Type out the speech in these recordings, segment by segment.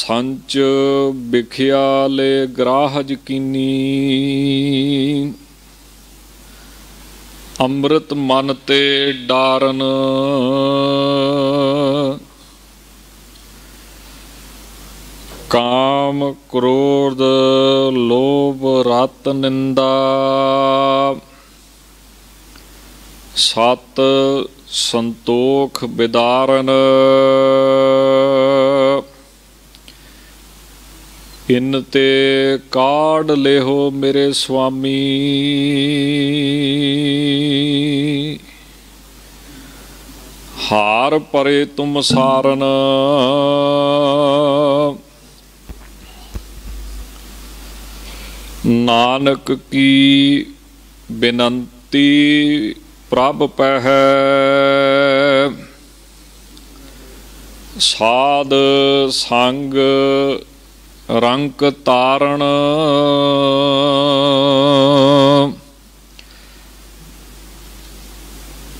ਸੰਚ ਵਿਖਿਆ ਲੈ ਗ੍ਰਾਹ ਕੀਨੀ ਅੰਮ੍ਰਿਤ ਮਨ ਤੇ ਡਾਰਨ। ਕਾਮ ਕ੍ਰੋਧ, ਲੋਭ, ਰਤ, ਨਿੰਦਾ। ਸਤ ਸੰਤੋਖ ਬਿਦਾਰਨ ਇਨ ਤੇ ਕਾੜ ਲਿਹੋ ਮੇਰੇ ਸੁਆਮੀ ਹਾਰ ਪਰੇ ਤੁਮ ਸਾਰਨ ਨਾਨਕ ਕੀ ਬੇਨੰਤੀ ਪ੍ਰਭ ਪਹਿ। ਸਾਧ ਸੰਗ ਰੰਕ ਤਾਰਣ।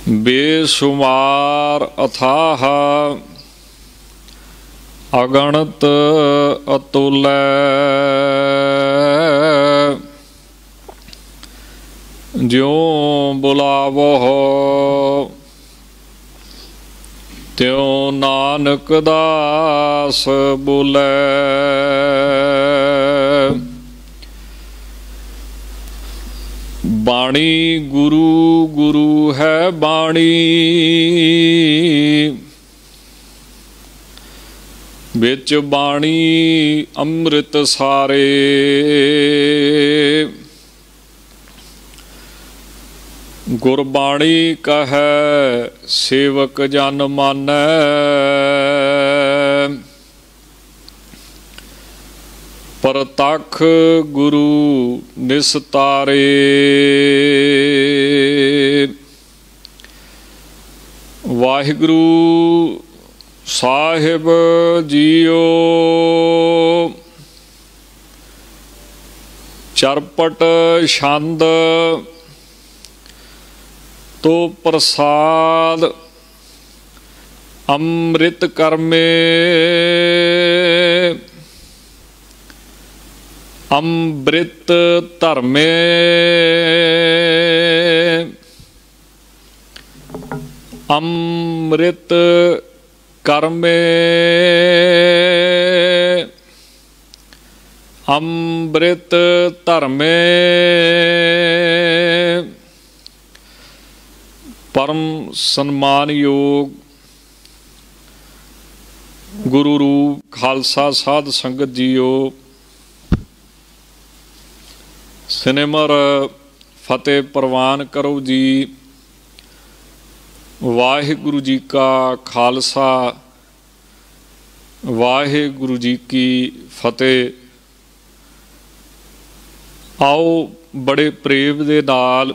ਬੇਸ਼ੁਮਾਰ ਅਥਾਹ ਅਗਣਤ ਅਤੁਲੈ। ਜਿਉ ਬੁਲਾਵੋ ਤਿਉ ਨਾਨਕ ਦਾਸ ਬੋਲੇ। ਬਾਣੀ ਗੁਰੂ ਗੁਰੂ ਹੈ ਬਾਣੀ। ਵਿੱਚ ਬਾਣੀ ਅੰਮ੍ਰਿਤ ਸਾਰੇ। ਗੁਰਬਾਣੀ ਕਹੈ ਸੇਵਕ ਜਨ ਮਾਨੈ। ਪਰਤਖ ਗੁਰੂ ਨਿਸਤਾਰੇ। ਵਾਹਿਗੁਰੂ ਸਾਹਿਬ ਜੀਓ। ਚਰਪਟ ਛੰਦ ਤੋ ਪ੍ਰਸਾਦ ਅੰਮ੍ਰਿਤ ਕਰਮੇ। ਅੰਮ੍ਰਿਤ ਧਰਮੇ। ਅੰਮ੍ਰਿਤ ਕਰਮੇ। ਅੰਮ੍ਰਿਤ ਧਰਮੇ। ਪਰਮ ਸਨਮਾਨਯੋਗ ਗੁਰੂ ਰੂਪ ਖਾਲਸਾ ਸਾਧ ਸੰਗਤ ਜੀਓ। ਸਿਨੇਮਰ ਫਤਿਹ ਪ੍ਰਵਾਨ ਕਰੋ ਜੀ। ਵਾਹਿਗੁਰੂ ਜੀ ਕਾ ਖਾਲਸਾ, ਵਾਹਿਗੁਰੂ ਜੀ ਕੀ ਫਤਿਹ। ਆਓ ਬੜੇ ਪ੍ਰੇਮ ਦੇ ਨਾਲ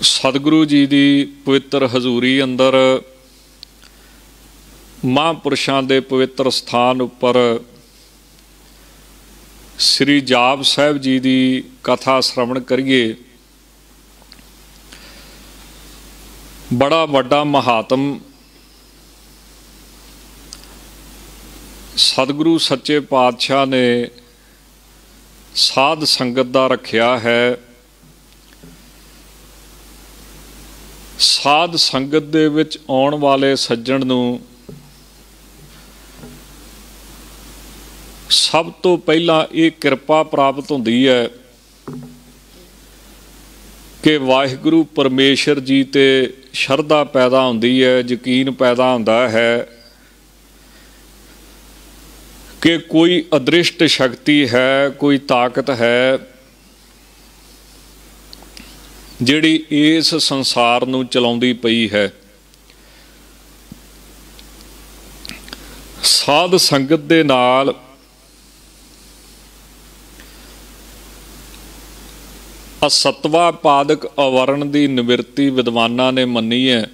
ਸਤਿਗੁਰੂ ਜੀ ਦੀ ਪਵਿੱਤਰ ਹਜ਼ੂਰੀ ਅੰਦਰ ਮਹਾਂਪੁਰਸ਼ਾਂ ਦੇ ਪਵਿੱਤਰ ਸਥਾਨ ਉੱਪਰ ਸ੍ਰੀ ਜਾਪ ਸਾਹਿਬ ਜੀ ਦੀ ਕਥਾ ਸ਼ਰਵਣ ਕਰੀਏ। ਬੜਾ ਵੱਡਾ ਮਹਾਤਮ ਸਤਿਗੁਰੂ ਸੱਚੇ ਪਾਤਸ਼ਾਹ ਨੇ ਸਾਧ ਸੰਗਤ ਦਾ ਰੱਖਿਆ ਹੈ। ਸਾਧ ਸੰਗਤ ਦੇ ਵਿੱਚ ਆਉਣ ਵਾਲੇ ਸੱਜਣ ਨੂੰ ਸਭ ਤੋਂ ਪਹਿਲਾਂ ਇਹ ਕਿਰਪਾ ਪ੍ਰਾਪਤ ਹੁੰਦੀ ਹੈ ਕਿ ਵਾਹਿਗੁਰੂ ਪਰਮੇਸ਼ਰ ਜੀ ਤੇ ਸ਼ਰਧਾ ਪੈਦਾ ਹੁੰਦੀ ਹੈ, ਯਕੀਨ ਪੈਦਾ ਹੁੰਦਾ ਹੈ ਕਿ ਕੋਈ ਅਦ੍ਰਿਸ਼ਟ ਸ਼ਕਤੀ ਹੈ, ਕੋਈ ਤਾਕਤ ਹੈ ਜਿਹੜੀ ਇਸ ਸੰਸਾਰ ਨੂੰ ਚਲਾਉਂਦੀ ਪਈ ਹੈ। ਸਾਧ ਸੰਗਤ ਦੇ ਨਾਲ ਅਸਤਵਾ ਪਾਦਕ ਅਵਰਣ ਦੀ ਨਿਵਰਤੀ ਵਿਦਵਾਨਾਂ ਨੇ ਮੰਨੀ ਹੈ।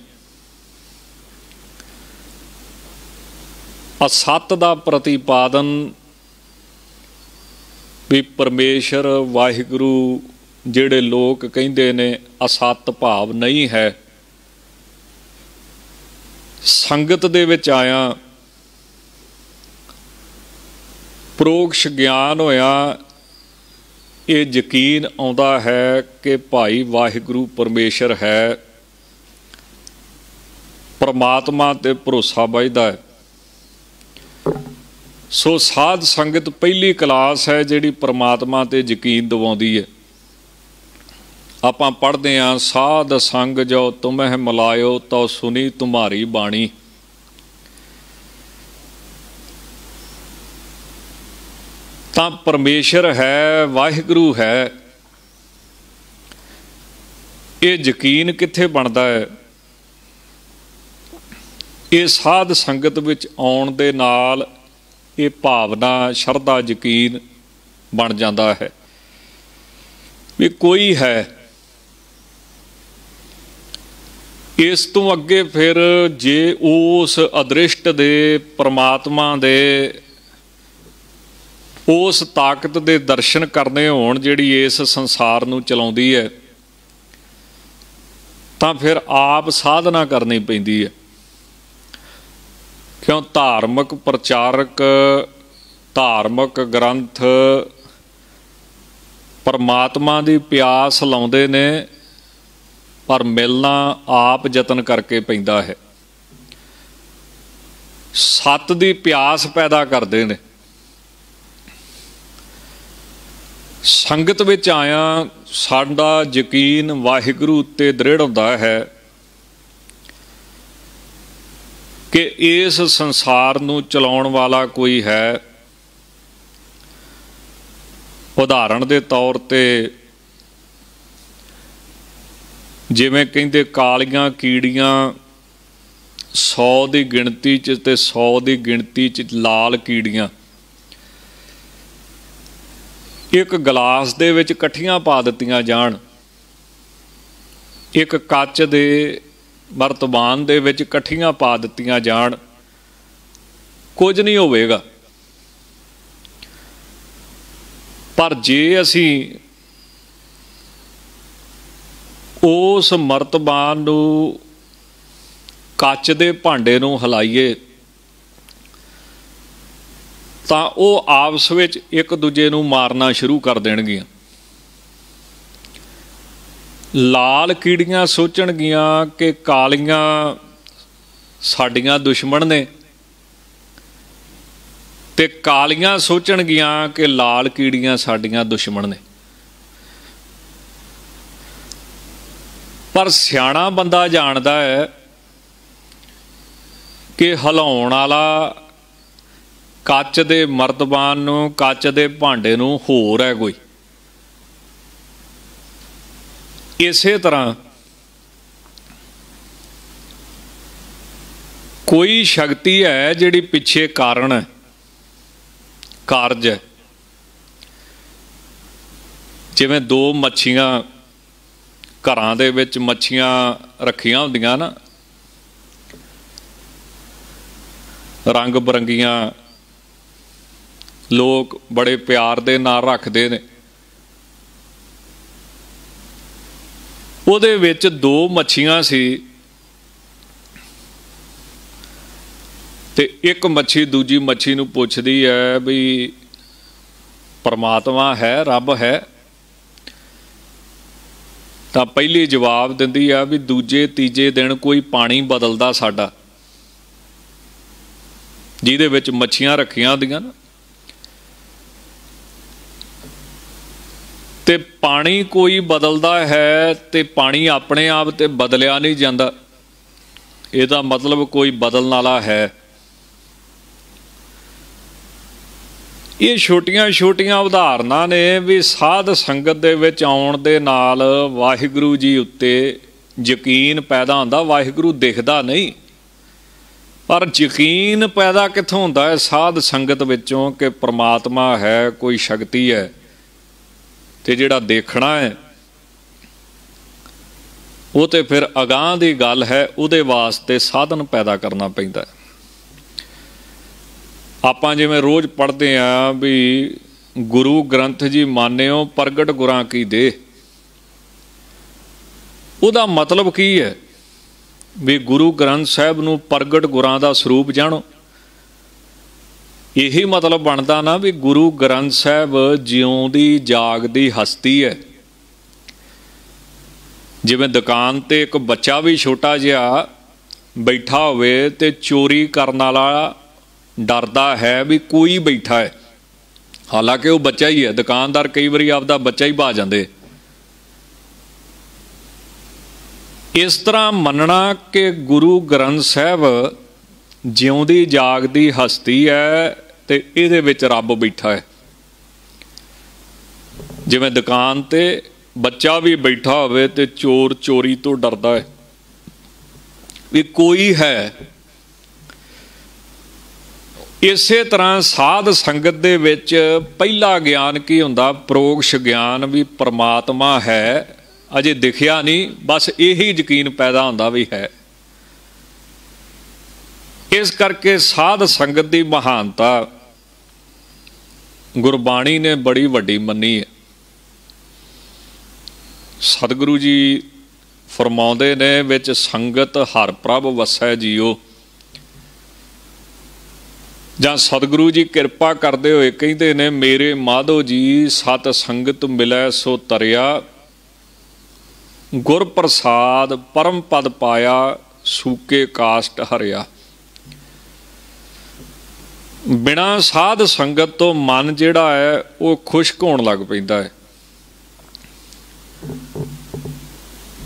ਅਸਤ ਦਾ ਪ੍ਰਤੀਪਾਦਨ ਵੀ ਪਰਮੇਸ਼ਰ, ਵਾਹਿਗੁਰੂ ਜਿਹੜੇ ਲੋਕ ਕਹਿੰਦੇ ਨੇ, ਅਸਤ ਭਾਵ ਨਹੀਂ ਹੈ। ਸੰਗਤ ਦੇ ਵਿੱਚ ਆਇਆ ਪ੍ਰੋਗਸ਼ ਗਿਆਨ ਹੋਇਆ, ਇਹ ਯਕੀਨ ਆਉਂਦਾ ਹੈ ਕਿ ਭਾਈ ਵਾਹਿਗੁਰੂ ਪਰਮੇਸ਼ਰ ਹੈ। ਪਰਮਾਤਮਾ ਤੇ ਭਰੋਸਾ ਵੱਜਦਾ ਹੈ। ਸੋ ਸਾਧ ਸੰਗਤ ਪਹਿਲੀ ਕਲਾਸ ਹੈ ਜਿਹੜੀ ਪਰਮਾਤਮਾ ਤੇ ਯਕੀਨ ਦਿਵਾਉਂਦੀ ਹੈ। ਆਪਾਂ ਪੜ੍ਹਦੇ ਆਂ, ਸਾਧ ਸੰਗ ਜੋ ਤੁਮਹਿ ਮਲਾਇਓ, ਤਉ ਸੁਨੀ ਤੁਮਾਰੀ ਬਾਣੀ। ਤਾਂ ਪਰਮੇਸ਼ਰ ਹੈ, ਵਾਹਿਗੁਰੂ ਹੈ। ਇਹ ਯਕੀਨ ਕਿੱਥੇ ਬਣਦਾ ਹੈ? ਇਹ ਸਾਧ ਸੰਗਤ ਵਿੱਚ ਆਉਣ ਦੇ ਨਾਲ ਇਹ ਭਾਵਨਾ, ਸ਼ਰਧਾ, ਯਕੀਨ ਬਣ ਜਾਂਦਾ ਹੈ। ਵੀ ਕੋਈ ਹੈ ਇਸ ਤੋਂ ਅੱਗੇ ਫਿਰ ਜੇ ਉਸ ਅਦ੍ਰਿਸ਼ਟ ਦੇ ਪ੍ਰਮਾਤਮਾ ਦੇ ਉਸ ਤਾਕਤ ਦੇ ਦਰਸ਼ਨ ਕਰਨੇ ਹੋਣ ਜਿਹੜੀ ਇਸ ਸੰਸਾਰ ਨੂੰ ਚਲਾਉਂਦੀ ਹੈ, ਤਾਂ ਫਿਰ ਆਪ ਸਾਧਨਾ ਕਰਨੀ ਪੈਂਦੀ ਹੈ। ਕਿਉਂ? ਧਾਰਮਿਕ ਪ੍ਰਚਾਰਕ, ਧਾਰਮਿਕ ਗ੍ਰੰਥ ਪਰਮਾਤਮਾ ਦੀ ਪਿਆਸ ਲਾਉਂਦੇ ਨੇ ਪਰ ਮਿਲਣਾ ਆਪ ਯਤਨ ਕਰਕੇ ਪੈਂਦਾ ਹੈ। ਸੱਤ ਦੀ ਪਿਆਸ ਪੈਦਾ ਕਰਦੇ ਨੇ। ਸੰਗਤ ਵਿੱਚ ਆਇਆ ਸਾਡਾ ਯਕੀਨ ਵਾਹਿਗੁਰੂ ਉੱਤੇ ਦ੍ਰਿੜ ਹੁੰਦਾ ਹੈ ਕਿ ਇਸ ਸੰਸਾਰ ਨੂੰ ਚਲਾਉਣ ਵਾਲਾ ਕੋਈ ਹੈ। ਉਦਾਹਰਣ ਦੇ ਤੌਰ ਤੇ ਜਿਵੇਂ ਕਹਿੰਦੇ ਕਾਲੀਆਂ ਕੀੜੀਆਂ 100 ਦੀ ਗਿਣਤੀ 'ਚ ਤੇ 100 ਦੀ ਗਿਣਤੀ 'ਚ ਲਾਲ ਕੀੜੀਆਂ। ਇੱਕ ਗਲਾਸ ਦੇ ਵਿੱਚ ਇਕੱਠੀਆਂ ਪਾ ਦਿੱਤੀਆਂ ਜਾਣ। ਇੱਕ ਕੱਚ ਦੇ ਵਰਤਮਾਨ ਦੇ ਵਿੱਚ ਇਕੱਠੀਆਂ ਪਾ ਦਿੱਤੀਆਂ ਜਾਣ। ਕੁਝ ਨਹੀਂ ਹੋਵੇਗਾ। ਪਰ ਜੇ ਅਸੀਂ ਉਸ ਮਰਤਬਾਨ ਨੂੰ ਕੱਚ ਦੇ ਭਾਂਡੇ ਨੂੰ ਹਲਾਈਏ, ਤਾਂ ਉਹ ਆਪਸ ਵਿੱਚ ਇੱਕ ਦੂਜੇ ਨੂੰ ਮਾਰਨਾ ਸ਼ੁਰੂ ਕਰ ਦੇਣਗੀਆਂ। ਲਾਲ ਕੀੜੀਆਂ ਸੋਚਣਗੀਆਂ ਕਿ ਕਾਲੀਆਂ ਸਾਡੀਆਂ ਦੁਸ਼ਮਣ ਨੇ ਤੇ ਕਾਲੀਆਂ ਸੋਚਣਗੀਆਂ ਕਿ ਲਾਲ ਕੀੜੀਆਂ ਸਾਡੀਆਂ ਦੁਸ਼ਮਣ ਨੇ। ਪਰ ਸਿਆਣਾ ਬੰਦਾ ਜਾਣਦਾ ਹੈ ਕਿ ਹਲਾਉਣ ਵਾਲਾ ਕੱਚ ਦੇ ਮਰਤਬਾਨ ਨੂੰ, ਕੱਚ ਦੇ ਭਾਂਡੇ ਨੂੰ ਹੋਰ ਹੈ ਕੋਈ। ਇਸੇ ਤਰ੍ਹਾਂ ਕੋਈ ਸ਼ਕਤੀ ਹੈ ਜਿਹੜੀ ਪਿੱਛੇ ਕਾਰਨ ਹੈ, ਕਾਰਜ ਹੈ। ਜਿਵੇਂ ਦੋ ਮੱਛੀਆਂ ਘਰਾਂ ਦੇ ਵਿੱਚ ਮੱਛੀਆਂ ਰੱਖੀਆਂ ਹੁੰਦੀਆਂ ਨਾ। ਰੰਗ ਬਰੰਗੀਆਂ ਲੋਕ ਬੜੇ ਪਿਆਰ ਦੇ ਨਾਲ ਰੱਖਦੇ ਨੇ। ਉਹਦੇ ਵਿੱਚ ਦੋ ਮੱਛੀਆਂ ਸੀ ਤੇ ਇੱਕ ਮੱਛੀ ਦੂਜੀ ਮੱਛੀ ਨੂੰ ਪੁੱਛਦੀ ਹੈ ਵੀ ਪਰਮਾਤਮਾ ਹੈ, ਰੱਬ ਹੈ। ਤਾਂ ਪਹਿਲੀ ਜਵਾਬ ਦਿੰਦੀ ਆ ਵੀ ਦੂਜੇ, ਤੀਜੇ ਦਿਨ ਕੋਈ ਪਾਣੀ ਬਦਲਦਾ ਸਾਡਾ। ਜਿਹਦੇ ਵਿੱਚ ਮੱਛੀਆਂ ਰੱਖੀਆਂ ਹੁੰਦੀਆਂ ਨਾ। ਤੇ ਪਾਣੀ ਕੋਈ ਬਦਲਦਾ ਹੈ ਤੇ ਪਾਣੀ ਆਪਣੇ ਆਪ ਤੇ ਬਦਲਿਆ ਨਹੀਂ ਜਾਂਦਾ। ਇਹਦਾ ਮਤਲਬ ਕੋਈ ਬਦਲਣ ਵਾਲਾ ਹੈ। ਇਹ ਛੋਟੀਆਂ-ਛੋਟੀਆਂ ਉਦਾਹਰਨਾਂ ਨੇ ਵੀ ਸਾਧ ਸੰਗਤ ਦੇ ਵਿੱਚ ਆਉਣ ਦੇ ਨਾਲ ਵਾਹਿਗੁਰੂ ਜੀ ਉੱਤੇ ਯਕੀਨ ਪੈਦਾ ਹੁੰਦਾ, ਵਾਹਿਗੁਰੂ ਦਿਖਦਾ ਨਹੀਂ। ਪਰ ਯਕੀਨ ਪੈਦਾ ਕਿੱਥੋਂ ਹੁੰਦਾ ਹੈ? ਸਾਧ ਸੰਗਤ ਵਿੱਚੋਂ ਕਿ ਪ੍ਰਮਾਤਮਾ ਹੈ, ਕੋਈ ਸ਼ਕਤੀ ਹੈ ਤੇ ਜਿਹੜਾ ਦੇਖਣਾ ਹੈ, ਉਹ ਤੇ ਫਿਰ ਅਗਾਹ ਦੀ ਗੱਲ ਹੈ, ਉਹਦੇ ਵਾਸਤੇ ਸਾਧਨ ਪੈਦਾ ਕਰਨਾ ਪੈਂਦਾ ਹੈ। ਆਪਾਂ ਜਿਵੇਂ ਰੋਜ਼ ਪੜ੍ਹਦੇ ਆਂ ਵੀ ਗੁਰੂ ਗ੍ਰੰਥ ਜੀ ਮਾਨਿਓ ਪ੍ਰਗਟ ਗੁਰਾਂ ਕੀ ਦੇ। ਉਹਦਾ ਮਤਲਬ ਕੀ ਹੈ? ਵੀ ਗੁਰੂ ਗ੍ਰੰਥ ਸਾਹਿਬ ਨੂੰ ਪ੍ਰਗਟ ਗੁਰਾਂ ਦਾ ਸਰੂਪ ਜਾਣੋ। ਇਹੀ ਮਤਲਬ ਬਣਦਾ ਨਾ ਵੀ ਗੁਰੂ ਗ੍ਰੰਥ ਸਾਹਿਬ ਜਿਉਂਦੀ, ਜਾਗਦੀ ਹਸਤੀ ਹੈ। ਜਿਵੇਂ ਦੁਕਾਨ ਤੇ ਇੱਕ ਬੱਚਾ ਵੀ ਛੋਟਾ ਜਿਹਾ ਬੈਠਾ ਹੋਵੇ ਤੇ ਚੋਰੀ ਕਰਨ ਵਾਲਾ ਡਰਦਾ ਹੈ ਵੀ ਕੋਈ ਬੈਠਾ ਹੈ। ਹਾਲਾਂਕਿ ਉਹ ਬੱਚਾ ਹੀ ਹੈ। ਦੁਕਾਨਦਾਰ ਕਈ ਵਾਰੀ ਆਪਦਾ ਬੱਚਾ ਹੀ ਬਾ ਜਾਂਦੇ। ਇਸ ਤਰ੍ਹਾਂ ਮੰਨਣਾ ਕਿ ਗੁਰੂ ਗ੍ਰੰਥ ਸਾਹਿਬ ਜਿਉਂਦੀ ਜਾਗਦੀ ਹਸਤੀ ਹੈ ਤੇ ਇਹਦੇ ਵਿੱਚ ਰੱਬ ਬੈਠਾ ਹੈ। ਜਿਵੇਂ ਦੁਕਾਨ ਤੇ ਬੱਚਾ ਵੀ ਬੈਠਾ ਹੋਵੇ ਤੇ ਚੋਰ ਚੋਰੀ ਤੋਂ ਡਰਦਾ ਹੈ। ਵੀ ਕੋਈ ਹੈ ਇਸੇ ਤਰ੍ਹਾਂ ਸਾਧ ਸੰਗਤ ਦੇ ਵਿੱਚ ਪਹਿਲਾ ਗਿਆਨ ਕੀ ਹੁੰਦਾ? ਪ੍ਰੋਗਸ਼ ਗਿਆਨ ਵੀ ਪ੍ਰਮਾਤਮਾ ਹੈ, ਅਜੇ ਦਿਖਿਆ ਨਹੀਂ, ਬਸ ਇਹੀ ਯਕੀਨ ਪੈਦਾ ਹੁੰਦਾ ਵੀ ਹੈ। ਇਸ ਕਰਕੇ ਸਾਧ ਸੰਗਤ ਦੀ ਮਹਾਨਤਾ ਗੁਰਬਾਣੀ ਨੇ ਬੜੀ ਵੱਡੀ ਮੰਨੀ ਹੈ। ਸਤਿਗੁਰੂ ਜੀ ਫਰਮਾਉਂਦੇ ਨੇ ਵਿੱਚ, ਸੰਗਤ ਹਰ ਪ੍ਰਭ ਵਸੈ ਜੀਓ। ਜਾਂ ਸਤਿਗੁਰੂ ਜੀ ਕਿਰਪਾ ਕਰਦੇ ਹੋਏ ਕਹਿੰਦੇ ਨੇ, ਮੇਰੇ ਮਾਧੋ ਜੀ, ਸਤ ਸੰਗਤ ਮਿਲੈ ਸੋ ਤਰਿਆ। ਗੁਰ ਪ੍ਰਸਾਦ ਪਰਮ ਪਦ ਪਾਇਆ, ਸੂਕੇ ਕਾਸ਼ਟ ਹਰਿਆ। ਬਿਨਾ ਸਾਧ ਸੰਗਤ ਤੋਂ ਮਨ ਜਿਹੜਾ ਹੈ, ਉਹ ਖੁਸ਼ਕ ਹੋਣ ਲੱਗ ਪੈਂਦਾ ਹੈ।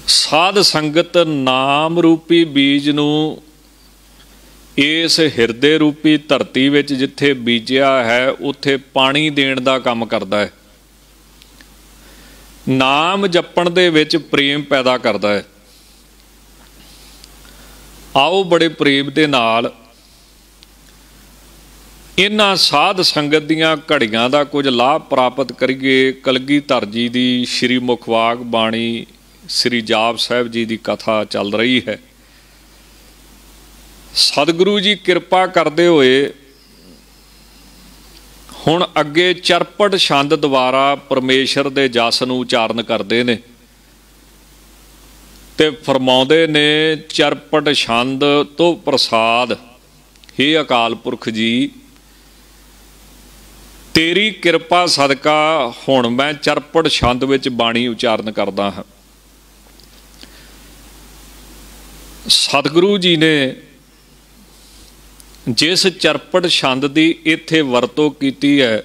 ਸਾਧ ਸੰਗਤ ਨਾਮ ਰੂਪੀ ਬੀਜ ਨੂੰ ਇਸ ਹਿਰਦੇ ਰੂਪੀ ਧਰਤੀ ਵਿੱਚ ਜਿੱਥੇ ਬੀਜਿਆ ਹੈ, ਉੱਥੇ ਪਾਣੀ ਦੇਣ ਦਾ ਕੰਮ ਕਰਦਾ ਹੈ। ਨਾਮ ਜਪਣ ਦੇ ਵਿੱਚ ਪ੍ਰੇਮ ਪੈਦਾ ਕਰਦਾ ਹੈ। ਆਓ ਬੜੇ ਪ੍ਰੇਮ ਦੇ ਨਾਲ ਇਹਨਾਂ ਸਾਧ ਸੰਗਤ ਦੀਆਂ ਘੜੀਆਂ ਦਾ ਕੁਝ ਲਾਭ ਪ੍ਰਾਪਤ ਕਰੀਏ। ਕਲਗੀ ਜੀ ਦੀ ਸ਼੍ਰੀ ਮੁਖਵਾਗ ਬਾਣੀ, ਸ੍ਰੀ ਜਾਪ ਸਾਹਿਬ ਜੀ ਦੀ ਕਥਾ ਚੱਲ ਰਹੀ ਹੈ। ਸਤਿਗੁਰੂ ਜੀ ਕਿਰਪਾ ਕਰਦੇ ਹੋਏ ਹੁਣ ਅੱਗੇ ਚਰਪਟ ਛੰਦ ਦੁਆਰਾ ਪਰਮੇਸ਼ਰ ਦੇ ਜਸ ਨੂੰ ਉਚਾਰਨ ਕਰਦੇ ਨੇ ਤੇ ਫਰਮਾਉਂਦੇ ਨੇ, ਚਰਪਟ ਛੰਦ ਤੋਂ ਪ੍ਰਸਾਦ हे ਅਕਾਲ ਪੁਰਖ ਜੀ, ਤੇਰੀ ਕਿਰਪਾ ਸਦਕਾ ਹੁਣ ਮੈਂ ਚਰਪਟ ਛੰਦ ਵਿੱਚ ਬਾਣੀ ਉਚਾਰਨ ਕਰਦਾ ਹਾਂ। ਸਤਿਗੁਰੂ ਜੀ ਨੇ ਜਿਸ ਚਰਪਟ ਛੰਦ ਦੀ ਇੱਥੇ ਵਰਤੋਂ ਕੀਤੀ ਹੈ,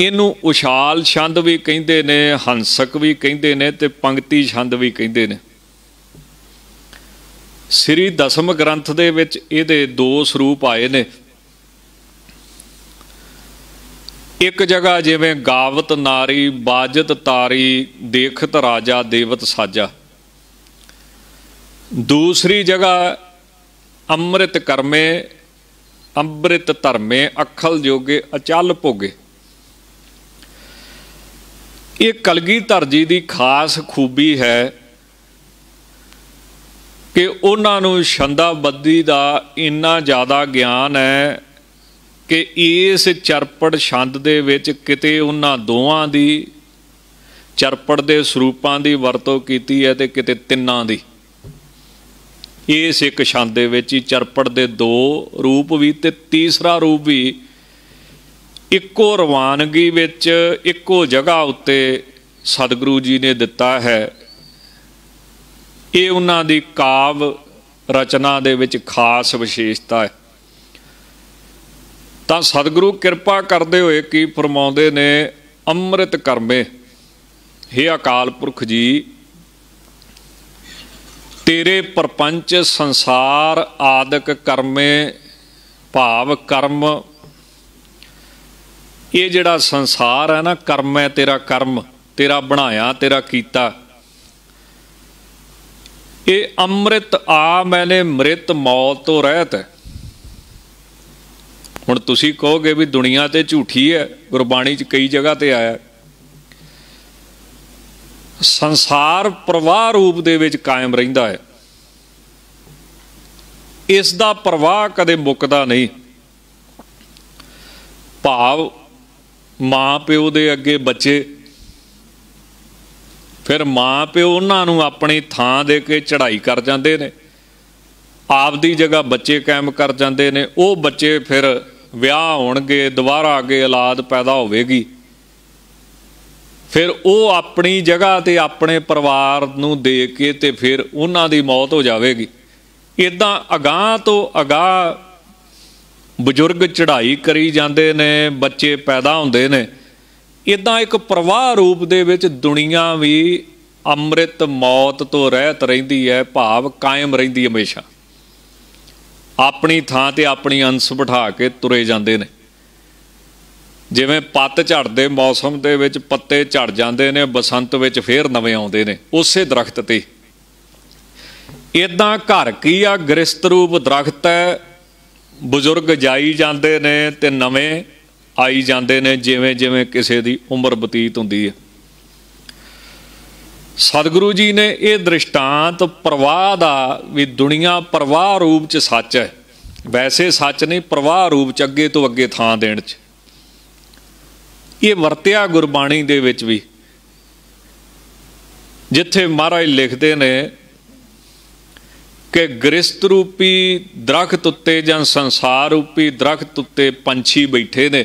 ਇਹਨੂੰ ਉਛਾਲ ਛੰਦ ਵੀ ਕਹਿੰਦੇ ਨੇ, ਹੰਸਕ ਵੀ ਕਹਿੰਦੇ ਨੇ ਤੇ ਪੰਕਤੀ ਛੰਦ ਵੀ ਕਹਿੰਦੇ ਨੇ। ਸ੍ਰੀ ਦਸਮ ਗ੍ਰੰਥ ਦੇ ਵਿੱਚ ਇਹਦੇ ਦੋ ਸਰੂਪ ਆਏ ਨੇ। ਇੱਕ ਜਗ੍ਹਾ ਜਿਵੇਂ ਗਾਵਤ ਨਾਰੀ, ਬਾਜਤ ਤਾਰੀ, ਦੇਖਤ ਰਾਜਾ, ਦੇਵਤ ਸਾਜਾ। ਦੂਸਰੀ ਜਗ੍ਹਾ ਅੰਮ੍ਰਿਤ ਕਰਮੇ, ਅੰਮ੍ਰਿਤ ਧਰਮੇ, ਅਖਲ ਜੋਗੇ, ਅਚਲ ਭੋਗੇ। ਇਹ ਕਲਗੀਧਰ ਜੀ ਦੀ ਖਾਸ ਖੂਬੀ ਹੈ ਕਿ ਉਹਨਾਂ ਨੂੰ ਛੰਦਾਬੱਦੀ ਦਾ ਇੰਨਾ ਜ਼ਿਆਦਾ ਗਿਆਨ ਹੈ ਕਿ ਇਸ ਚਰਪੜ ਛੰਦ ਦੇ ਵਿੱਚ ਕਿਤੇ ਉਹਨਾਂ ਦੋਵਾਂ ਦੀ ਚਰਪੜ ਦੇ ਸਰੂਪਾਂ ਦੀ ਵਰਤੋਂ ਕੀਤੀ ਹੈ ਤੇ ਕਿਤੇ ਤਿੰਨਾਂ ਦੀ। ਇਸ ਇੱਕ ਛੰਦ ਦੇ ਵਿੱਚ ਹੀ ਚਰਪੜ ਦੇ ਦੋ ਰੂਪ ਵੀ ਤੇ ਤੀਸਰਾ ਰੂਪ ਵੀ ਇੱਕੋ ਰਵਾਨਗੀ ਵਿੱਚ ਇੱਕੋ ਜਗ੍ਹਾ ਉੱਤੇ ਸਤਿਗੁਰੂ ਜੀ ਨੇ ਦਿੱਤਾ ਹੈ। ਇਹ ਉਹਨਾਂ ਦੀ ਕਾਵ ਰਚਨਾ ਦੇ ਵਿੱਚ ਖਾਸ ਵਿਸ਼ੇਸ਼ਤਾ ਹੈ। ਤਾਂ ਸਤਿਗੁਰੂ ਕਿਰਪਾ ਕਰਦੇ ਹੋਏ ਕੀ ਫਰਮਾਉਂਦੇ ਨੇ, ਅੰਮ੍ਰਿਤ ਕਰਮੇ हे ਅਕਾਲ ਪੁਰਖ ਜੀ ਤੇਰੇ ਪਰਪੰਚ ਸੰਸਾਰ ਆਦਿਕ ਕਰਮੇ ਭਾਵ ਕਰਮ। ਇਹ ਜਿਹੜਾ ਸੰਸਾਰ ਹੈ ਨਾ, ਕਰਮ ਹੈ ਤੇਰਾ ਕਰਮ, ਤੇਰਾ ਬਣਾਇਆ, ਤੇਰਾ ਕੀਤਾ। ਇਹ ਅੰਮ੍ਰਿਤ ਆ ਮੈਨੇ ਮ੍ਰਿਤ ਮੌਤ ਤੋਂ ਰਹਿਤ ਹੈ। ਹੁਣ ਤੁਸੀਂ ਕਹੋਗੇ ਵੀ ਦੁਨੀਆ ਤੇ ਝੂਠੀ ਹੈ, ਗੁਰਬਾਣੀ 'ਚ ਕਈ ਜਗ੍ਹਾ ਤੇ ਆਇਆ। ਸੰਸਾਰ ਪ੍ਰਵਾਹ ਰੂਪ ਦੇ ਵਿੱਚ ਕਾਇਮ ਰਹਿੰਦਾ ਹੈ। ਇਸ ਦਾ ਪ੍ਰਵਾਹ ਕਦੇ ਮੁੱਕਦਾ ਨਹੀਂ। ਭਾਵ ਮਾਂ ਪਿਓ ਦੇ ਅੱਗੇ ਬੱਚੇ, ਫਿਰ ਮਾਂ ਪਿਓ ਉਹਨਾਂ ਨੂੰ ਆਪਣੀ ਥਾਂ ਦੇ ਕੇ ਚੜ੍ਹਾਈ ਕਰ ਜਾਂਦੇ ਨੇ। ਆਪਦੀ ਜਗ੍ਹਾ ਬੱਚੇ ਕਾਇਮ ਕਰ ਜਾਂਦੇ ਨੇ। ਉਹ ਬੱਚੇ ਫਿਰ ਵਿਆਹ ਹੋਣਗੇ, ਦੁਬਾਰਾ ਅੱਗੇ ਔਲਾਦ ਪੈਦਾ ਹੋਵੇਗੀ। ਫਿਰ ਉਹ ਆਪਣੀ ਜਗ੍ਹਾ ਤੇ ਆਪਣੇ ਪਰਿਵਾਰ ਨੂੰ ਦੇ ਕੇ ਤੇ ਫਿਰ ਉਹਨਾਂ ਦੀ ਮੌਤ ਹੋ ਜਾਵੇਗੀ। ਇਦਾਂ ਅਗਾਹ ਤੋਂ ਅਗਾਹ ਬਜ਼ੁਰਗ ਚੜ੍ਹਾਈ ਕਰੀ ਜਾਂਦੇ ਨੇ, ਬੱਚੇ ਪੈਦਾ ਹੁੰਦੇ ਨੇ। ਇਦਾਂ ਇੱਕ ਪ੍ਰਵਾਹ ਰੂਪ ਦੇ ਵਿੱਚ ਦੁਨੀਆ ਵੀ ਅੰਮ੍ਰਿਤ ਮੌਤ ਤੋਂ ਰਹਿਤ ਰਹਿੰਦੀ ਹੈ, ਭਾਵ ਕਾਇਮ ਰਹਿੰਦੀ ਹਮੇਸ਼ਾ। ਆਪਣੀ ਥਾਂ ਤੇ ਆਪਣੀ ਅੰਸ਼ ਬਿਠਾ ਕੇ ਤੁਰੇ ਜਾਂਦੇ ਨੇ। ਜਿਵੇਂ ਪੱਤ ਝੜਦੇ, ਮੌਸਮ ਦੇ ਵਿੱਚ ਪੱਤੇ ਝੜ ਜਾਂਦੇ ਨੇ, ਬਸੰਤ ਵਿੱਚ ਫੇਰ ਨਵੇਂ ਆਉਂਦੇ ਨੇ, ਉਸੇ ਦਰਖਤ ਤੇ। ਇਦਾਂ ਘਰ ਕੀ ਆ? ਗ੍ਰਸਤ ਰੂਪ ਦਰਖਤ ਹੈ, ਬਜ਼ੁਰਗ ਜਾਈ ਜਾਂਦੇ ਨੇ ਤੇ ਨਵੇਂ ਆਈ ਜਾਂਦੇ ਨੇ, ਜਿਵੇਂ ਜਿਵੇਂ ਕਿਸੇ ਦੀ ਉਮਰ ਬਤੀਤ ਹੁੰਦੀ ਹੈ। ਸਤਿਗੁਰੂ ਜੀ ਨੇ ਇਹ ਦ੍ਰਿਸ਼ਟਾਂਤ ਪ੍ਰਵਾਹ ਦਾ ਵੀ ਦੁਨੀਆ ਪ੍ਰਵਾਹ ਰੂਪ ਚ ਸੱਚ ਹੈ। ਵੈਸੇ ਸੱਚ ਨਹੀਂ, ਪ੍ਰਵਾਹ ਰੂਪ ਚ ਅੱਗੇ ਤੋਂ ਅੱਗੇ ਥਾਂ ਦੇਣ ਚ। ਇਹ ਵਰਤਿਆ ਗੁਰਬਾਣੀ ਦੇ ਵਿੱਚ ਵੀ। ਜਿੱਥੇ ਮਹਾਰਾਜ ਲਿਖਦੇ ਨੇ ਕਿ ਗ੍ਰਸਤ ਰੂਪੀ ਦਰਖਤ ਉੱਤੇ ਜਾਂ ਸੰਸਾਰ ਰੂਪੀ ਦਰਖਤ ਉੱਤੇ ਪੰਛੀ ਬੈਠੇ ਨੇ।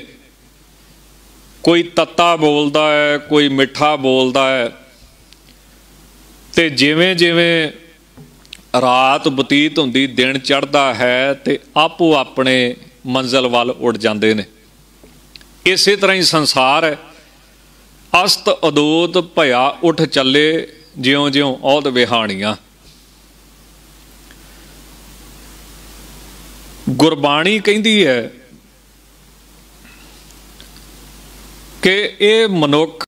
ਕੋਈ ਤੱਤਾ ਬੋਲਦਾ ਹੈ, ਕੋਈ ਮਿੱਠਾ ਬੋਲਦਾ ਹੈ। ਤੇ ਜਿਵੇਂ ਜਿਵੇਂ ਰਾਤ ਬਤੀਤ ਹੁੰਦੀ, ਦਿਨ ਚੜ੍ਹਦਾ ਹੈ ਤੇ ਆਪੋ ਆਪਣੇ ਮੰਜ਼ਲ ਵੱਲ ਉੱਡ ਜਾਂਦੇ ਨੇ। ਇਸੇ ਤਰ੍ਹਾਂ ਹੀ ਸੰਸਾਰ ਹੈ। ਅਸਤ ਅਦੋਤ ਭਇਆ ਉੱਠ ਚੱਲੇ ਜਿਉਂ-ਜਿਉਂ ਔਦ ਵਿਹਾਣੀਆਂ। ਗੁਰਬਾਣੀ ਕਹਿੰਦੀ ਹੈ ਕਿ ਇਹ ਮਨੁੱਖ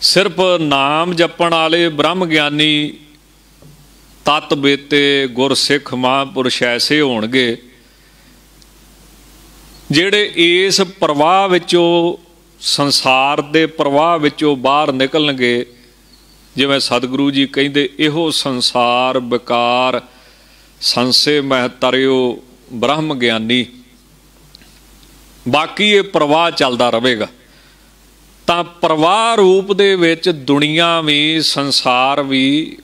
ਸਿਰਫ ਨਾਮ ਜਪਣ ਵਾਲੇ ਬ੍ਰਹਮ ਗਿਆਨੀ ਤਤ ਬੇਤੇ ਗੁਰਸਿੱਖ ਮਹਾਂਪੁਰਸ਼ ਐਸੇ ਹੋਣਗੇ ਜਿਹੜੇ ਇਸ ਪ੍ਰਵਾਹ ਵਿੱਚੋਂ, ਸੰਸਾਰ ਦੇ ਪ੍ਰਵਾਹ ਵਿੱਚੋਂ ਬਾਹਰ ਨਿਕਲਣਗੇ, ਜਿਵੇਂ ਸਤਿਗੁਰੂ ਜੀ ਕਹਿੰਦੇ, ਇਹੋ ਸੰਸਾਰ ਵਿਕਾਰ ਸੰਸੇ ਮਹਿ ਤਰਿਓ ਬ੍ਰਹਮ ਗਿਆਨੀ। ਬਾਕੀ ਇਹ ਪ੍ਰਵਾਹ ਚੱਲਦਾ ਰਹੇਗਾ। ਤਾਂ ਪ੍ਰਵਾਹ ਰੂਪ ਦੇ ਵਿੱਚ ਦੁਨੀਆ ਵੀ, ਸੰਸਾਰ ਵੀ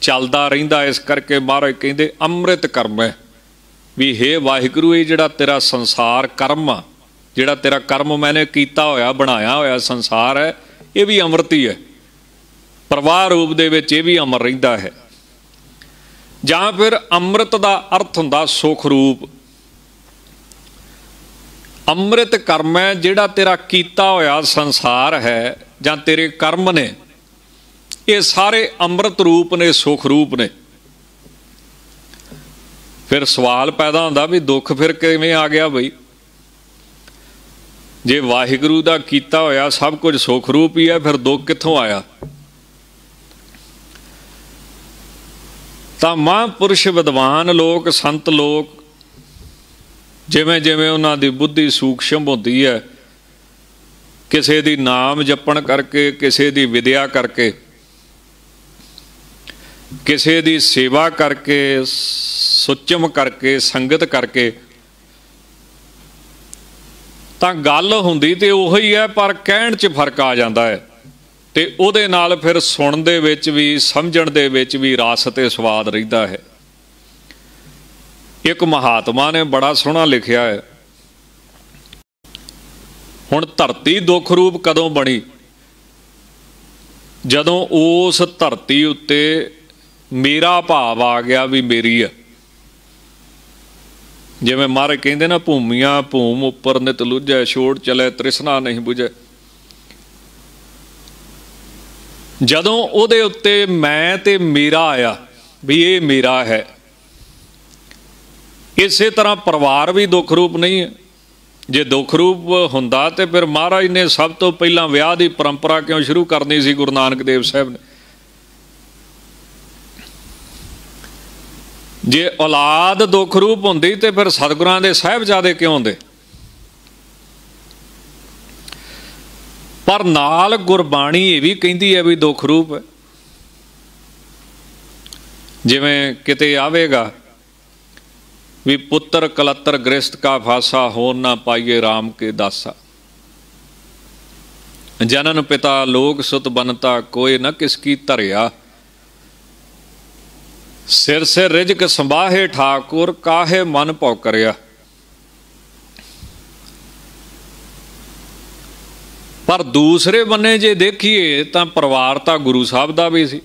ਚੱਲਦਾ ਰਹਿੰਦਾ, ਇਸ ਕਰਕੇ ਮਹਾਰਾਜ ਕਹਿੰਦੇ, ਅੰਮ੍ਰਿਤ ਕਰਮ। ਹੈ ਵੀ हे ਵਾਹਿਗੁਰੂ, ਇਹ ਜਿਹੜਾ ਤੇਰਾ ਸੰਸਾਰ ਕਰਮ ਆ, ਜਿਹੜਾ ਤੇਰਾ ਕਰਮ ਮੈਨੇ ਕੀਤਾ ਹੋਇਆ, ਬਣਾਇਆ ਹੋਇਆ ਸੰਸਾਰ ਹੈ, ਇਹ ਵੀ ਅੰਮ੍ਰਿਤ ਹੀ ਹੈ। ਪ੍ਰਵਾਹ ਰੂਪ ਦੇ ਵਿੱਚ ਇਹ ਵੀ ਅਮਰ ਰਹਿੰਦਾ ਹੈ। ਜਾਂ ਫਿਰ ਅੰਮ੍ਰਿਤ ਦਾ ਅਰਥ ਹੁੰਦਾ ਸੁਖ ਰੂਪ। ਅੰਮ੍ਰਿਤ ਕਰਮ ਹੈ ਜਿਹੜਾ ਤੇਰਾ ਕੀਤਾ ਹੋਇਆ ਸੰਸਾਰ ਹੈ, ਜਾਂ ਤੇਰੇ ਕਰਮ ਨੇ, ਇਹ ਸਾਰੇ ਅੰਮ੍ਰਿਤ ਰੂਪ ਨੇ, ਸੁਖ ਰੂਪ ਨੇ। ਫਿਰ ਸਵਾਲ ਪੈਦਾ ਹੁੰਦਾ ਵੀ ਦੁੱਖ ਫਿਰ ਕਿਵੇਂ ਆ ਗਿਆ ਬਈ? ਜੇ ਵਾਹਿਗੁਰੂ ਦਾ ਕੀਤਾ ਹੋਇਆ ਸਭ ਕੁਝ ਸੁਖ ਰੂਪ ਹੀ ਹੈ, ਫਿਰ ਦੁੱਖ ਕਿੱਥੋਂ ਆਇਆ? ਤਾਂ ਮਹਾਂਪੁਰਸ਼ ਵਿਦਵਾਨ ਲੋਕ, ਸੰਤ ਲੋਕ ਜਿਵੇਂ ਜਿਵੇਂ ਉਹਨਾਂ ਦੀ ਬੁੱਧੀ ਸੂਖਸ਼ਮ ਹੁੰਦੀ ਹੈ, ਕਿਸੇ ਦੀ ਨਾਮ ਜਪਣ ਕਰਕੇ, ਕਿਸੇ ਦੀ ਵਿਦਿਆ ਕਰਕੇ ਕਿਸੇ ਦੀ ਸੇਵਾ ਕਰਕੇ, ਸੁਚਮ ਕਰਕੇ, ਸੰਗਤ ਕਰਕੇ ਤਾਂ ਗੱਲ ਹੁੰਦੀ ਤੇ ਉਹੀ ਹੈ, ਪਰ ਕਹਿਣ 'ਚ ਫ਼ਰਕ ਆ ਜਾਂਦਾ ਹੈ। ਤੇ ਉਹਦੇ ਨਾਲ ਫਿਰ ਸੁਣਨ ਦੇ ਵਿੱਚ ਵੀ, ਸਮਝਣ ਦੇ ਵਿੱਚ ਵੀ ਰਸ ਤੇ ਸਵਾਦ ਰਹਿੰਦਾ ਹੈ। ਇੱਕ ਮਹਾਤਮਾ ਨੇ ਬੜਾ ਸੋਹਣਾ ਲਿਖਿਆ ਹੈ, ਹੁਣ ਧਰਤੀ ਦੁੱਖ ਰੂਪ ਕਦੋਂ ਬਣੀ? ਜਦੋਂ ਉਸ ਧਰਤੀ ਉੱਤੇ ਮੇਰਾ ਭਾਵ ਆ ਗਿਆ ਵੀ ਮੇਰੀ ਆ। ਜਿਵੇਂ ਮਾਰੇ ਕਹਿੰਦੇ ਨਾ, ਭੂਮੀਆਂ ਭੂਮ ਉੱਪਰ ਨਿਤ ਲੁੱਝੈ, ਛੋੜ ਚਲੇ, ਤ੍ਰਿਸ਼ਨਾ ਨਹੀਂ 부ਝੈ ਜਦੋਂ ਉਹਦੇ ਉੱਤੇ ਮੈਂ ਤੇ ਮੇਰਾ ਆਇਆ ਵੀ ਇਹ ਮੇਰਾ ਹੈ। ਇਸੇ ਤਰ੍ਹਾਂ ਪਰਿਵਾਰ ਵੀ ਦੁੱਖ ਰੂਪ ਨਹੀਂ ਹੈ। ਜੇ ਦੁੱਖ ਰੂਪ ਹੁੰਦਾ ਤੇ ਫਿਰ ਮਹਾਰਾਜ ਨੇ ਸਭ ਤੋਂ ਪਹਿਲਾਂ ਵਿਆਹ ਦੀ ਪਰੰਪਰਾ ਕਿਉਂ ਸ਼ੁਰੂ ਕਰਨੀ ਸੀ ਗੁਰੂ ਨਾਨਕ ਦੇਵ ਸਾਹਿਬ ਨੇ? ਜੇ ਔਲਾਦ ਦੁੱਖ ਰੂਪ ਹੁੰਦੀ ਤੇ ਫਿਰ ਸਤਿਗੁਰਾਂ ਦੇ ਸਾਹਿਬਜ਼ਾਦੇ ਕਿਉਂ ਹੁੰਦੇ? ਪਰ ਨਾਲ ਗੁਰਬਾਣੀ ਇਹ ਵੀ ਕਹਿੰਦੀ ਹੈ ਵੀ ਦੁੱਖ ਰੂਪ ਹੈ। ਜਿਵੇਂ ਕਿਤੇ ਆਵੇਗਾ ਵੀ ਪੁੱਤਰ ਕਲੱਤਰ ਗ੍ਰਸਤ ਕਾ ਫਾਸਾ, ਹੋਣ ਨਾ ਪਾਈਏ RAM ਕੇ ਦਾਸਾ। ਜਨਨ ਪਿਤਾ ਲੋਕ ਸੁਤ ਬਨਤਾ, ਕੋਈ ਨਾ ਕਿਸ ਕੀ ਧਰਿਆ। ਸਿਰ ਸੇ ਰਿਜਕ ਸੰਭਾਹੇ ਠਾਕੁਰ, ਕਾਹੇ ਮਨ ਭਉ ਕਰਿਆ। ਪਰ ਦੂਸਰੇ ਬੰਨੇ ਜੇ ਦੇਖੀਏ ਤਾਂ ਪਰਿਵਾਰ ਤਾਂ ਗੁਰੂ ਸਾਹਿਬ ਦਾ ਵੀ ਸੀ।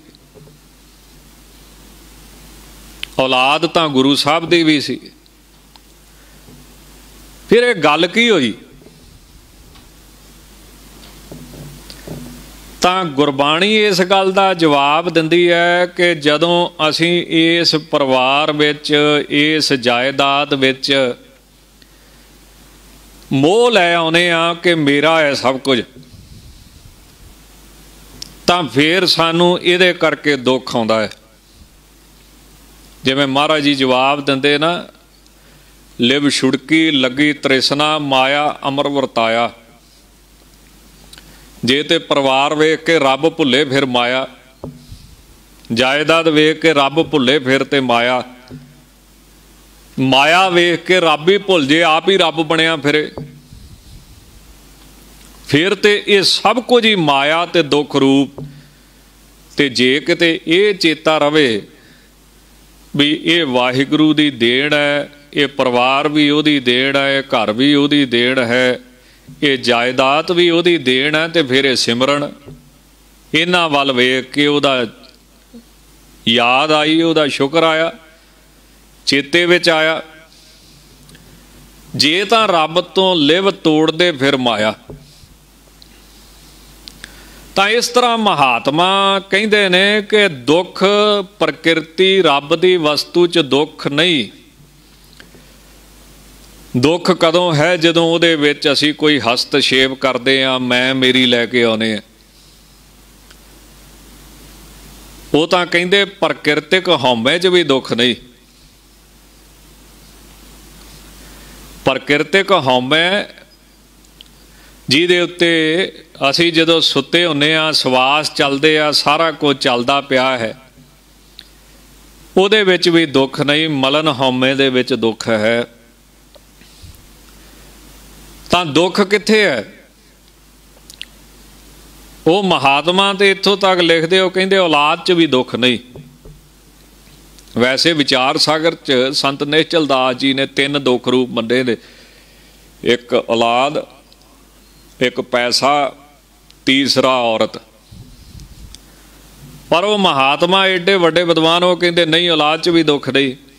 ਔਲਾਦ ਤਾਂ ਗੁਰੂ ਸਾਹਿਬ ਦੀ ਵੀ ਸੀ। ਫਿਰ ਇਹ ਗੱਲ ਕੀ ਹੋਈ? ਤਾਂ ਗੁਰਬਾਣੀ ਇਸ ਗੱਲ ਦਾ ਜਵਾਬ ਦਿੰਦੀ ਹੈ ਕਿ ਜਦੋਂ ਅਸੀਂ ਇਸ ਪਰਿਵਾਰ ਵਿੱਚ, ਇਸ ਜਾਇਦਾਦ ਵਿੱਚ ਮੋਹ ਲੈ ਆਉਨੇ ਆ ਕਿ ਮੇਰਾ ਹੈ ਸਭ ਕੁਝ, ਤਾਂ ਫੇਰ ਸਾਨੂੰ ਇਹਦੇ ਕਰਕੇ ਦੁੱਖ ਆਉਂਦਾ ਹੈ। ਜਿਵੇਂ ਮਹਾਰਾਜ ਜੀ ਜਵਾਬ ਦਿੰਦੇ ਨਾ, ਲਿਵ ਛੁੜਕੀ, ਲੱਗੀ ਤ੍ਰਿਸ਼ਨਾ, ਮਾਇਆ, ਅਮਰ ਵਰਤਾਇਆ। ਜੇ ਤੇ ਪਰਿਵਾਰ ਵੇਖ ਕੇ ਰੱਬ ਭੁੱਲੇ, ਫਿਰ ਮਾਇਆ। ਜਾਇਦਾਦ ਵੇਖ ਕੇ ਰੱਬ ਭੁੱਲੇ, ਫਿਰ ਤੇ ਮਾਇਆ। ਮਾਇਆ ਵੇਖ ਕੇ ਰੱਬ ਹੀ ਭੁੱਲ, ਜੇ ਆਪ ਹੀ ਰੱਬ ਬਣਿਆ ਫਿਰੇ। ਫਿਰ ਤੇ ਇਹ ਸਭ ਕੁਝ ਹੀ ਮਾਇਆ ਤੇ ਦੁੱਖ ਰੂਪ। ਤੇ ਜੇ ਕਿਤੇ ਇਹ ਚੇਤਾ ਰਵੇ ਵੀ ਇਹ ਵਾਹਿਗੁਰੂ ਦੀ ਦੇਣ ਹੈ, ਇਹ ਪਰਿਵਾਰ ਵੀ ਉਹਦੀ ਦੇਣ ਹੈ ਘਰ ਵੀ ਉਹਦੀ ਦੇਣ ਹੈ ਇਹ ਜਾਇਦਾਦ ਵੀ ਉਹਦੀ ਦੇਣ ਹੈ ਤੇ ਫਿਰ ਇਹ ਸਿਮਰਨ। ਇਹਨਾਂ ਵੱਲ ਵੇਖ ਕੇ ਉਹਦਾ ਯਾਦ ਆਈ, ਉਹਦਾ ਸ਼ੁਕਰ ਆਇਆ, ਚੇਤੇ ਵਿੱਚ ਆਇਆ। ਜੇ ਤਾਂ ਰੱਬ ਤੋਂ ਲਿਵ ਤੋੜਦੇ ਫਿਰ ਮਾਇਆ। ਤਾਂ ਇਸ ਤਰ੍ਹਾਂ ਮਹਾਤਮਾ ਕਹਿੰਦੇ ਨੇ ਕਿ ਦੁੱਖ ਪ੍ਰਕਿਰਤੀ ਰੱਬ ਦੀ ਵਸਤੂ 'ਚ ਦੁੱਖ ਨਹੀਂ। ਦੁੱਖ ਕਦੋਂ ਹੈ ਜਦੋਂ ਉਹਦੇ ਵਿੱਚ ਅਸੀਂ ਕੋਈ ਹਸਤਸ਼ੇਪ ਕਰਦੇ ਆ ਮੈਂ ਮੇਰੀ ਲੈ ਕੇ ਆਉਨੇ ਆ ਉਹ ਤਾਂ ਕਹਿੰਦੇ ਪ੍ਰਕਿਰਤਿਕ ਹਉਮੈ 'ਚ ਵੀ ਦੁੱਖ ਨਹੀਂ। ਪ੍ਰਕਿਰਤਿਕ ਹਉਮੈ ਜਿਹਦੇ ਉੱਤੇ ਅਸੀਂ ਜਦੋਂ ਸੁੱਤੇ ਹੁੰਨੇ ਆ ਸਵਾਸ ਚੱਲਦੇ ਆ, ਸਾਰਾ ਕੁਝ ਚੱਲਦਾ ਪਿਆ ਹੈ। ਉਹਦੇ ਵਿੱਚ ਵੀ ਦੁੱਖ ਨਹੀਂ, ਮਲਨ ਹਉਮੈ ਦੇ ਵਿੱਚ ਦੁੱਖ ਹੈ। ਤਾਂ ਦੁੱਖ ਕਿੱਥੇ ਹੈ? ਉਹ ਮਹਾਤਮਾ ਤੇ ਇੱਥੋਂ ਤੱਕ ਲਿਖਦੇ ਉਹ ਕਹਿੰਦੇ ਔਲਾਦ 'ਚ ਵੀ ਦੁੱਖ ਨਹੀਂ। ਵੈਸੇ ਵਿਚਾਰ ਸਾਗਰ 'ਚ ਸੰਤ ਨਿਸ਼ਚਲ ਦਾਸ ਜੀ ਨੇ ਤਿੰਨ ਦੁੱਖ ਰੂਪ ਮੰਡੇ ਨੇ। ਇੱਕ ਔਲਾਦ, ਇੱਕ ਪੈਸਾ, ਤੀਸਰਾ ਔਰਤ। ਪਰ ਉਹ ਮਹਾਤਮਾ ਏਡੇ ਵੱਡੇ ਵਿਦਵਾਨ, ਉਹ ਕਹਿੰਦੇ ਨਹੀਂ, ਔਲਾਦ 'ਚ ਵੀ ਦੁੱਖ ਨਹੀਂ।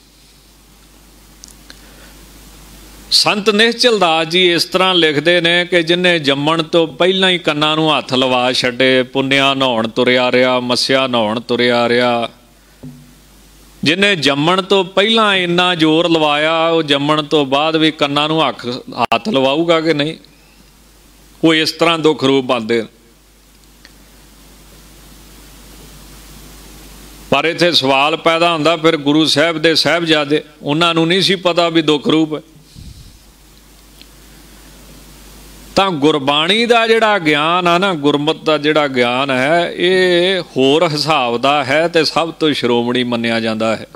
ਸੰਤ ਨਿਸ਼ਚਲ ਦਾਸ ਜੀ ਇਸ ਤਰ੍ਹਾਂ ਲਿਖਦੇ ਨੇ ਕਿ ਜਿਨੇ ਜੰਮਣ ਤੋਂ ਪਹਿਲਾਂ ਹੀ ਕੰਨਾਂ ਨੂੰ ਹੱਥ ਲਵਾ ਛੱਡੇ, ਪੁੰਨਿਆ ਨਹਾਉਣ ਤੁਰਿਆ ਰਿਹਾ, ਮਸਿਆ ਨਹਾਉਣ ਤੁਰਿਆ ਰਿਹਾ। ਜਿਨੇ ਜੰਮਣ ਤੋਂ ਪਹਿਲਾਂ ਇੰਨਾ ਜ਼ੋਰ ਲਵਾਇਆ, ਉਹ ਜੰਮਣ ਤੋਂ ਬਾਅਦ ਵੀ ਕੰਨਾਂ ਨੂੰ ਹੱਥ ਹੱਥ ਲਵਾਊਗਾ ਕਿ ਨਹੀਂ? ਉਹ ਇਸ ਤਰ੍ਹਾਂ ਦੁੱਖ ਰੂਪ ਬੰਦੇ ਪਰ ਇੱਥੇ ਸਵਾਲ ਪੈਦਾ ਹੁੰਦਾ, ਫਿਰ ਗੁਰੂ ਸਾਹਿਬ ਦੇ ਸਾਹਿਬਜ਼ਾਦੇ, ਉਹਨਾਂ ਨੂੰ ਨਹੀਂ ਸੀ ਪਤਾ ਵੀ ਦੁੱਖ ਰੂਪ ਹੈ। ਤਾਂ ਗੁਰਬਾਣੀ ਦਾ ਜਿਹੜਾ ਗਿਆਨ ਆ ਨਾ, ਗੁਰਮਤ ਦਾ ਜਿਹੜਾ ਗਿਆਨ ਹੈ, ਇਹ ਹੋਰ ਹਿਸਾਬ ਦਾ ਹੈ ਤੇ ਸਭ ਤੋਂ ਸ਼੍ਰੋਮਣੀ ਮੰਨਿਆ ਜਾਂਦਾ ਹੈ।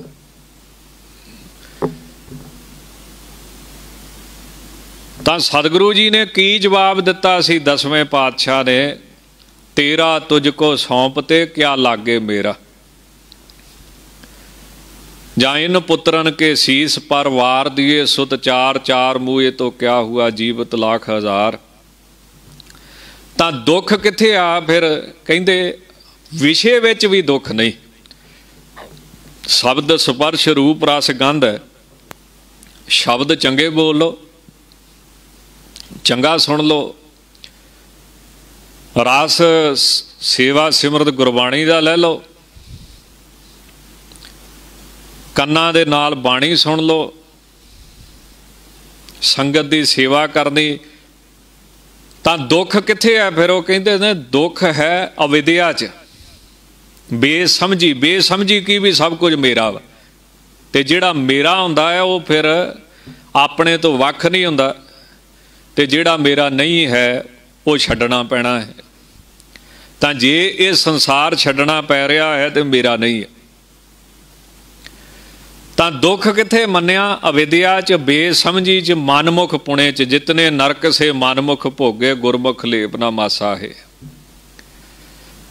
ਤਾਂ ਸਤਿਗੁਰੂ ਜੀ ਨੇ ਕੀ ਜਵਾਬ ਦਿੱਤਾ ਸੀ? ਦਸਵੇਂ ਪਾਤਸ਼ਾਹ ਨੇ, ਤੇਰਾ ਤੁਝ ਕੋ ਸੌਂਪ ਤੇ ਕਿਆ ਲਾਗੇ ਮੇਰਾ? ਜਾਇਨ ਪੁੱਤਰਨ ਕੇ ਸੀਸ ਪਰ ਵਾਰ ਦਿਏ, ਸੁਤ ਚਾਰ ਚਾਰ ਮੂਏ ਤੋਂ ਕਿਆ ਹੁਆ ਜੀਵਤ ਲੱਖ ਹਜ਼ਾਰ? ਤਾਂ ਦੁੱਖ ਕਿੱਥੇ ਆ? ਫਿਰ ਕਹਿੰਦੇ, ਵਿਸ਼ੇ ਵਿੱਚ ਵੀ ਦੁੱਖ ਨਹੀਂ। ਸ਼ਬਦ ਸਪਰਸ਼ ਰੂਪ ਰਸ ਗੰਧ। ਹੈ ਸ਼ਬਦ ਚੰਗੇ ਬੋਲ ਲੋ ਚੰਗਾ ਸੁਣ ਲੋ ਰਸ ਸੇਵਾ ਸਿਮਰਤ ਗੁਰਬਾਣੀ ਦਾ ਲੈ ਲਓ। ਕੰਨਾਂ ਦੇ ਨਾਲ ਬਾਣੀ ਸੁਣ ਲਓ। ਸੰਗਤ ਦੀ ਸੇਵਾ ਕਰਨੀ ਤਾਂ ਦੁੱਖ ਕਿੱਥੇ ਹੈ? ਫਿਰ ਉਹ ਕਹਿੰਦੇ ਨੇ, ਦੁੱਖ ਹੈ ਅਵਿਦਿਆ 'ਚ। ਬੇਸਮਝੀ ਬੇਸਮਝੀ ਕੀ ਵੀ ਸਭ ਕੁਝ ਮੇਰਾ ਵਾ। ਤੇ ਜਿਹੜਾ ਮੇਰਾ ਹੁੰਦਾ ਹੈ, ਉਹ ਫਿਰ ਆਪਣੇ ਤੋਂ ਵੱਖ ਨਹੀਂ ਹੁੰਦਾ। ਤੇ ਜਿਹੜਾ ਮੇਰਾ ਨਹੀਂ ਹੈ, ਉਹ ਛੱਡਣਾ ਪੈਣਾ ਹੈ। ਤਾਂ ਜੇ ਇਹ ਸੰਸਾਰ ਛੱਡਣਾ ਪੈ ਰਿਹਾ ਹੈ, ਤੇ ਮੇਰਾ ਨਹੀਂ ਹੈ। ਤਾਂ ਦੁੱਖ ਕਿੱਥੇ ਮੰਨਿਆ? ਅਵਿਦਿਆ ਚ ਬੇਸਮਝੀ ਚ ਮਨਮੁਖ ਪੁਣੇ ਚ ਜਿਤਨੇ ਨਰਕ ਸੇ ਮਨਮੁਖ ਭੋਗੇ ਗੁਰਮੁਖ ਲੇਪ ਨਾ ਮਾਸਾ ਹੈ।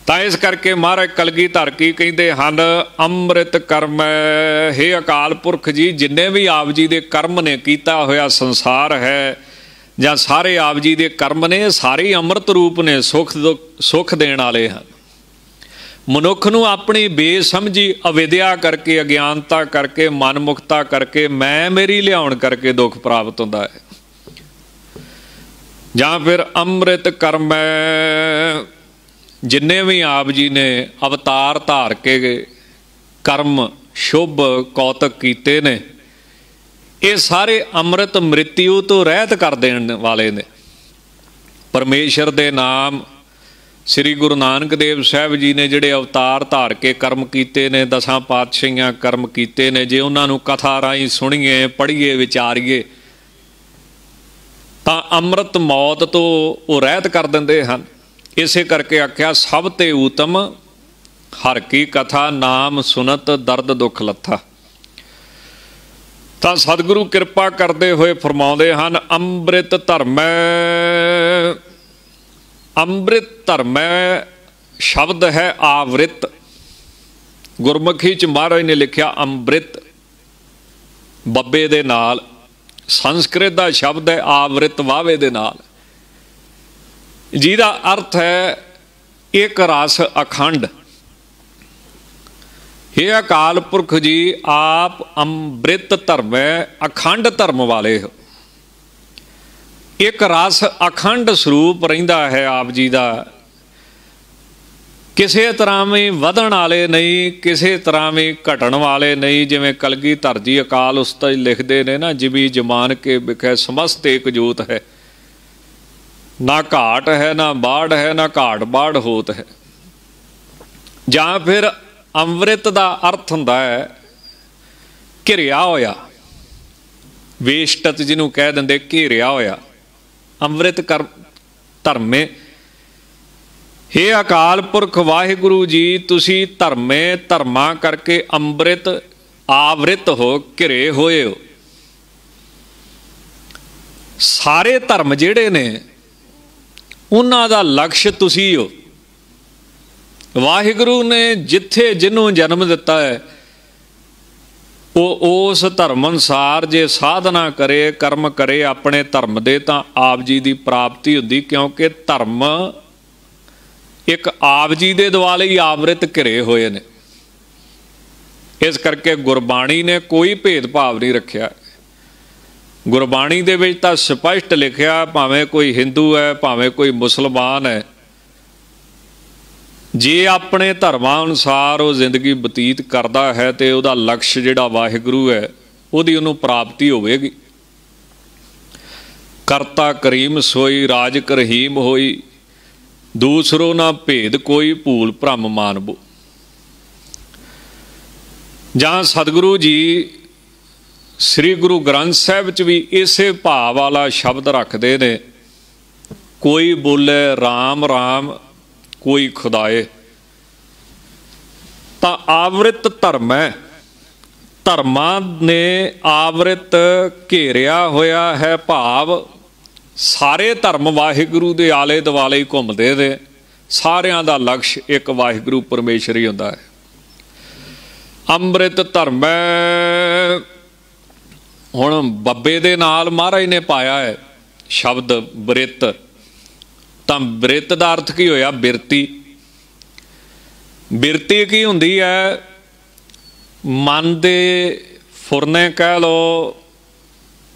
ਤਾਂ ਇਸ ਕਰਕੇ ਮਹਾਰਾਜ ਕਲਗੀ ਧਰ ਕੀ ਕਹਿੰਦੇ ਹਨ, ਅੰਮ੍ਰਿਤ ਕਰਮ ਹੈ। ਅਕਾਲ ਪੁਰਖ ਜੀ, ਜਿੰਨੇ ਵੀ ਆਪ ਜੀ ਦੇ ਕਰਮ ਨੇ ਕੀਤਾ ਹੋਇਆ ਸੰਸਾਰ ਹੈ, ਜਾਂ ਸਾਰੇ ਆਪ ਜੀ ਦੇ ਕਰਮ ਨੇ, ਸਾਰੇ ਅੰਮ੍ਰਿਤ ਰੂਪ ਨੇ, ਸੁਖ ਸੁਖ ਦੇਣ ਵਾਲੇ ਹਨ। ਮਨੁੱਖ ਨੂੰ ਆਪਣੀ ਬੇਸਮਝੀ, ਅਵਿਦਿਆ ਕਰਕੇ, ਅਗਿਆਨਤਾ ਕਰਕੇ, ਮਨਮੁਖਤਾ ਕਰਕੇ, ਮੈਂ ਮੇਰੀ ਲਿਆਉਣ ਕਰਕੇ ਦੁੱਖ ਪ੍ਰਾਪਤ ਹੁੰਦਾ ਹੈ। ਜਾਂ ਫਿਰ ਅੰਮ੍ਰਿਤ ਕਰਮ ਜਿੰਨੇ ਵੀ ਆਪ ਜੀ ਨੇ ਅਵਤਾਰ ਧਾਰ ਕੇ ਕਰਮ ਸ਼ੁਭ ਕੌਤਕ ਕੀਤੇ ਨੇ, ਇਹ ਸਾਰੇ ਅੰਮ੍ਰਿਤ ਮ੍ਰਿਤਿਉ ਤੋਂ ਰਹਿਤ ਕਰ ਦੇਣ ਵਾਲੇ ਨੇ। ਪਰਮੇਸ਼ਰ ਦੇ ਨਾਮ ਸ੍ਰੀ ਗੁਰੂ ਨਾਨਕ ਦੇਵ ਸਾਹਿਬ ਜੀ ਨੇ ਜਿਹੜੇ ਅਵਤਾਰ ਧਾਰ ਕੇ ਕਰਮ ਕੀਤੇ ਨੇ, ਦਸਾਂ ਪਾਤਸ਼ਾਹੀਆਂ ਕਰਮ ਕੀਤੇ ਨੇ, ਜੇ ਉਹਨਾਂ ਨੂੰ ਕਥਾ ਰਾਹੀਂ ਸੁਣੀਏ, ਪੜ੍ਹੀਏ, ਵਿਚਾਰੀਏ, ਤਾਂ ਅੰਮ੍ਰਿਤ ਮੌਤ ਤੋਂ ਉਹ ਰਹਿਤ ਕਰ ਦਿੰਦੇ ਹਨ। ਇਸੇ ਕਰਕੇ ਆਖਿਆ, ਸਭ ਤੇ ਊਤਮ ਹਰ ਕੀ ਕਥਾ, ਨਾਮ, ਸੁਨਤ, ਦਰਦ, ਦੁੱਖ, ਲੱਥਾ। ਤਾਂ ਸਤਿਗੁਰੂ ਕਿਰਪਾ ਕਰਦੇ ਹੋਏ ਫਰਮਾਉਂਦੇ ਹਨ, ਅੰਮ੍ਰਿਤ ਧਰਮੈ ਅੰਮ੍ਰਿਤ ਧਰਮੈ ਸ਼ਬਦ ਹੈ ਆਵ੍ਰਿਤ। ਗੁਰਮੁਖੀ ਚ ਮਹਾਰਾਜ ਨੇ ਲਿਖਿਆ ਅੰਮ੍ਰਿਤ। ਬੱਬੇ ਦੇ ਨਾਲ, ਸੰਸਕ੍ਰਿਤ ਦਾ ਸ਼ਬਦ ਹੈ ਆਵ੍ਰਿਤ ਵਾਵੇ ਦੇ ਨਾਲ। ਜਿਹਦਾ ਅਰਥ ਹੈ ਇੱਕ ਰਸ ਅਖੰਡ। ਇਹ ਅਕਾਲ ਪੁਰਖ ਜੀ, ਆਪ ਅੰਮ੍ਰਿਤ ਧਰਮ ਹੈ ਅਖੰਡ ਧਰਮ ਵਾਲੇ ਹੋ। ਇੱਕ ਰਸ ਅਖੰਡ ਸਰੂਪ ਰਹਿੰਦਾ ਹੈ ਆਪ ਜੀ ਦਾ। ਕਿਸੇ ਤਰ੍ਹਾਂ ਵੀ ਵਧਣ ਵਾਲੇ ਨਹੀਂ, ਕਿਸੇ ਤਰ੍ਹਾਂ ਵੀ ਘਟਣ ਵਾਲੇ ਨਹੀਂ। ਜਿਵੇਂ ਕਲਗੀ ਧਰਜੀ ਅਕਾਲ ਉਸਤਾਦ ਲਿਖਦੇ ਨੇ ਨਾ, ਜਿਵੇਂ ਜਮਾਨ ਕੇ ਵਿਖੇ ਸਮਸਤ ਇੱਕ ਜੋਤ ਹੈ। ਨਾ ਘਾਟ ਹੈ, ਨਾ ਬਾੜ ਹੈ, ਨਾ ਘਾਟ ਬਾੜ ਹੋਤ ਹੈ। ਜਾਂ ਫਿਰ ਅੰਮ੍ਰਿਤ ਦਾ ਅਰਥ ਹੁੰਦਾ ਹੈ, ਘਿਰਿਆ ਹੋਇਆ। ਵੇਸ਼ਟਤ ਜਿਹਨੂੰ ਕਹਿ ਦਿੰਦੇ, ਘਿਰਿਆ ਹੋਇਆ। ਅੰਮ੍ਰਿਤ ਕਰ ਧਰਮੇ। हे ਅਕਾਲ ਪੁਰਖ, ਵਾਹਿਗੁਰੂ ਜੀ, ਤੁਸੀਂ ਧਰਮੇ ਧਰਮਾਂ ਕਰਕੇ ਅੰਮ੍ਰਿਤ ਆਵ੍ਰਿਤ ਹੋ, ਘਿਰੇ ਹੋਏ ਹੋ। ਸਾਰੇ ਧਰਮ ਜਿਹੜੇ ਨੇ, ਉਹਨਾਂ ਦਾ ਲਕਸ਼ ਤੁਸੀਂ ਹੋ। ਵਾਹਿਗੁਰੂ ਨੇ ਜਿੱਥੇ ਜਿਹਨੂੰ ਜਨਮ ਦਿੱਤਾ ਹੈ ਉਹ ਉਸ ਧਰਮ ਅਨਸਾਰ ਜੇ ਸਾਧਨਾ ਕਰੇ, ਕਰਮ ਕਰੇ, ਆਪਣੇ ਧਰਮ ਦੇ ਤਾਂ ਆਪ ਜੀ ਦੀ ਪ੍ਰਾਪਤੀ ਹੁੰਦੀ, ਕਿਉਂਕਿ ਧਰਮ ਇੱਕ ਆਪ ਜੀ ਦੇ ਦੁਆਲੇ ਹੀ ਆਵਰਿਤ ਘਿਰੇ ਹੋਏ ਨੇ। ਇਸ ਕਰਕੇ ਗੁਰਬਾਣੀ ਨੇ ਕੋਈ ਭੇਦਭਾਵ ਨਹੀਂ ਰੱਖਿਆ। ਗੁਰਬਾਣੀ ਦੇ ਵਿੱਚ ਤਾਂ ਸਪਸ਼ਟ ਲਿਖਿਆ, ਭਾਵੇਂ ਕੋਈ ਹਿੰਦੂ ਹੈ, ਭਾਵੇਂ ਕੋਈ ਮੁਸਲਮਾਨ ਹੈ ਜੇ ਆਪਣੇ ਧਰਮਾਂ ਅਨੁਸਾਰ ਉਹ ਜ਼ਿੰਦਗੀ ਬਤੀਤ ਕਰਦਾ ਹੈ ਤੇ ਉਹਦਾ ਲਕਸ਼ ਜਿਹੜਾ ਵਾਹਿਗੁਰੂ ਹੈ, ਉਹਦੀ ਉਹਨੂੰ ਪ੍ਰਾਪਤੀ ਹੋਵੇਗੀ। ਕਰਤਾ ਕਰੀਮ ਸੋਈ, ਰਾਜ ਕਰਹੀਮ ਹੋਈ, ਦੂਸਰੋ ਨਾ ਭੇਦ ਕੋਈ ਭੂਲ ਭ੍ਰਮ ਮਾਨਬੋ ਜਾਂ ਸਤਿਗੁਰੂ ਜੀ, ਸ੍ਰੀ ਗੁਰੂ ਗ੍ਰੰਥ ਸਾਹਿਬ 'ਚ ਵੀ ਇਸੇ ਭਾਵ ਵਾਲਾ ਸ਼ਬਦ ਰੱਖਦੇ ਨੇ, ਕੋਈ ਬੋਲੇ RAM RAM ਕੋਈ ਖੁਦਾਏ। ਤਾਂ ਆਵਰਿਤ ਧਰਮ ਹੈ। ਧਰਮਾਂ ਨੇ ਆਵਰਿਤ ਘੇਰਿਆ ਹੋਇਆ ਹੈ ਭਾਵ, ਸਾਰੇ ਧਰਮ ਵਾਹਿਗੁਰੂ ਦੇ ਆਲੇ ਦੁਆਲੇ ਹੀ ਘੁੰਮਦੇ ਦੇ ਸਾਰਿਆਂ ਦਾ ਲਕਸ਼ ਇੱਕ ਵਾਹਿਗੁਰੂ ਪਰਮੇਸ਼ਰ ਹੀ ਹੁੰਦਾ ਹੈ। ਅੰਮ੍ਰਿਤ ਧਰਮ ਹੁਣ ਬੱਬੇ ਦੇ ਨਾਲ ਮਹਾਰਾਜ ਨੇ ਪਾਇਆ ਹੈ ਸ਼ਬਦ ਬ੍ਰਿਤ। ਤਾਂ ਬ੍ਰਿਤ ਦਾ ਅਰਥ ਕੀ ਹੋਇਆ? ਬਿਰਤੀ। ਬਿਰਤੀ ਕੀ ਹੁੰਦੀ ਹੈ? ਮਨ ਦੇ ਫੁਰਨੇ ਕਹਿ ਲੋ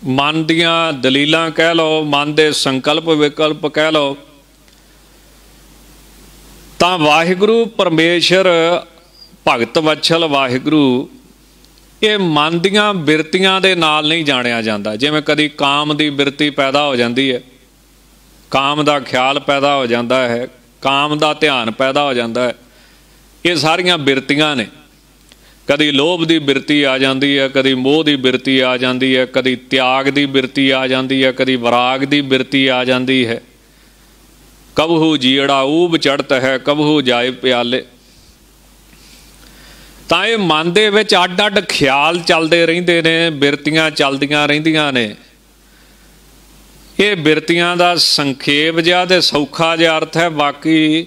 ਮਨ ਦੀਆਂ ਦਲੀਲਾਂ ਕਹਿ ਲੋ ਮਨ ਦੇ ਸੰਕਲਪ ਵਿਕਲਪ ਕਹਿ ਲੋ ਤਾਂ ਵਾਹਿਗੁਰੂ ਪਰਮੇਸ਼ਰ, ਭਗਤ ਵਛਲ ਵਾਹਿਗੁਰੂ, ਇਹ ਮਨ ਦੀਆਂ ਬਿਰਤੀਆਂ ਦੇ ਨਾਲ ਨਹੀਂ ਜਾਣਿਆ ਜਾਂਦਾ। ਜਿਵੇਂ ਕਦੀ ਕਾਮ ਦੀ ਬਿਰਤੀ ਪੈਦਾ ਹੋ ਜਾਂਦੀ ਹੈ। ਕਾਮ ਦਾ ਖਿਆਲ ਪੈਦਾ ਹੋ ਜਾਂਦਾ ਹੈ, ਕਾਮ ਦਾ ਧਿਆਨ ਪੈਦਾ ਹੋ ਜਾਂਦਾ ਹੈ। ਇਹ ਸਾਰੀਆਂ ਬਿਰਤੀਆਂ ਨੇ। ਕਦੀ ਲੋਭ ਦੀ ਬਿਰਤੀ ਆ ਜਾਂਦੀ ਹੈ, ਕਦੀ ਮੋਹ ਦੀ ਬਿਰਤੀ ਆ ਜਾਂਦੀ ਹੈ, ਕਦੀ ਤਿਆਗ ਦੀ ਬਿਰਤੀ ਆ ਜਾਂਦੀ ਹੈ, ਕਦੀ ਵਿਰਾਗ ਦੀ ਬਿਰਤੀ ਆ ਜਾਂਦੀ ਹੈ। ਕਬਹੂ ਜੀੜਾ ਊਬ ਚੜਤ ਹੈ, ਕਬਹੂ ਜਾਏ ਪਿਆਲੇ। ਤਾਂ ਇਹ ਮਨ ਦੇ ਵਿੱਚ ਅੱਡ-ਅੱਡ ਖਿਆਲ ਚੱਲਦੇ ਰਹਿੰਦੇ ਨੇ, ਬਿਰਤੀਆਂ ਚੱਲਦੀਆਂ ਰਹਿੰਦੀਆਂ ਨੇ। ਇਹ ਬਿਰਤੀਆਂ ਦਾ ਸੰਖੇਪ ਜਿਹਾ ਤੇ ਸੌਖਾ ਜਿਹਾ ਅਰਥ ਹੈ। ਬਾਕੀ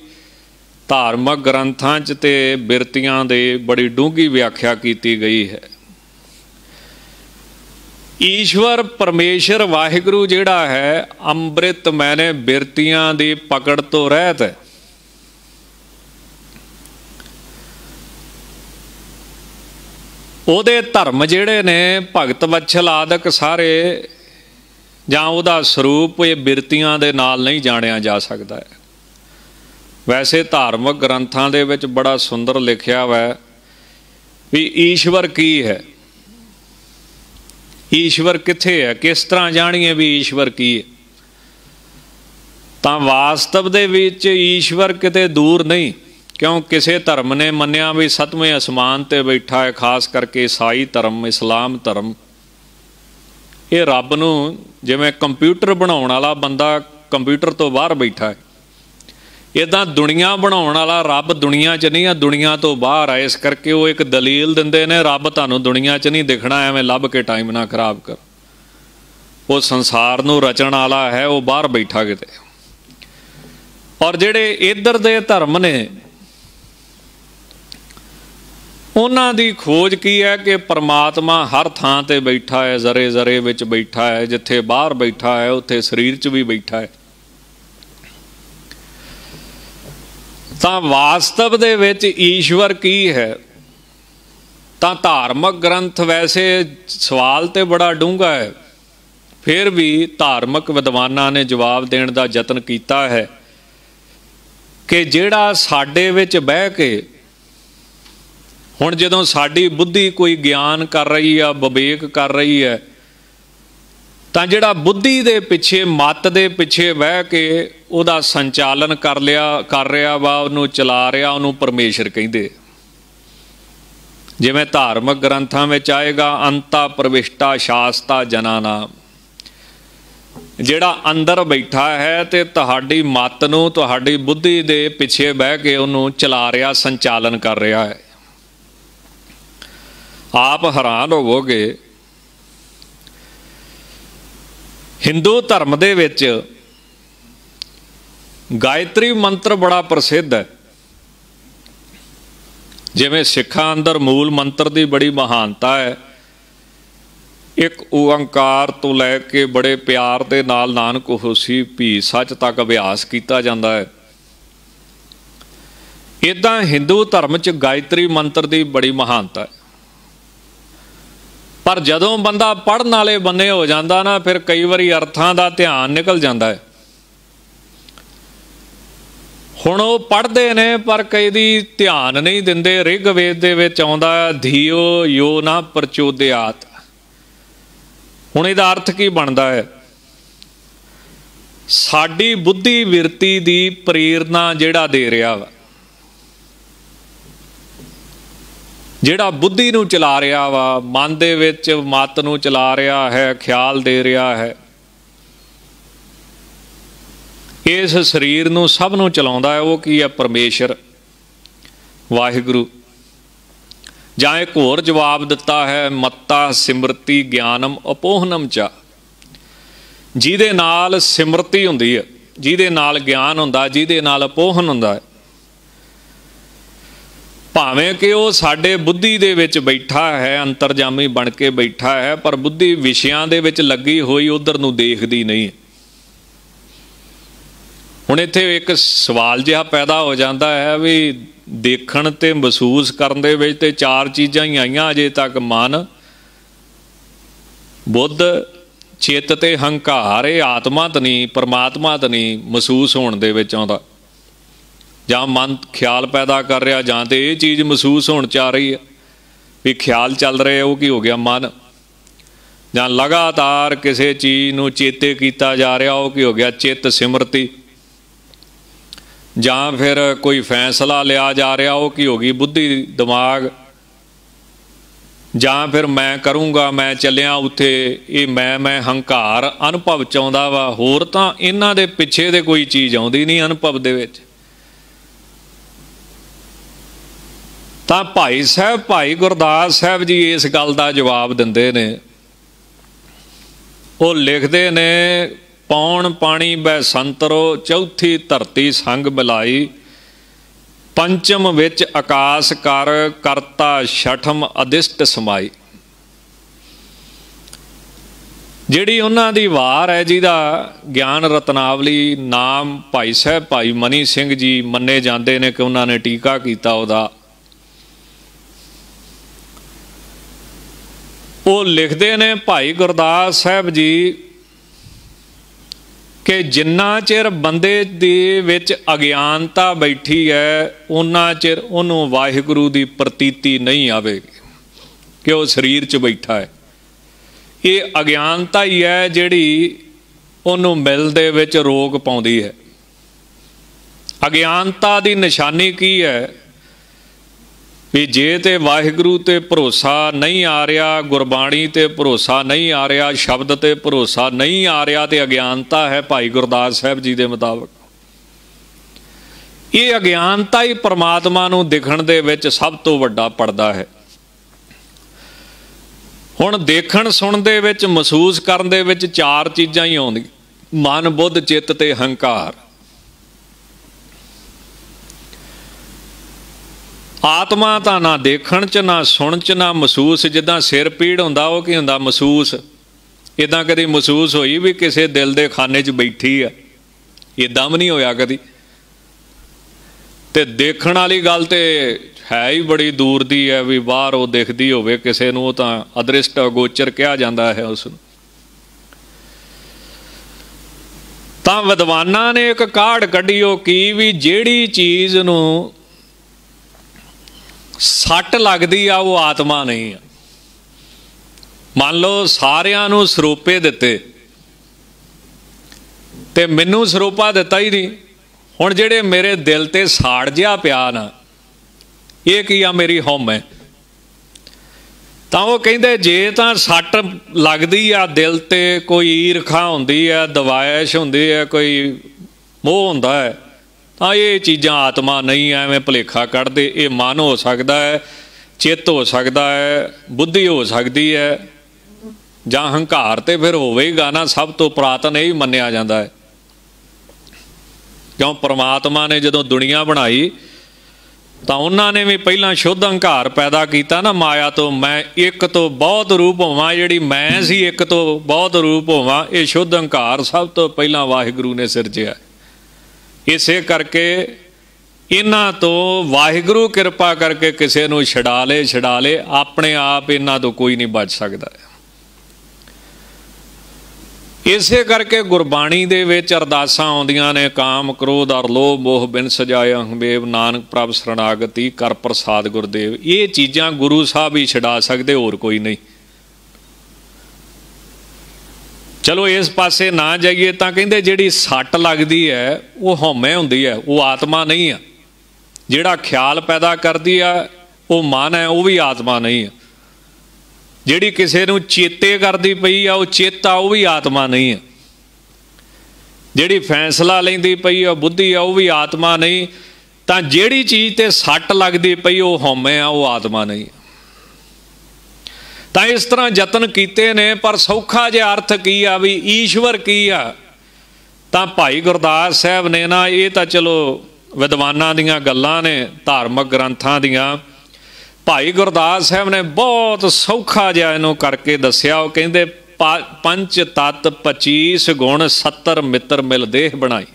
ਧਾਰਮਿਕ ਗ੍ਰੰਥਾਂ 'ਚ ਤੇ ਬਿਰਤੀਆਂ ਦੇ ਬੜੀ ਡੂੰਘੀ ਵਿਆਖਿਆ ਕੀਤੀ ਗਈ ਹੈ। ਈਸ਼ਵਰ ਪਰਮੇਸ਼ਰ ਵਾਹਿਗੁਰੂ ਜਿਹੜਾ ਹੈ, ਅੰਮ੍ਰਿਤ ਮੈਨੇ ਬਿਰਤੀਆਂ ਦੀ ਪਕੜ ਤੋਂ ਰਹਿਤ ਹੈ। ਉਹਦੇ ਧਰਮ ਜਿਹੜੇ ਨੇ, ਭਗਤ ਵਛਲ ਆਦਿਕ ਸਾਰੇ ਜਾਂ ਉਹਦਾ ਸਰੂਪ ਇਹ ਬਿਰਤੀਆਂ ਦੇ ਨਾਲ ਨਹੀਂ ਜਾਣਿਆ ਜਾ ਸਕਦਾ ਹੈ। ਵੈਸੇ ਧਾਰਮਿਕ ਗ੍ਰੰਥਾਂ ਦੇ ਵਿੱਚ ਬੜਾ ਸੁੰਦਰ ਲਿਖਿਆ ਹੋਇਆ ਵੀ ਈਸ਼ਵਰ ਕੀ ਹੈ? ਈਸ਼ਵਰ ਕਿੱਥੇ ਹੈ? ਕਿਸ ਤਰ੍ਹਾਂ ਜਾਣੀਏ ਵੀ ਈਸ਼ਵਰ ਕੀ ਹੈ? ਤਾਂ ਵਾਸਤਵ ਦੇ ਵਿੱਚ ਈਸ਼ਵਰ ਕਿਤੇ ਦੂਰ ਨਹੀਂ, ਕਿਉਂ ਕਿਸੇ ਧਰਮ ਨੇ ਮੰਨਿਆ ਵੀ ਸਤਵੇਂ ਅਸਮਾਨ ਤੇ ਬੈਠਾ ਹੈ, ਖਾਸ ਕਰਕੇ ਈਸਾਈ ਧਰਮ, ਇਸਲਾਮ ਧਰਮ। ਇਹ ਰੱਬ ਨੂੰ ਜਿਵੇਂ ਕੰਪਿਊਟਰ ਬਣਾਉਣ ਵਾਲਾ ਬੰਦਾ ਕੰਪਿਊਟਰ ਤੋਂ ਬਾਹਰ ਬੈਠਾ ਹੈ। ਇਦਾਂ ਦੁਨੀਆ ਬਣਾਉਣ ਵਾਲਾ ਰੱਬ ਦੁਨੀਆ 'ਚ ਨਹੀਂ ਆ ਦੁਨੀਆ ਤੋਂ ਬਾਹਰ ਆ ਇਸ ਕਰਕੇ ਉਹ ਇੱਕ ਦਲੀਲ ਦਿੰਦੇ ਨੇ, ਰੱਬ ਤੁਹਾਨੂੰ ਦੁਨੀਆ 'ਚ ਨਹੀਂ ਦਿਖਣਾ, ਐਵੇਂ ਲੱਭ ਕੇ ਟਾਈਮ ਨਾ ਖਰਾਬ ਕਰ। ਉਹ ਸੰਸਾਰ ਨੂੰ ਰਚਣ ਵਾਲਾ ਹੈ, ਉਹ ਬਾਹਰ ਬੈਠਾ ਕਿਤੇ। ਔਰ ਜਿਹੜੇ ਇੱਧਰ ਦੇ ਧਰਮ ਨੇ ਉਹਨਾਂ ਦੀ ਖੋਜ ਕੀ ਹੈ ਕਿ ਪਰਮਾਤਮਾ ਹਰ ਥਾਂ ਤੇ ਬੈਠਾ ਹੈ, ਜ਼ਰੇ ਜ਼ਰੇ ਵਿੱਚ ਬੈਠਾ ਹੈ, ਜਿੱਥੇ ਬਾਹਰ ਬੈਠਾ ਹੈ, ਉੱਥੇ ਸਰੀਰ 'ਚ ਵੀ ਬੈਠਾ ਹੈ। ਤਾਂ ਵਾਸਤਵ ਦੇ ਵਿੱਚ ਈਸ਼ਵਰ ਕੀ ਹੈ? ਤਾਂ ਧਾਰਮਿਕ ਗ੍ਰੰਥ ਵੈਸੇ ਸਵਾਲ ਤੇ ਬੜਾ ਡੂੰਘਾ ਹੈ। ਫਿਰ ਵੀ ਧਾਰਮਿਕ ਵਿਦਵਾਨਾਂ ਨੇ ਜਵਾਬ ਦੇਣ ਦਾ ਯਤਨ ਕੀਤਾ ਹੈ ਕਿ ਜਿਹੜਾ ਸਾਡੇ ਵਿੱਚ ਬਹਿ ਕੇ ਹੁਣ ਜਦੋਂ ਸਾਡੀ ਬੁੱਧੀ ਕੋਈ ਗਿਆਨ ਕਰ ਰਹੀ ਆ, ਵਿਵੇਕ ਕਰ ਰਹੀ ਹੈ, ਤਾਂ ਜਿਹੜਾ ਬੁੱਧੀ ਦੇ ਪਿੱਛੇ, ਮਤ ਦੇ ਪਿੱਛੇ ਬਹਿ ਕੇ ਉਹਦਾ ਸੰਚਾਲਨ ਕਰ ਲਿਆ, ਕਰ ਰਿਹਾ ਵਾ, ਉਹਨੂੰ ਚਲਾ ਰਿਹਾ, ਉਹਨੂੰ ਪਰਮੇਸ਼ਰ ਕਹਿੰਦੇ। ਜਿਵੇਂ ਧਾਰਮਿਕ ਗ੍ਰੰਥਾਂ ਵਿੱਚ ਆਏਗਾ, ਅੰਤਾ ਪ੍ਰਵਿਸ਼ਟਾ ਸ਼ਾਸਤਾ ਜਨਾਨਾਮ ਜਿਹੜਾ ਅੰਦਰ ਬੈਠਾ ਹੈ ਤੇ ਤੁਹਾਡੀ ਮਤ ਨੂੰ, ਤੁਹਾਡੀ ਬੁੱਧੀ ਦੇ ਪਿੱਛੇ ਬਹਿ ਕੇ ਉਹਨੂੰ ਚਲਾ ਰਿਹਾ, ਸੰਚਾਲਨ ਕਰ ਰਿਹਾ ਹੈ। ਆਪ ਹੈਰਾਨ ਹੋਵੋਗੇ। ਹਿੰਦੂ ਧਰਮ ਦੇ ਵਿੱਚ ਗਾਇਤਰੀ ਮੰਤਰ ਬੜਾ ਪ੍ਰਸਿੱਧ ਹੈ। ਜਿਵੇਂ ਸਿੱਖਾਂ ਅੰਦਰ ਮੂਲ ਮੰਤਰ ਦੀ ਬੜੀ ਮਹਾਨਤਾ ਹੈ। ਇੱਕ ਓੰਕਾਰ ਤੋਂ ਲੈ ਕੇ ਬੜੇ ਪਿਆਰ ਦੇ ਨਾਲ ਨਾਨਕ ਹੋਸੀ ਭੀ ਸੱਚ ਤੱਕ ਅਭਿਆਸ ਕੀਤਾ ਜਾਂਦਾ ਹੈ। ਇਦਾਂ ਹਿੰਦੂ ਧਰਮ 'ਚ ਗਾਇਤਰੀ ਮੰਤਰ ਦੀ ਬੜੀ ਮਹਾਨਤਾ ਹੈ। ਪਰ ਜਦੋਂ ਬੰਦਾ ਪੜਨ ਵਾਲੇ ਬੰਨੇ ਹੋ ਜਾਂਦਾ ਨਾ, ਫਿਰ ਕਈ ਵਾਰੀ ਅਰਥਾਂ ਦਾ ਧਿਆਨ ਨਿਕਲ ਜਾਂਦਾ ਹੈ। ਹੁਣ ਉਹ ਪੜਦੇ ਨੇ, ਪਰ ਕਈ ਦੀ ਧਿਆਨ ਨਹੀਂ ਦਿੰਦੇ। ਰਿਗਵੇਦ ਦੇ ਵਿੱਚ ਆਉਂਦਾ ਧੀਓ, ਯੋ ਨਾ ਪ੍ਰਚੋਦਿਆਤ। ਹੁਣ ਇਹਦਾ ਅਰਥ ਕੀ ਬਣਦਾ ਹੈ? ਸਾਡੀ ਬੁੱਧੀ ਵਿਰਤੀ ਦੀ ਪ੍ਰੇਰਣਾ ਜਿਹੜਾ ਦੇ ਰਿਹਾ ਵਾ। ਜਿਹੜਾ ਬੁੱਧੀ ਨੂੰ ਚਲਾ ਰਿਹਾ ਵਾ, ਮਨ ਦੇ ਵਿੱਚ ਮਤ ਨੂੰ ਚਲਾ ਰਿਹਾ ਹੈ, ਖਿਆਲ ਦੇ ਰਿਹਾ ਹੈ, ਇਸ ਸਰੀਰ ਨੂੰ ਸਭ ਨੂੰ ਚਲਾਉਂਦਾ ਹੈ, ਉਹ ਕੀ ਹੈ? ਪਰਮੇਸ਼ਰ, ਵਾਹਿਗੁਰੂ। ਜਾਂ ਇੱਕ ਹੋਰ ਜਵਾਬ ਦਿੱਤਾ ਹੈ, ਮੱਤਾ ਸਿਮਰਤੀ ਗਿਆਨਮ ਅਪੋਹਨਮ ਚਾ। ਜਿਹਦੇ ਨਾਲ ਸਿਮਰਤੀ ਹੁੰਦੀ ਹੈ, ਜਿਹਦੇ ਨਾਲ ਗਿਆਨ ਹੁੰਦਾ, ਜਿਹਦੇ ਨਾਲ ਅਪੋਹਨ ਹੁੰਦਾ ਹੈ। ਭਾਵੇਂ ਕਿ ਉਹ ਸਾਡੇ ਬੁੱਧੀ ਦੇ ਵਿੱਚ ਬੈਠਾ ਹੈ, ਅੰਤਰਜਾਮੀ ਬਣ ਕੇ ਬੈਠਾ ਹੈ, ਪਰ ਬੁੱਧੀ ਵਿਸ਼ਿਆਂ ਦੇ ਵਿੱਚ ਲੱਗੀ ਹੋਈ ਉਧਰ ਨੂੰ ਦੇਖਦੀ ਨਹੀਂ। ਹੁਣ ਇੱਥੇ ਇੱਕ ਸਵਾਲ ਜਿਹਾ ਪੈਦਾ ਹੋ ਜਾਂਦਾ ਹੈ ਵੀ ਦੇਖਣ ਤੇ ਮਹਿਸੂਸ ਕਰਨ ਦੇ ਵਿੱਚ ਤੇ ਚਾਰ ਚੀਜ਼ਾਂ ਹੀ ਆਈਆਂ ਅਜੇ ਤੱਕ ਮਨ, ਬੁੱਧ, ਚਿੱਤ ਤੇ ਹੰਕਾਰ, ਇਹ ਆਤਮਾ ਤਾਂ ਨਹੀਂ ਪਰਮਾਤਮਾ ਤਾਂ ਨਹੀਂ ਮਹਿਸੂਸ ਹੋਣ ਦੇ ਵਿੱਚ ਆਉਂਦਾ। ਜਾਂ ਮਨ ਖਿਆਲ ਪੈਦਾ ਕਰ ਰਿਹਾ ਜਾਂ ਤੇ ਇਹ ਚੀਜ਼ ਮਹਿਸੂਸ ਹੋਣ ਚ ਆ ਰਹੀ ਹੈ ਵੀ ਖਿਆਲ ਚੱਲ ਰਹੇ ਉਹ ਕੀ ਹੋ ਗਿਆ ਮਨ? ਜਾਂ ਲਗਾਤਾਰ ਕਿਸੇ ਚੀਜ਼ ਨੂੰ ਚੇਤੇ ਕੀਤਾ ਜਾ ਰਿਹਾ, ਉਹ ਕੀ ਹੋ ਗਿਆ? ਚਿੱਤ, ਸਿਮਰਤੀ। ਜਾਂ ਫਿਰ ਕੋਈ ਫੈਸਲਾ ਲਿਆ ਜਾ ਰਿਹਾ, ਉਹ ਕੀ ਹੋ ਗਈ? ਬੁੱਧੀ, ਦਿਮਾਗ। ਜਾਂ ਫਿਰ ਮੈਂ ਕਰੂੰਗਾ, ਮੈਂ ਚੱਲਿਆ ਉੱਥੇ, ਇਹ ਮੈਂ ਮੈਂ ਹੰਕਾਰ ਅਨੁਭਵ ਚ ਆਉਂਦਾ ਵਾ। ਹੋਰ ਤਾਂ ਇਹਨਾਂ ਦੇ ਪਿੱਛੇ ਦੇ ਕੋਈ ਚੀਜ਼ ਆਉਂਦੀ ਨਹੀਂ ਅਨੁਭਵ ਦੇ ਵਿੱਚ। ਤਾਂ ਭਾਈ ਸਾਹਿਬ, ਭਾਈ ਗੁਰਦਾਸ ਸਾਹਿਬ ਜੀ ਇਸ ਗੱਲ ਦਾ ਜਵਾਬ ਦਿੰਦੇ ਨੇ। ਉਹ ਲਿਖਦੇ ਨੇ, ਪੌਣ ਪਾਣੀ ਬੈ ਸੰਤਰੋ, ਚੌਥੀ ਧਰਤੀ ਸੰਗ ਮਿਲਾਈ ਪੰਚਮ ਵਿੱਚ ਆਕਾਸ਼ ਕਰ, ਕਰਤਾ ਛਠਮ ਅਦਿਸ਼ਟ ਸਮਾਈ। ਜਿਹੜੀ ਉਹਨਾਂ ਦੀ ਵਾਰ ਹੈ, ਜਿਹਦਾ ਗਿਆਨ ਰਤਨਾਵਲੀ ਨਾਮ ਭਾਈ ਸਾਹਿਬ ਭਾਈ ਮਨੀ ਸਿੰਘ ਜੀ ਮੰਨੇ ਜਾਂਦੇ ਨੇ ਕਿ ਉਹਨਾਂ ਨੇ ਟੀਕਾ ਕੀਤਾ ਉਹਦਾ। ਉਹ ਲਿਖਦੇ ਨੇ ਭਾਈ ਗੁਰਦਾਸ ਸਾਹਿਬ ਜੀ ਕਿ ਜਿੰਨਾ ਚਿਰ ਬੰਦੇ ਦੇ ਵਿੱਚ ਅਗਿਆਨਤਾ ਬੈਠੀ ਹੈ ਉਹਨਾਂ ਚਿਰ ਉਹਨੂੰ ਵਾਹਿਗੁਰੂ ਦੀ ਪ੍ਰਤੀਤੀ ਨਹੀਂ ਆਵੇਗੀ। ਕਿ ਉਹ ਸਰੀਰ 'ਚ ਬੈਠਾ ਹੈ। ਇਹ ਅਗਿਆਨਤਾ ਹੀ ਹੈ ਜਿਹੜੀ ਉਹਨੂੰ ਮਿਲ ਦੇ ਵਿੱਚ ਰੋਗ ਪਾਉਂਦੀ ਹੈ। ਅਗਿਆਨਤਾ ਦੀ ਨਿਸ਼ਾਨੀ ਕੀ ਹੈ? ਵੀ ਜੇ ਤੇ ਵਾਹਿਗੁਰੂ ਤੇ ਭਰੋਸਾ ਨਹੀਂ ਆ ਰਿਹਾ, ਗੁਰਬਾਣੀ ਤੇ ਭਰੋਸਾ ਨਹੀਂ ਆ ਰਿਹਾ, ਸ਼ਬਦ ਤੇ ਭਰੋਸਾ ਨਹੀਂ ਆ ਰਿਹਾ ਤੇ ਅਗਿਆਨਤਾ ਹੈ ਭਾਈ ਗੁਰਦਾਸ ਸਾਹਿਬ ਜੀ ਦੇ ਮੁਤਾਬਕ। ਇਹ ਅਗਿਆਨਤਾ ਹੀ ਪ੍ਰਮਾਤਮਾ ਨੂੰ ਦਿਖਣ ਦੇ ਵਿੱਚ ਸਭ ਤੋਂ ਵੱਡਾ ਪਰਦਾ ਹੈ। ਹੁਣ ਦੇਖਣ ਸੁਣਨ ਦੇ ਵਿੱਚ, ਮਹਿਸੂਸ ਕਰਨ ਦੇ ਵਿੱਚ ਚਾਰ ਚੀਜ਼ਾਂ ਹੀ ਆਉਂਦੀਆਂ। ਮਨ, ਬੁੱਧ, ਚਿੱਤ ਤੇ ਹੰਕਾਰ। ਆਤਮਾ ਤਾਂ ਨਾ ਦੇਖਣ ਚ, ਨਾ ਸੁਣਨ ਚ, ਨਾ ਮਹਿਸੂਸ। ਜਿੱਦਾਂ ਸਿਰ ਪੀੜ ਹੁੰਦਾ, ਉਹ ਕੀ ਹੁੰਦਾ? ਮਹਿਸੂਸ। ਇਦਾਂ ਕਦੀ ਮਹਿਸੂਸ ਹੋਈ ਵੀ ਕਿਸੇ ਦਿਲ ਦੇ ਖਾਨੇ 'ਚ ਬੈਠੀ ਆ? ਇਦਾਂ ਵੀ ਨਹੀਂ ਹੋਇਆ ਕਦੀ। ਤੇ ਦੇਖਣ ਵਾਲੀ ਗੱਲ ਤੇ ਹੈ ਹੀ ਬੜੀ ਦੂਰ ਦੀ ਹੈ ਵੀ ਬਾਹਰ ਉਹ ਦਿਖਦੀ ਹੋਵੇ ਕਿਸੇ ਨੂੰ, ਉਹ ਤਾਂ ਅਦ੍ਰਿਸ਼ਟ ਅਗੋਚਰ ਕਿਹਾ ਜਾਂਦਾ ਹੈ ਉਸ ਨੂੰ। ਤਾਂ ਵਿਦਵਾਨਾਂ ਨੇ ਇੱਕ ਕਾਢ ਕੱਢੀ, ਉਹ ਕੀ ਵੀ ਜਿਹੜੀ ਚੀਜ਼ ਨੂੰ ਸੱਟ ਲੱਗਦੀ ਆ, ਉਹ ਆਤਮਾ ਨਹੀਂ ਆ। ਮੰਨ ਲਓ ਸਾਰਿਆਂ ਨੂੰ ਸਰੂਪੇ ਦਿੱਤੇ। ਤੇ ਮੈਨੂੰ ਸਰੂਪਾ ਦਿੱਤਾ ਹੀ ਨਹੀਂ। ਹੁਣ ਜਿਹੜੇ ਮੇਰੇ ਦਿਲ ਤੇ ਸਾੜ ਜਿਆ ਪਿਆ ਨਾ, ਇਹ ਕੀ ਆ ਮੇਰੀ ਹਉਮ ਹੈ? ਤਾਂ ਉਹ ਕਹਿੰਦੇ, ਜੇ ਤਾਂ ਸੱਟ ਲੱਗਦੀ ਆ, ਦਿਲ ਤੇ ਕੋਈ ਈਰਖਾ ਹੁੰਦੀ ਹੈ ਦਵਾਇਸ਼ ਹੁੰਦੀ ਹੈ ਕੋਈ ਮੋਹ ਹੁੰਦਾ ਹੈ ਤਾਂ ਇਹ ਚੀਜ਼ਾਂ ਆਤਮਾ ਨਹੀਂ, ਐਵੇਂ ਭਲੇਖਾ ਕੱਢਦੇ, ਇਹ ਮਨ ਹੋ ਸਕਦਾ ਹੈ, ਚਿੱਤ ਹੋ ਸਕਦਾ ਹੈ, ਬੁੱਧੀ ਹੋ ਸਕਦੀ ਹੈ, ਜਾਂ ਹੰਕਾਰ ਤੇ ਫਿਰ ਹੋਵੇਗਾ ਨਾ, ਸਭ ਤੋਂ ਪ੍ਰਾਤਨ ਇਹ ਹੀ ਮੰਨਿਆ ਜਾਂਦਾ ਹੈ। ਕਿਉਂ? ਪ੍ਰਮਾਤਮਾ ਨੇ ਜਦੋਂ ਦੁਨੀਆ ਬਣਾਈ, ਤਾਂ ਉਹਨਾਂ ਨੇ ਵੀ ਪਹਿਲਾਂ ਸ਼ੁੱਧ ਹੰਕਾਰ ਪੈਦਾ ਕੀਤਾ ਨਾ, ਮਾਇਆ ਤੋਂ ਮੈਂ ਇੱਕ ਤੋਂ ਬਹੁਤ ਰੂਪ ਹੋਵਾਂ, ਜਿਹੜੀ ਮੈਂ ਸੀ ਇੱਕ ਤੋਂ ਬਹੁਤ ਰੂਪ ਹੋਵਾਂ, ਇਹ ਸ਼ੁੱਧ ਹੰਕਾਰ ਸਭ ਤੋਂ ਪਹਿਲਾਂ ਵਾਹਿਗੁਰੂ ਨੇ ਸਿਰਜਿਆ। ਇਸੇ ਕਰਕੇ ਇਹਨਾਂ ਤੋਂ ਵਾਹਿਗੁਰੂ ਕਿਰਪਾ ਕਰਕੇ ਕਿਸੇ ਨੂੰ ਛਡਾ ਲੇ ਛਡਾ ਲੇ, ਆਪਣੇ ਆਪ ਇਹਨਾਂ ਤੋਂ ਕੋਈ ਨਹੀਂ ਬਚ ਸਕਦਾ। ਇਸੇ ਕਰਕੇ ਗੁਰਬਾਣੀ ਦੇ ਵਿੱਚ ਅਰਦਾਸਾਂ ਆਉਂਦੀਆਂ ਨੇ, ਕਾਮ, ਕ੍ਰੋਧ, ਅਰ ਲੋਭ, ਮੋਹ, ਬਿਨ ਸਜਾਇਆ ਹੰਬੇਵ ਨਾਨਕ, ਪ੍ਰਭ ਸਰਣਾਗਤੀ ਕਰ ਪ੍ਰਸਾਦ, ਗੁਰਦੇਵ। ਇਹ ਚੀਜ਼ਾਂ ਗੁਰੂ ਸਾਹਿਬ ਹੀ ਛਡਾ ਸਕਦੇ, ਹੋਰ ਕੋਈ ਨਹੀਂ। ਚਲੋ ਇਸ ਪਾਸੇ ਨਾ ਜਾਈਏ ਤਾਂ ਕਹਿੰਦੇ ਜਿਹੜੀ ਸੱਟ ਲੱਗਦੀ ਹੈ, ਉਹ ਹਉਮੈ ਹੁੰਦੀ ਹੈ, ਉਹ ਆਤਮਾ ਨਹੀਂ ਆ ਜਿਹੜਾ ਖਿਆਲ ਪੈਦਾ ਕਰਦੀ ਆ, ਉਹ ਮਨ ਹੈ, ਉਹ ਵੀ ਆਤਮਾ ਨਹੀਂ ਆ ਜਿਹੜੀ ਕਿਸੇ ਨੂੰ ਚੇਤੇ ਕਰਦੀ ਪਈ ਆ, ਉਹ ਚੇਤਾ, ਉਹ ਵੀ ਆਤਮਾ ਨਹੀਂ ਆ ਜਿਹੜੀ ਫੈਸਲਾ ਲੈਂਦੀ ਪਈ ਆ, ਬੁੱਧੀ ਆ, ਉਹ ਵੀ ਆਤਮਾ ਨਹੀਂ। ਤਾਂ ਜਿਹੜੀ ਚੀਜ਼ ਤੇ ਸੱਟ ਲੱਗਦੀ ਪਈ, ਉਹ ਹਉਮੈ ਆ, ਉਹ ਆਤਮਾ ਨਹੀਂ ਆ ਤਾਂ ਇਸ ਤਰ੍ਹਾਂ ਯਤਨ ਕੀਤੇ ਨੇ, ਪਰ ਸੌਖਾ ਜਿਹਾ ਅਰਥ ਕੀ ਆ ਵੀ ਈਸ਼ਵਰ ਕੀ ਆ? ਤਾਂ ਭਾਈ ਗੁਰਦਾਸ ਸਾਹਿਬ ਨੇ ਨਾ, ਇਹ ਤਾਂ ਚਲੋ ਵਿਦਵਾਨਾਂ ਦੀਆਂ ਗੱਲਾਂ ਨੇ, ਧਾਰਮਿਕ ਗ੍ਰੰਥਾਂ ਦੀਆਂ। ਭਾਈ ਗੁਰਦਾਸ ਸਾਹਿਬ ਨੇ ਬਹੁਤ ਸੌਖਾ ਜਿਹਾ ਇਹਨੂੰ ਕਰਕੇ ਦੱਸਿਆ। ਉਹ ਕਹਿੰਦੇ ਪੰਜ ਤਤ 25 ਗੁਣ 70 ਮਿੱਤਰ ਮਿਲ ਦੇਹ ਬਣਾਈ।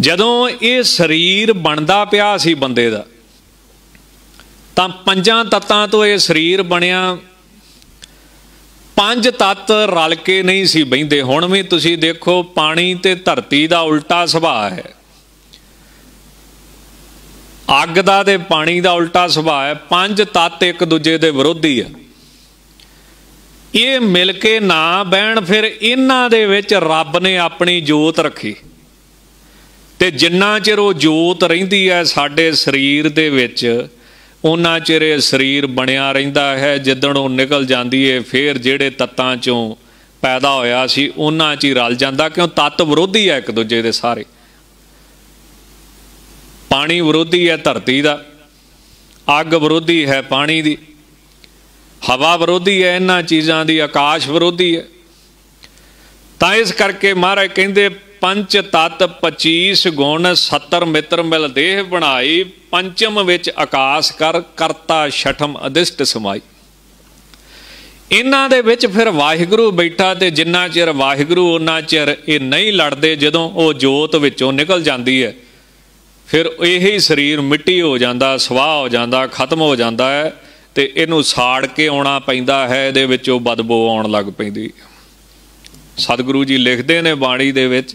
ਜਦੋਂ ਇਹ ਸਰੀਰ ਬਣਦਾ ਪਿਆ ਸੀ ਬੰਦੇ ਦਾ ਤਾਂ ਪੰਜਾਂ ਤੱਤਾਂ ਤੋਂ ਇਹ ਸਰੀਰ ਬਣਿਆ। ਪੰਜ ਤੱਤ ਰਲ ਕੇ ਨਹੀਂ ਸੀ ਬੈਂਦੇ ਹੁਣ ਵੀ ਤੁਸੀਂ ਦੇਖੋ, ਪਾਣੀ ਤੇ ਧਰਤੀ ਦਾ ਉਲਟਾ ਸੁਭਾਅ ਹੈ। ਅੱਗ ਦਾ ਤੇ ਪਾਣੀ ਦਾ ਉਲਟਾ ਸੁਭਾਅ ਹੈ। ਪੰਜ ਤੱਤ ਇੱਕ ਦੂਜੇ ਦੇ ਵਿਰੋਧੀ ਆ ਇਹ ਮਿਲ ਕੇ ਨਾ ਬਹਿਣ, ਫਿਰ ਇਹਨਾਂ ਦੇ ਵਿੱਚ ਰੱਬ ਨੇ ਆਪਣੀ ਜੋਤ ਰੱਖੀ। ਤੇ ਜਿੰਨਾ ਚਿਰ ਉਹ ਜੋਤ ਰਹਿੰਦੀ ਹੈ, ਸਾਡੇ ਸਰੀਰ ਦੇ ਵਿੱਚ ਉਹਨਾਂ ਚਿਰ ਇਹ ਸਰੀਰ ਬਣਿਆ ਰਹਿੰਦਾ ਹੈ, ਜਿੱਦਣ ਉਹ ਨਿਕਲ ਜਾਂਦੀ ਹੈ ਫਿਰ ਜਿਹੜੇ ਤੱਤਾਂ ਚੋਂ ਪੈਦਾ ਹੋਇਆ ਸੀ, ਉਹਨਾਂ 'ਚ ਹੀ ਰਲ ਜਾਂਦਾ, ਕਿਉਂ ਤੱਤ ਵਿਰੋਧੀ ਹੈ ਇੱਕ ਦੂਜੇ ਦੇ ਸਾਰੇ। ਪਾਣੀ ਵਿਰੋਧੀ ਹੈ ਧਰਤੀ ਦਾ, ਅੱਗ ਵਿਰੋਧੀ ਹੈ ਪਾਣੀ ਦੀ, ਹਵਾ ਵਿਰੋਧੀ ਹੈ ਇਹਨਾਂ ਚੀਜ਼ਾਂ ਦੀ, ਆਕਾਸ਼ ਵਿਰੋਧੀ ਹੈ। ਤਾਂ ਇਸ ਕਰਕੇ ਮਹਾਰਾਜ ਕਹਿੰਦੇ ਪੰਚ ਤਤ 25 ਗੁਣ 70 ਮਿੱਤਰ ਮਿਲ ਦੇਹ ਬਣਾਈ, ਪੰਚਮ ਵਿੱਚ ਆਕਾਸ਼ ਕਰ, ਕਰਤਾ ਛਠਮ ਅਦਿਸ਼ਟ ਸਮਾਈ। ਇਹਨਾਂ ਦੇ ਵਿੱਚ ਫਿਰ ਵਾਹਿਗੁਰੂ ਬੈਠਾ ਤੇ ਜਿੰਨਾ ਚਿਰ ਵਾਹਿਗੁਰੂ ਉਹਨਾਂ ਚਿਰ ਇਹ ਨਹੀਂ ਲੜਦੇ, ਜਦੋਂ ਉਹ ਜੋਤ ਵਿੱਚੋਂ ਨਿਕਲ ਜਾਂਦੀ ਹੈ, ਫਿਰ ਇਹੀ ਸਰੀਰ ਮਿੱਟੀ ਹੋ ਜਾਂਦਾ, ਸਵਾਹ ਹੋ ਜਾਂਦਾ, ਖਤਮ ਹੋ ਜਾਂਦਾ ਹੈ ਤੇ ਇਹਨੂੰ ਸਾੜ ਕੇ ਆਉਣਾ ਪੈਂਦਾ ਹੈ, ਇਹਦੇ ਵਿੱਚੋਂ ਬਦਬੂ ਆਉਣ ਲੱਗ ਪੈਂਦੀ ਸਤਿਗੁਰੂ ਜੀ ਲਿਖਦੇ ਨੇ ਬਾਣੀ ਦੇ ਵਿੱਚ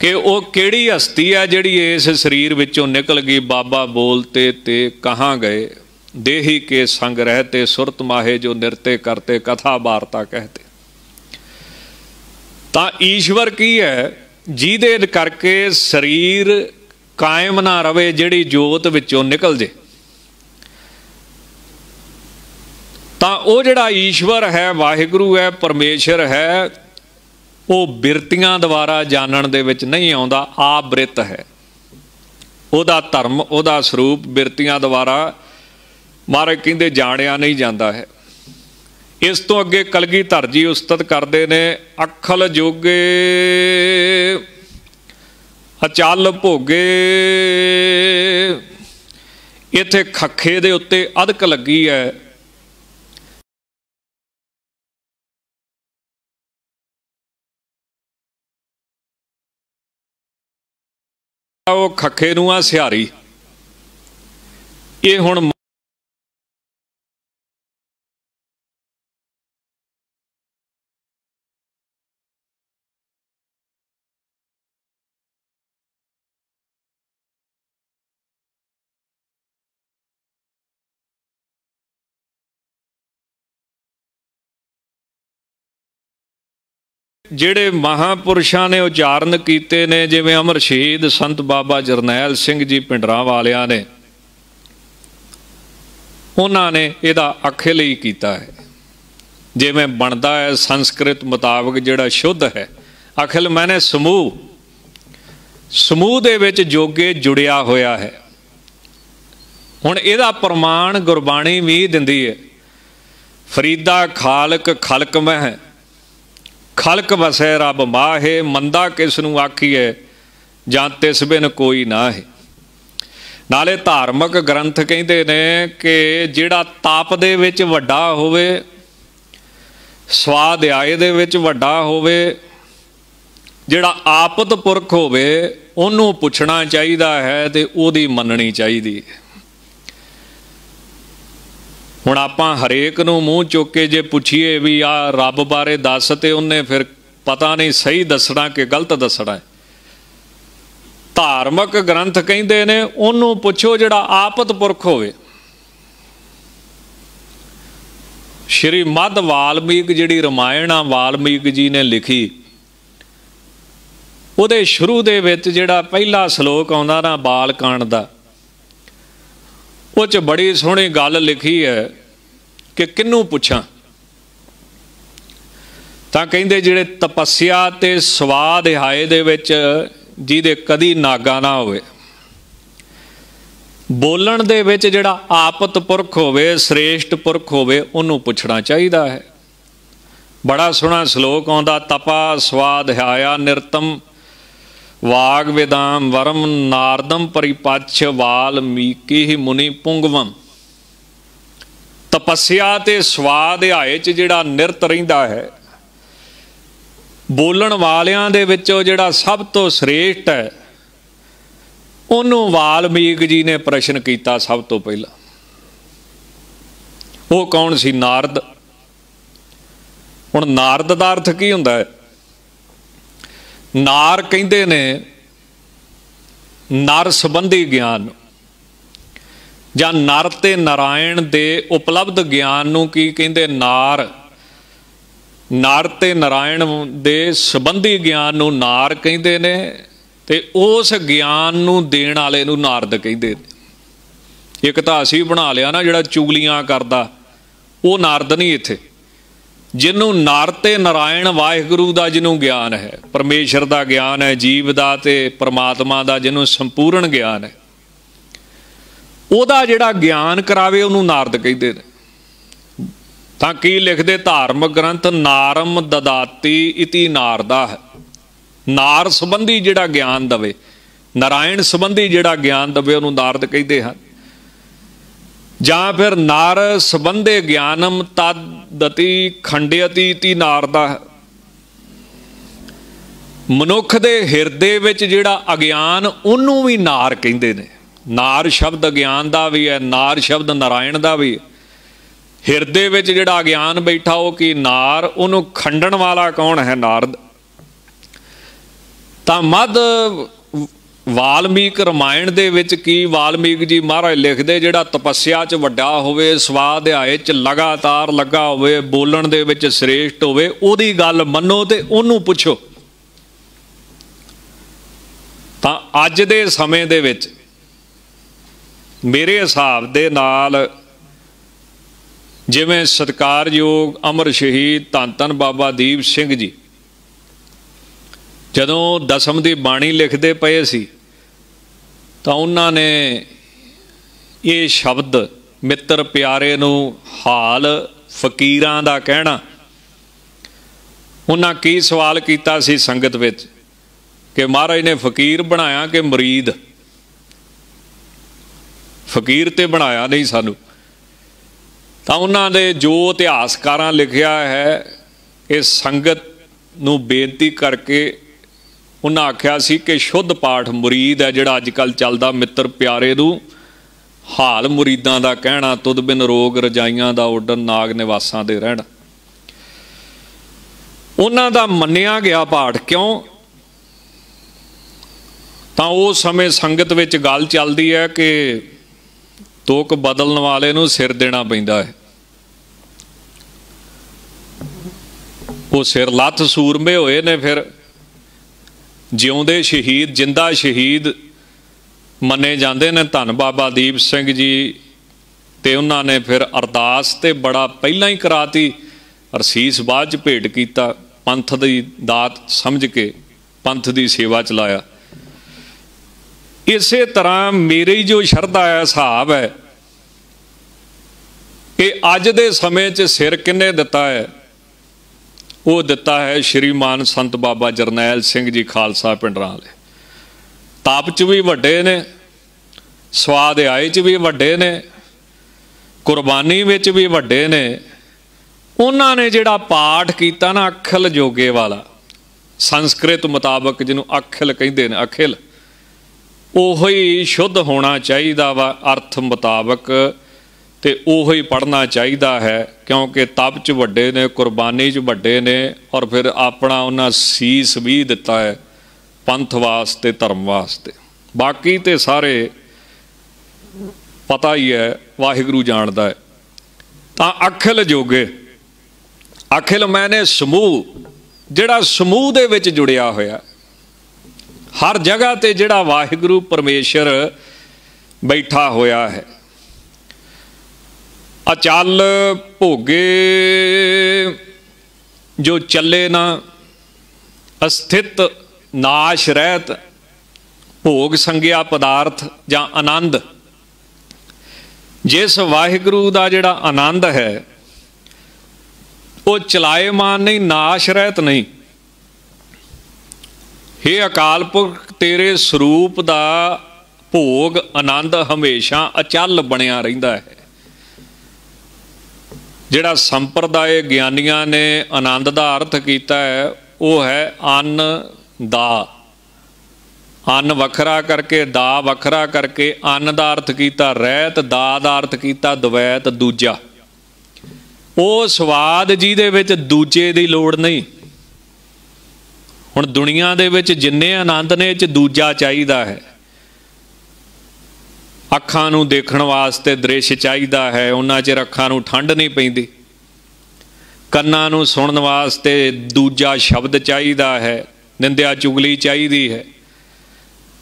ਕਿ ਉਹ ਕਿਹੜੀ ਹਸਤੀ ਹੈ ਜਿਹੜੀ ਇਸ ਸਰੀਰ ਵਿੱਚੋਂ ਨਿਕਲ ਗਈ? ਬਾਬਾ ਬੋਲਤੇ ਤੇ ਕਹਾਂ ਗਏ? ਦੇਹੀ ਕੇ ਸੰਗ ਰਹਤੇ, ਸੁਰਤ ਮਾਹੇ ਜੋ ਨਿਰਤੇ ਕਰਤੇ, ਕਥਾ ਵਾਰਤਾ ਕਹਤੇ। ਤਾਂ ਈਸ਼ਵਰ ਕੀ ਹੈ? ਜਿਹਦੇ ਕਰਕੇ ਸਰੀਰ ਕਾਇਮ ਨਾ ਰਵੇ, ਜਿਹੜੀ ਜੋਤ ਵਿੱਚੋਂ ਨਿਕਲ ਜੇ। ਤਾਂ ਉਹ ਜਿਹੜਾ ਈਸ਼ਵਰ ਹੈ, ਵਾਹਿਗੁਰੂ ਹੈ, ਪਰਮੇਸ਼ਰ ਹੈ ਉਹ ਬਿਰਤੀਆਂ ਦੁਆਰਾ ਜਾਣਨ ਦੇ ਵਿੱਚ ਨਹੀਂ ਆਉਂਦਾ, ਆ ਬ੍ਰਿਤ ਹੈ। ਉਹਦਾ ਧਰਮ, ਉਹਦਾ ਸਰੂਪ ਬਿਰਤੀਆਂ ਦੁਆਰਾ ਮਹਾਰਾਜ ਕਹਿੰਦੇ ਜਾਣਿਆ ਨਹੀਂ ਜਾਂਦਾ ਹੈ। ਇਸ ਤੋਂ ਅੱਗੇ ਕਲਗੀ ਧਰਜੀ ਉਸਤਤ ਕਰਦੇ ਨੇ, ਅਖਲ ਜੋਗੇ, ਅਚਲ ਭੋਗੇ। ਇੱਥੇ ਖੱਖੇ ਦੇ ਉੱਤੇ ਅਦਕ ਲੱਗੀ ਹੈ। ਉਹ ਖੱਖੇ ਨੂੰ ਆ ਸਿਹਾਰੀ। ਇਹ ਹੁਣ ਜਿਹੜੇ ਮਹਾਪੁਰਸ਼ਾਂ ਨੇ ਉਚਾਰਨ ਕੀਤੇ ਨੇ, ਜਿਵੇਂ ਅਮਰ ਸ਼ਹੀਦ ਸੰਤ ਬਾਬਾ ਜਰਨੈਲ ਸਿੰਘ ਜੀ ਪਿੰਡਰਾਂ ਵਾਲਿਆਂ ਨੇ, ਉਹਨਾਂ ਨੇ ਇਹਦਾ ਅਖੇ ਲਈ ਕੀਤਾ ਹੈ। ਜਿਵੇਂ ਬਣਦਾ ਹੈ ਸੰਸਕ੍ਰਿਤ ਮੁਤਾਬਕ ਜਿਹੜਾ ਸ਼ੁੱਧ ਹੈ। ਅਖਿਲ ਮੈਨੇ ਸਮੂਹ ਸਮੂਹ ਦੇ ਵਿੱਚ ਜੋਗੇ ਜੁੜਿਆ ਹੋਇਆ ਹੈ। ਹੁਣ ਇਹਦਾ ਪ੍ਰਮਾਣ ਗੁਰਬਾਣੀ ਵੀ ਦਿੰਦੀ ਹੈ। ਫਰੀਦਾ ਖਾਲਕ ਖਲਕ ਮਹਿ ਖਲਕ ਵਸੈ ਰੱਬ ਮਾਹੇ, ਮੰਦਾ ਕਿਸ ਨੂੰ ਆਖੀਏ ਜਾਂ ਤਿਸ ਬਿਨ ਕੋਈ ਨਾ ਹੈ ਨਾਲੇ ਧਾਰਮਿਕ ਗ੍ਰੰਥ ਕਹਿੰਦੇ ਨੇ ਕਿ ਜਿਹੜਾ ਤਾਪ ਦੇ ਵਿੱਚ ਵੱਡਾ ਹੋਵੇ, ਸਵਾਦ ਦੇ ਵਿੱਚ ਵੱਡਾ ਹੋਵੇ, ਜਿਹੜਾ ਆਪਤ ਪੁਰਖ ਹੋਵੇ, ਉਹਨੂੰ ਪੁੱਛਣਾ ਚਾਹੀਦਾ ਹੈ ਤੇ ਉਹਦੀ ਮੰਨਣੀ ਚਾਹੀਦੀ ਹੈ। ਹੁਣ ਆਪਾਂ ਹਰੇਕ ਨੂੰ ਮੂੰਹ ਚੁੱਕ ਕੇ ਜੇ ਪੁੱਛੀਏ ਵੀ ਆ ਰੱਬ ਬਾਰੇ ਦੱਸ ਤੇ ਉਹਨੇ ਫਿਰ ਪਤਾ ਨਹੀਂ ਸਹੀ ਦੱਸਣਾ ਕਿ ਗਲਤ ਦੱਸਣਾ ਹੈ। ਧਾਰਮਿਕ ਗ੍ਰੰਥ ਕਹਿੰਦੇ ਨੇ, ਉਹਨੂੰ ਪੁੱਛੋ ਜਿਹੜਾ ਆਪਤ ਪੁਰਖ ਹੋਵੇ। ਸ਼੍ਰੀ ਮਦ ਵਾਲਮੀਕ ਜਿਹੜੀ ਰਮਾਇਣ ਆ, ਵਾਲਮੀਕ ਜੀ ਨੇ ਲਿਖੀ, ਉਹਦੇ ਸ਼ੁਰੂ ਦੇ ਵਿੱਚ ਜਿਹੜਾ ਪਹਿਲਾ ਸ਼ਲੋਕ ਆਉਂਦਾ ਨਾ ਬਾਲ ਕਾਂਡ ਦਾ ਉਹ ਚ ਬੜੀ ਸੋਹਣੀ ਗੱਲ ਲਿਖੀ ਹੈ ਕਿ ਕਿੰਨੂੰ ਪੁੱਛਾਂ? ਤਾਂ ਕਹਿੰਦੇ ਜਿਹੜੇ ਤਪੱਸਿਆ ਤੇ ਸਵਾਦ ਹਾਏ ਦੇ ਵਿੱਚ ਜਿਹਦੇ ਕਦੀ ਨਾਗਾ ਨਾ ਹੋਵੇ। ਬੋਲਣ ਦੇ ਵਿੱਚ ਜਿਹੜਾ ਆਪਤ ਪੁਰਖ ਹੋਵੇ, ਸ੍ਰੇਸ਼ਟ ਪੁਰਖ ਹੋਵੇ, ਉਹਨੂੰ ਪੁੱਛਣਾ ਚਾਹੀਦਾ ਹੈ। ਬੜਾ ਸੋਹਣਾ ਸ਼ਲੋਕ ਆਉਂਦਾ, ਤਪਾ ਸਵਾਦ ਹਾਇਆ ਨਿਰਤਮ ਵਾਗ ਵਿਦਾਮ ਵਰਮ ਨਾਰਦਮ ਪਰਿਪੱਛ ਵਾਲਮੀਕੀ ਹੀ ਮੁਨੀ ਪੁੰਗਵਮ ਤਪੱਸਿਆ ਤੇ ਸਵਾਦ ਹਾਏ ਚ ਜਿਹੜਾ ਨਿਰਤ ਰਹਿੰਦਾ ਹੈ, ਬੋਲਣ ਵਾਲਿਆਂ ਦੇ ਵਿੱਚੋਂ ਜਿਹੜਾ ਸਭ ਤੋਂ ਸ੍ਰੇਸ਼ਟ ਹੈ, ਉਹਨੂੰ ਵਾਲਮੀਕ ਜੀ ਨੇ ਪ੍ਰਸ਼ਨ ਕੀਤਾ ਸਭ ਤੋਂ ਪਹਿਲਾਂ। ਉਹ ਕੌਣ ਸੀ? ਨਾਰਦ। ਹੁਣ ਨਾਰਦ ਦਾ ਅਰਥ ਕੀ ਹੁੰਦਾ ਹੈ? ਨਾਰ ਕਹਿੰਦੇ ਨੇ, ਨਰ ਸੰਬੰਧੀ ਗਿਆਨ। ਜਾਂ ਨਰ ਤੇ ਨਾਰਾਇਣ ਦੇ ਉਪਲਬਧ ਗਿਆਨ ਨੂੰ ਕੀ ਕਹਿੰਦੇ ਨਾਰ? ਨਰ ਤੇ ਨਾਰਾਇਣ ਦੇ ਸੰਬੰਧੀ ਗਿਆਨ ਨੂੰ ਨਾਰ ਕਹਿੰਦੇ ਨੇ ਤੇ ਉਸ ਗਿਆਨ ਨੂੰ ਦੇਣ ਵਾਲੇ ਨੂੰ ਨਾਰਦ ਕਹਿੰਦੇ ਨੇ। ਇੱਕ ਤਾਂ ਅਸੀਂ ਬਣਾ ਲਿਆ ਨਾ ਜਿਹੜਾ ਚੁਗਲੀਆਂ ਕਰਦਾ, ਉਹ ਨਾਰਦ ਨਹੀਂ ਇੱਥੇ। ਜਿਹਨੂੰ ਨਰ ਤੇ ਨਾਰਾਇਣ ਵਾਹਿਗੁਰੂ ਦਾ ਜਿਹਨੂੰ ਗਿਆਨ ਹੈ, ਪਰਮੇਸ਼ਰ ਦਾ ਗਿਆਨ ਹੈ, ਜੀਵ ਦਾ ਤੇ ਪਰਮਾਤਮਾ ਦਾ ਜਿਹਨੂੰ ਸੰਪੂਰਨ ਗਿਆਨ ਹੈ। ਉਹਦਾ ਜਿਹੜਾ ਗਿਆਨ ਕਰਾਵੇ, ਉਹਨੂੰ ਨਾਰਦ ਕਹਿੰਦੇ ਨੇ। ਤਾਂ ਕੀ ਲਿਖਦੇ ਧਾਰਮਿਕ ਗ੍ਰੰਥ? ਨਾਰਮ ਦਦਾਤੀ ਇਤੀ ਨਾਰਦਾ ਹੈ। ਨਾਰ ਸੰਬੰਧੀ ਜਿਹੜਾ ਗਿਆਨ ਦਵੇ, ਨਾਰਾਇਣ ਸੰਬੰਧੀ ਜਿਹੜਾ ਗਿਆਨ ਦਵੇ, ਉਹਨੂੰ ਨਾਰਦ ਕਹਿੰਦੇ ਹਨ। ਜਾਂ ਫਿਰ ਨਾਰ ਸੰਬੰਧੇ ਗਿਆਨਮ ਤਦਤੀ ਖੰਡਿਅਤੀ ਤੀ ਨਾਰਦਾ ਮਨੁੱਖ ਦੇ ਹਿਰਦੇ ਵਿੱਚ ਜਿਹੜਾ ਅਗਿਆਨ, ਉਹਨੂੰ ਵੀ ਨਾਰ ਕਹਿੰਦੇ ਨੇ। ਨਾਰ ਸ਼ਬਦ ਅਗਿਆਨ ਦਾ ਵੀ ਹੈ, ਨਾਰ ਸ਼ਬਦ ਨਾਰਾਇਣ ਦਾ ਵੀ ਹੈ। ਹਿਰਦੇ ਵਿੱਚ ਜਿਹੜਾ ਅਗਿਆਨ ਬੈਠਾ, ਉਹ ਕੀ ਨਾਰ? ਉਹਨੂੰ ਖੰਡਣ ਵਾਲਾ ਕੌਣ ਹੈ ਨਾਰਦ? ਤਾਂ ਮਦ ਵਾਲਮੀਕ ਰਮਾਇਣ ਦੇ ਵਿੱਚ ਕੀ ਵਾਲਮੀਕ ਜੀ ਮਹਾਰਾਜ ਲਿਖਦੇ, ਜਿਹੜਾ ਤਪੱਸਿਆ 'ਚ ਵੱਡਾ ਹੋਵੇ ਸਵਾਧਿਆਏ 'ਚ ਲਗਾਤਾਰ ਲੱਗਾ ਹੋਵੇ, ਬੋਲਣ ਦੇ ਵਿੱਚ ਸ੍ਰੇਸ਼ਟ ਹੋਵੇ, ਉਹਦੀ ਗੱਲ ਮੰਨੋ ਤੇ ਉਹਨੂੰ ਪੁੱਛੋ। ਤਾਂ ਅੱਜ ਦੇ ਸਮੇਂ ਦੇ ਵਿੱਚ ਮੇਰੇ ਹਿਸਾਬ ਦੇ ਨਾਲ ਜਿਵੇਂ ਸਤਕਾਰਯੋਗ ਅਮਰ ਸ਼ਹੀਦ ਧੰਨ ਧੰਨ ਬਾਬਾ ਦੀਪ ਸਿੰਘ ਜੀ, ਜਦੋਂ ਦਸਮ ਦੀ ਬਾਣੀ ਲਿਖਦੇ ਪਏ ਸੀ ਤਾਂ ਉਹਨਾਂ ਨੇ ਇਹ ਸ਼ਬਦ ਮਿੱਤਰ ਪਿਆਰੇ ਨੂੰ ਹਾਲ ਫਕੀਰਾਂ ਦਾ ਕਹਿਣਾ। ਉਹਨਾਂ ਕੀ ਸਵਾਲ ਕੀਤਾ ਸੀ ਸੰਗਤ ਵਿੱਚ? ਕਿ ਮਹਾਰਾਜ ਨੇ ਫਕੀਰ ਬਣਾਇਆ ਕਿ ਮਰੀਦ? ਫਕੀਰ ਤੇ ਬਣਾਇਆ ਨਹੀਂ ਸਾਨੂੰ। ਤਾਂ ਉਹਨਾਂ ਦੇ ਜੋ ਇਤਿਹਾਸਕਾਰਾਂ ਲਿਖਿਆ ਹੈ, ਇਹ ਸੰਗਤ ਨੂੰ ਬੇਨਤੀ ਕਰਕੇ ਉਹਨਾਂ ਆਖਿਆ ਸੀ ਕਿ ਸ਼ੁੱਧ ਪਾਠ ਮੁਰੀਦ ਹੈ ਜਿਹੜਾ ਅੱਜ ਕੱਲ ਚੱਲਦਾ ਮਿੱਤਰ ਪਿਆਰੇ ਨੂੰ। ਹਾਲ ਮੁਰੀਦਾਂ ਦਾ ਕਹਿਣਾ, ਤੁਧ ਬਿਨ ਰੋਗ ਰਜਾਈਆਂ ਦਾ ਉੱਡਣ, ਨਾਗ ਨਿਵਾਸਾਂ ਦੇ ਰਹਿਣ। ਉਹਨਾਂ ਦਾ ਮੰਨਿਆ ਗਿਆ ਪਾਠ ਕਿਉਂ? ਤਾਂ ਉਹ ਸਮੇਂ ਸੰਗਤ ਵਿੱਚ ਗੱਲ ਚੱਲਦੀ ਹੈ ਕਿ ਤੋਕ ਬਦਲਣ ਵਾਲੇ ਨੂੰ ਸਿਰ ਦੇਣਾ ਪੈਂਦਾ ਹੈ। ਉਹ ਸਿਰ ਲੱਤ ਸੂਰਮੇ ਹੋਏ ਨੇ ਫਿਰ। ਜਿਉਂਦੇ ਸ਼ਹੀਦ, ਜਿੰਦਾ ਸ਼ਹੀਦ ਮੰਨੇ ਜਾਂਦੇ ਨੇ ਧੰਨ ਬਾਬਾ ਦੀਪ ਸਿੰਘ ਜੀ ਤੇ ਉਹਨਾਂ ਨੇ ਫਿਰ ਅਰਦਾਸ ਤੇ ਬੜਾ ਪਹਿਲਾਂ ਹੀ ਕਰਾਤੀ, ਅਰਸੀਸ ਬਾਅਦ ਚ ਭੇਟ ਕੀਤਾ, ਪੰਥ ਦੀ ਦਾਤ ਸਮਝ ਕੇ ਪੰਥ ਦੀ ਸੇਵਾ ਚਲਾਇਆ। ਇਸੇ ਤਰ੍ਹਾਂ ਮੇਰੀ ਜੋ ਸ਼ਰਧਾ ਹੈ, ਹਿਸਾਬ ਹੈ ਕਿ ਅੱਜ ਦੇ ਸਮੇਂ 'ਚ ਸਿਰ ਕਿੰਨੇ ਦਿੱਤਾ ਹੈ? ਉਹ ਦਿੱਤਾ ਹੈ ਸ਼੍ਰੀਮਾਨ ਸੰਤ ਬਾਬਾ ਜਰਨੈਲ ਸਿੰਘ ਜੀ ਖਾਲਸਾ ਪਿੰਡਰਾਂ ਵਾਲੇ ਤਾਪ 'ਚ ਵੀ ਵੱਡੇ ਨੇ, ਸਵਾਦ ਆਏ 'ਚ ਵੀ ਵੱਡੇ ਨੇ, ਕੁਰਬਾਨੀ ਵਿੱਚ ਵੀ ਵੱਡੇ ਨੇ। ਉਹਨਾਂ ਨੇ ਜਿਹੜਾ ਪਾਠ ਕੀਤਾ ਨਾ ਅਖਲ ਜੋਗੇ ਵਾਲਾ, ਸੰਸਕ੍ਰਿਤ ਮੁਤਾਬਕ ਜਿਹਨੂੰ ਅਖਲ ਕਹਿੰਦੇ ਨੇ, ਅਖਿਲ, ਉਹੀ ਸ਼ੁੱਧ ਹੋਣਾ ਚਾਹੀਦਾ ਵਾ ਅਰਥ ਮੁਤਾਬਕ। ਤੇ ਉਹੋ ਹੀ ਪੜਨਾ ਚਾਹੀਦਾ ਹੈ, ਕਿਉਂਕਿ ਤਪ ਚ ਵੱਡੇ ਨੇ, ਕੁਰਬਾਨੀ ਚ ਵੱਡੇ ਨੇ, ਔਰ ਫਿਰ ਆਪਣਾ ਉਹਨਾਂ ਸੀਸ ਵੀ ਦਿੱਤਾ ਹੈ ਪੰਥ ਵਾਸਤੇ, ਧਰਮ ਵਾਸਤੇ। ਬਾਕੀ ਤੇ ਸਾਰੇ ਪਤਾ ਹੀ ਹੈ, ਵਾਹਿਗੁਰੂ ਜਾਣਦਾ ਹੈ। ਤਾਂ ਅਖਿਲ ਜੋਗੇ, ਅਖਿਲ ਮੈਨੇ ਸਮੂਹ, ਜਿਹੜਾ ਸਮੂਹ ਦੇ ਵਿੱਚ ਜੁੜਿਆ ਹੋਇਆ। ਹਰ ਜਗ੍ਹਾ ਤੇ ਜਿਹੜਾ ਵਾਹਿਗੁਰੂ ਪਰਮੇਸ਼ਰ ਬੈਠਾ ਹੋਇਆ ਹੈ। ਅਚਲ ਭੋਗੇ, ਜੋ ਚੱਲੇ ਨਾ, ਅਸਥਿਤ ਨਾਸ਼ ਰਹਿਤ, ਭੋਗ ਸੰਗਿਆ ਪਦਾਰਥ ਜਾਂ ਆਨੰਦ। ਜਿਸ ਵਾਹਿਗੁਰੂ ਦਾ ਜਿਹੜਾ ਆਨੰਦ ਹੈ, ਉਹ ਚਲਾਏਮਾਨ ਨਹੀਂ, ਨਾਸ਼ ਰਹਿਤ ਨਹੀਂ। हे ਅਕਾਲ ਪੁਰਖ, ਤੇਰੇ ਸਰੂਪ ਦਾ ਭੋਗ ਆਨੰਦ ਹਮੇਸ਼ਾ ਅਚਲ ਬਣਿਆ ਰਹਿੰਦਾ ਹੈ। ਜਿਹੜਾ ਸੰਪਰਦਾਇ ਗਿਆਨੀਆਂ ਨੇ ਆਨੰਦ ਦਾ ਅਰਥ ਕੀਤਾ ਹੈ, ਉਹ ਹੈ ਅੰਨ ਦਾ। ਅੰਨ ਵੱਖਰਾ ਕਰਕੇ, ਦਾ ਵੱਖਰਾ ਕਰਕੇ ਅੰਨ ਦਾ ਅਰਥ ਕੀਤਾ ਰਹਿਤ, ਦਾ ਦਾ ਅਰਥ ਕੀਤਾ ਦਵੈਤ, ਦੂਜਾ। ਉਹ ਸਵਾਦ ਜਿਹਦੇ ਵਿੱਚ ਦੂਜੇ ਦੀ ਲੋੜ ਨਹੀਂ। ਹੁਣ ਦੁਨੀਆ ਦੇ ਵਿੱਚ ਜਿੰਨੇ ਆਨੰਦ ਨੇ, ਇਹ ਚ ਦੂਜਾ ਚਾਹੀਦਾ ਹੈ। ਅੱਖਾਂ ਨੂੰ ਦੇਖਣ ਵਾਸਤੇ ਦ੍ਰਿਸ਼ ਚਾਹੀਦਾ ਹੈ, ਉਹਨਾਂ ਚਿਰ ਅੱਖਾਂ ਨੂੰ ਠੰਡ ਨਹੀਂ ਪੈਂਦੀ। ਕੰਨਾਂ ਨੂੰ ਸੁਣਨ ਵਾਸਤੇ ਦੂਜਾ ਸ਼ਬਦ ਚਾਹੀਦਾ ਹੈ, ਨਿੰਦਿਆ ਚੁਗਲੀ ਚਾਹੀਦੀ ਹੈ।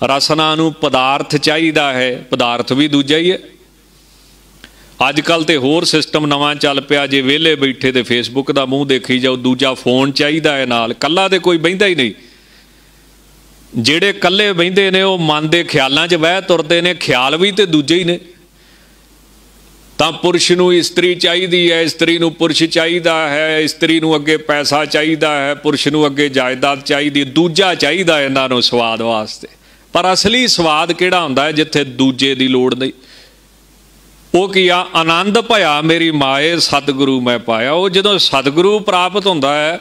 ਰਸਨਾ ਨੂੰ ਪਦਾਰਥ ਚਾਹੀਦਾ ਹੈ, ਪਦਾਰਥ ਵੀ ਦੂਜਾ ਹੀ ਹੈ। ਅੱਜ ਕੱਲ ਤੇ ਹੋਰ ਸਿਸਟਮ ਨਵਾਂ ਚੱਲ ਪਿਆ, ਜੇ ਵਿਹਲੇ ਬੈਠੇ ਤੇ ਫੇਸਬੁੱਕ ਦਾ ਮੂੰਹ ਦੇਖੀ ਜਾਓ, ਦੂਜਾ ਫੋਨ ਚਾਹੀਦਾ ਹੈ ਨਾਲ, ਕੱਲਾ ਤੇ ਕੋਈ ਬਹਿੰਦਾ ਹੀ ਨਹੀਂ। ਜਿਹੜੇ ਕੱਲੇ ਬਹਿੰਦੇ ਨੇ, ਉਹ ਮਨ ਦੇ ਖਿਆਲਾਂ 'ਚ ਵਹਿ ਤੁਰਦੇ ਨੇ, ਖਿਆਲ ਵੀ ਤੇ ਦੂਜੇ ਹੀ ਨੇ। ਤਾਂ ਪੁਰਸ਼ ਨੂੰ ਇਸਤਰੀ ਚਾਹੀਦੀ ਹੈ, ਇਸਤਰੀ ਨੂੰ ਪੁਰਸ਼ ਚਾਹੀਦਾ ਹੈ, ਇਸਤਰੀ ਨੂੰ ਅੱਗੇ ਪੈਸਾ ਚਾਹੀਦਾ ਹੈ, ਪੁਰਸ਼ ਨੂੰ ਅੱਗੇ ਜਾਇਦਾਦ ਚਾਹੀਦੀ ਦੂਜਾ ਚਾਹੀਦਾ ਇਹਨਾਂ ਨੂੰ ਸਵਾਦ ਵਾਸਤੇ। ਪਰ ਅਸਲੀ ਸਵਾਦ ਕਿਹੜਾ ਹੁੰਦਾ ਹੈ ਜਿੱਥੇ ਦੂਜੇ ਦੀ ਲੋੜ ਨਹੀਂ? ਉਹ ਕੀ ਆ? ਆਨੰਦ ਭਇਆ ਮੇਰੀ ਮਾਏ ਸਤਿਗੁਰੂ ਮੈਂ ਪਾਇਆ। ਉਹ ਜਦੋਂ ਸਤਿਗੁਰੂ ਪ੍ਰਾਪਤ ਹੁੰਦਾ ਹੈ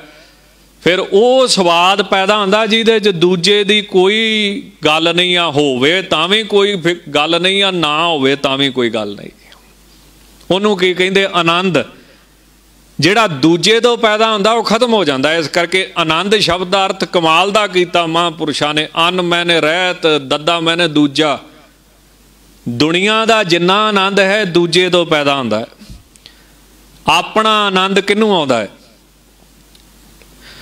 ਫਿਰ ਉਹ ਸਵਾਦ ਪੈਦਾ ਹੁੰਦਾ ਜਿਹਦੇ 'ਚ ਦੂਜੇ ਦੀ ਕੋਈ ਗੱਲ ਨਹੀਂ ਆ ਹੋਵੇ ਤਾਂ ਵੀ ਕੋਈ ਗੱਲ ਨਹੀਂ ਆ, ਨਾ ਹੋਵੇ ਤਾਂ ਵੀ ਕੋਈ ਗੱਲ ਨਹੀਂ। ਉਹਨੂੰ ਕੀ ਕਹਿੰਦੇ? ਆਨੰਦ। ਜਿਹੜਾ ਦੂਜੇ ਤੋਂ ਪੈਦਾ ਹੁੰਦਾ, ਉਹ ਖਤਮ ਹੋ ਜਾਂਦਾ। ਇਸ ਕਰਕੇ ਆਨੰਦ ਸ਼ਬਦ ਦਾ ਅਰਥ ਕਮਾਲ ਦਾ ਕੀਤਾ ਮਹਾਂਪੁਰਸ਼ਾਂ ਨੇ। ਅਨ ਮੈਨੇ ਰਹਿਤ, ਦੱਦਾ ਮੈਨੇ ਦੂਜਾ। ਦੁਨੀਆ ਦਾ ਜਿੰਨਾ ਆਨੰਦ ਹੈ, ਦੂਜੇ ਤੋਂ ਪੈਦਾ ਹੁੰਦਾ। ਹੈ ਆਪਣਾ ਆਨੰਦ ਕਿੰਨੂੰ ਆਉਂਦਾ ਹੈ?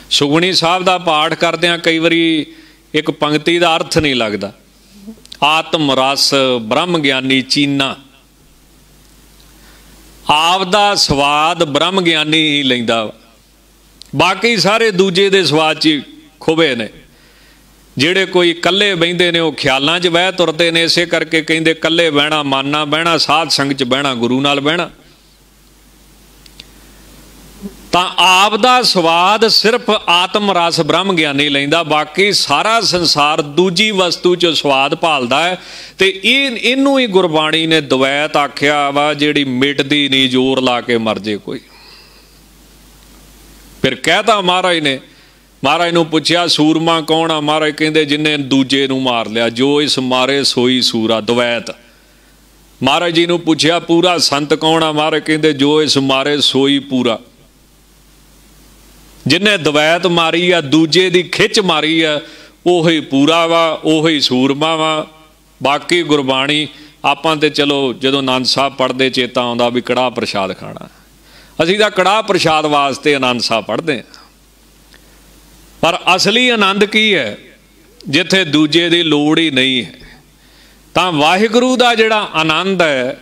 ਸੁਗਣੀ ਸਾਹਿਬ ਦਾ ਪਾਠ ਕਰਦਿਆਂ ਕਈ ਵਾਰੀ ਇੱਕ ਪੰਕਤੀ ਦਾ ਅਰਥ ਨਹੀਂ ਲੱਗਦਾ। ਆਤਮ ਰਸ, ਬ੍ਰਹਮ ਗਿਆਨੀ ਚੀਨਾ। ਆਪ ਦਾ ਸਵਾਦ ਬ੍ਰਹਮ ਗਿਆਨੀ ਹੀ ਲੈਂਦਾ ਬਾਕੀ ਸਾਰੇ ਦੂਜੇ ਦੇ ਸਵਾਦ 'ਚ ਖੁਬੇ ਨੇ। ਜਿਹੜੇ ਕੋਈ ਇਕੱਲੇ ਬੈੰਦੇ ਨੇ, ਉਹ ਖਿਆਲਾਂ 'ਚ ਵਹਿ ਤੁਰਦੇ ਨੇ, ਇਸੇ ਕਰਕੇ ਕਹਿੰਦੇ ਇਕੱਲੇ ਬਹਿਣਾ ਮਾਨਣਾ ਬਹਿਣਾ, ਸਾਧ ਸੰਗ 'ਚ ਬਹਿਣਾ, ਗੁਰੂ ਨਾਲ ਬਹਿਣਾ। ਤਾਂ ਆਪ ਦਾ ਸਵਾਦ ਸਿਰਫ ਆਤਮ ਰਸ ਬ੍ਰਹਮ ਗਿਆਨੀ ਲੈਂਦਾ, ਬਾਕੀ ਸਾਰਾ ਸੰਸਾਰ ਦੂਜੀ ਵਸਤੂ 'ਚ ਸਵਾਦ ਭਾਲਦਾ ਹੈ। ਤੇ ਇਹ ਇਹਨੂੰ ਹੀ ਗੁਰਬਾਣੀ ਨੇ ਦਵੈਤ ਆਖਿਆ ਵਾ, ਜਿਹੜੀ ਮਿਟਦੀ ਨਹੀਂ, ਜ਼ੋਰ ਲਾ ਕੇ ਮਰ ਜੇ ਕੋਈ। ਫਿਰ ਕਹਤਾ ਮਹਾਰਾਜ ਨੇ, ਮਹਾਰਾਜ ਨੂੰ ਪੁੱਛਿਆ, ਸੂਰਮਾ ਕੌਣ ਆ? ਮਹਾਰਾਜ ਕਹਿੰਦੇ, ਜਿਨੇ ਦੂਜੇ ਨੂੰ ਮਾਰ ਲਿਆ, ਜੋ ਇਸ ਮਾਰੇ ਸੋਈ ਸੂਰਾ, ਦਵੈਤ। ਮਹਾਰਾਜ ਜੀ ਨੂੰ ਪੁੱਛਿਆ, ਪੂਰਾ ਸੰਤ ਕੌਣ ਆ? ਮਹਾਰਾਜ ਕਹਿੰਦੇ, ਜੋ ਇਸ ਮਾਰੇ ਸੋਈ ਪੂਰਾ। ਜਿਨੇ ਦਵੈਤ ਮਾਰੀ ਆ, ਦੂਜੇ ਦੀ ਖਿੱਚ ਮਾਰੀ ਆ, ਉਹੀ ਪੂਰਾ ਵਾ, ਉਹੀ ਸੂਰਮਾ ਵਾ। ਬਾਕੀ ਗੁਰਬਾਣੀ ਆਪਾਂ ਤੇ ਚਲੋ ਜਦੋਂ ਆਨੰਦ ਸਾਹਿਬ ਪੜ੍ਹਦੇ, ਚੇਤਾ ਆਉਂਦਾ ਵੀ ਕੜਾਹ ਪ੍ਰਸ਼ਾਦ ਖਾਣਾ। ਅਸੀਂ ਤਾਂ ਕੜਾਹ ਪ੍ਰਸ਼ਾਦ ਵਾਸਤੇ ਆਨੰਦ ਸਾਹਿਬ ਪੜ੍ਹਦੇ ਆ। ਪਰ ਅਸਲੀ ਆਨੰਦ ਕੀ ਹੈ? ਜਿੱਥੇ ਦੂਜੇ ਦੀ ਲੋੜ ਹੀ ਨਹੀਂ ਹੈ। ਤਾਂ ਵਾਹਿਗੁਰੂ ਦਾ ਜਿਹੜਾ ਆਨੰਦ ਹੈ,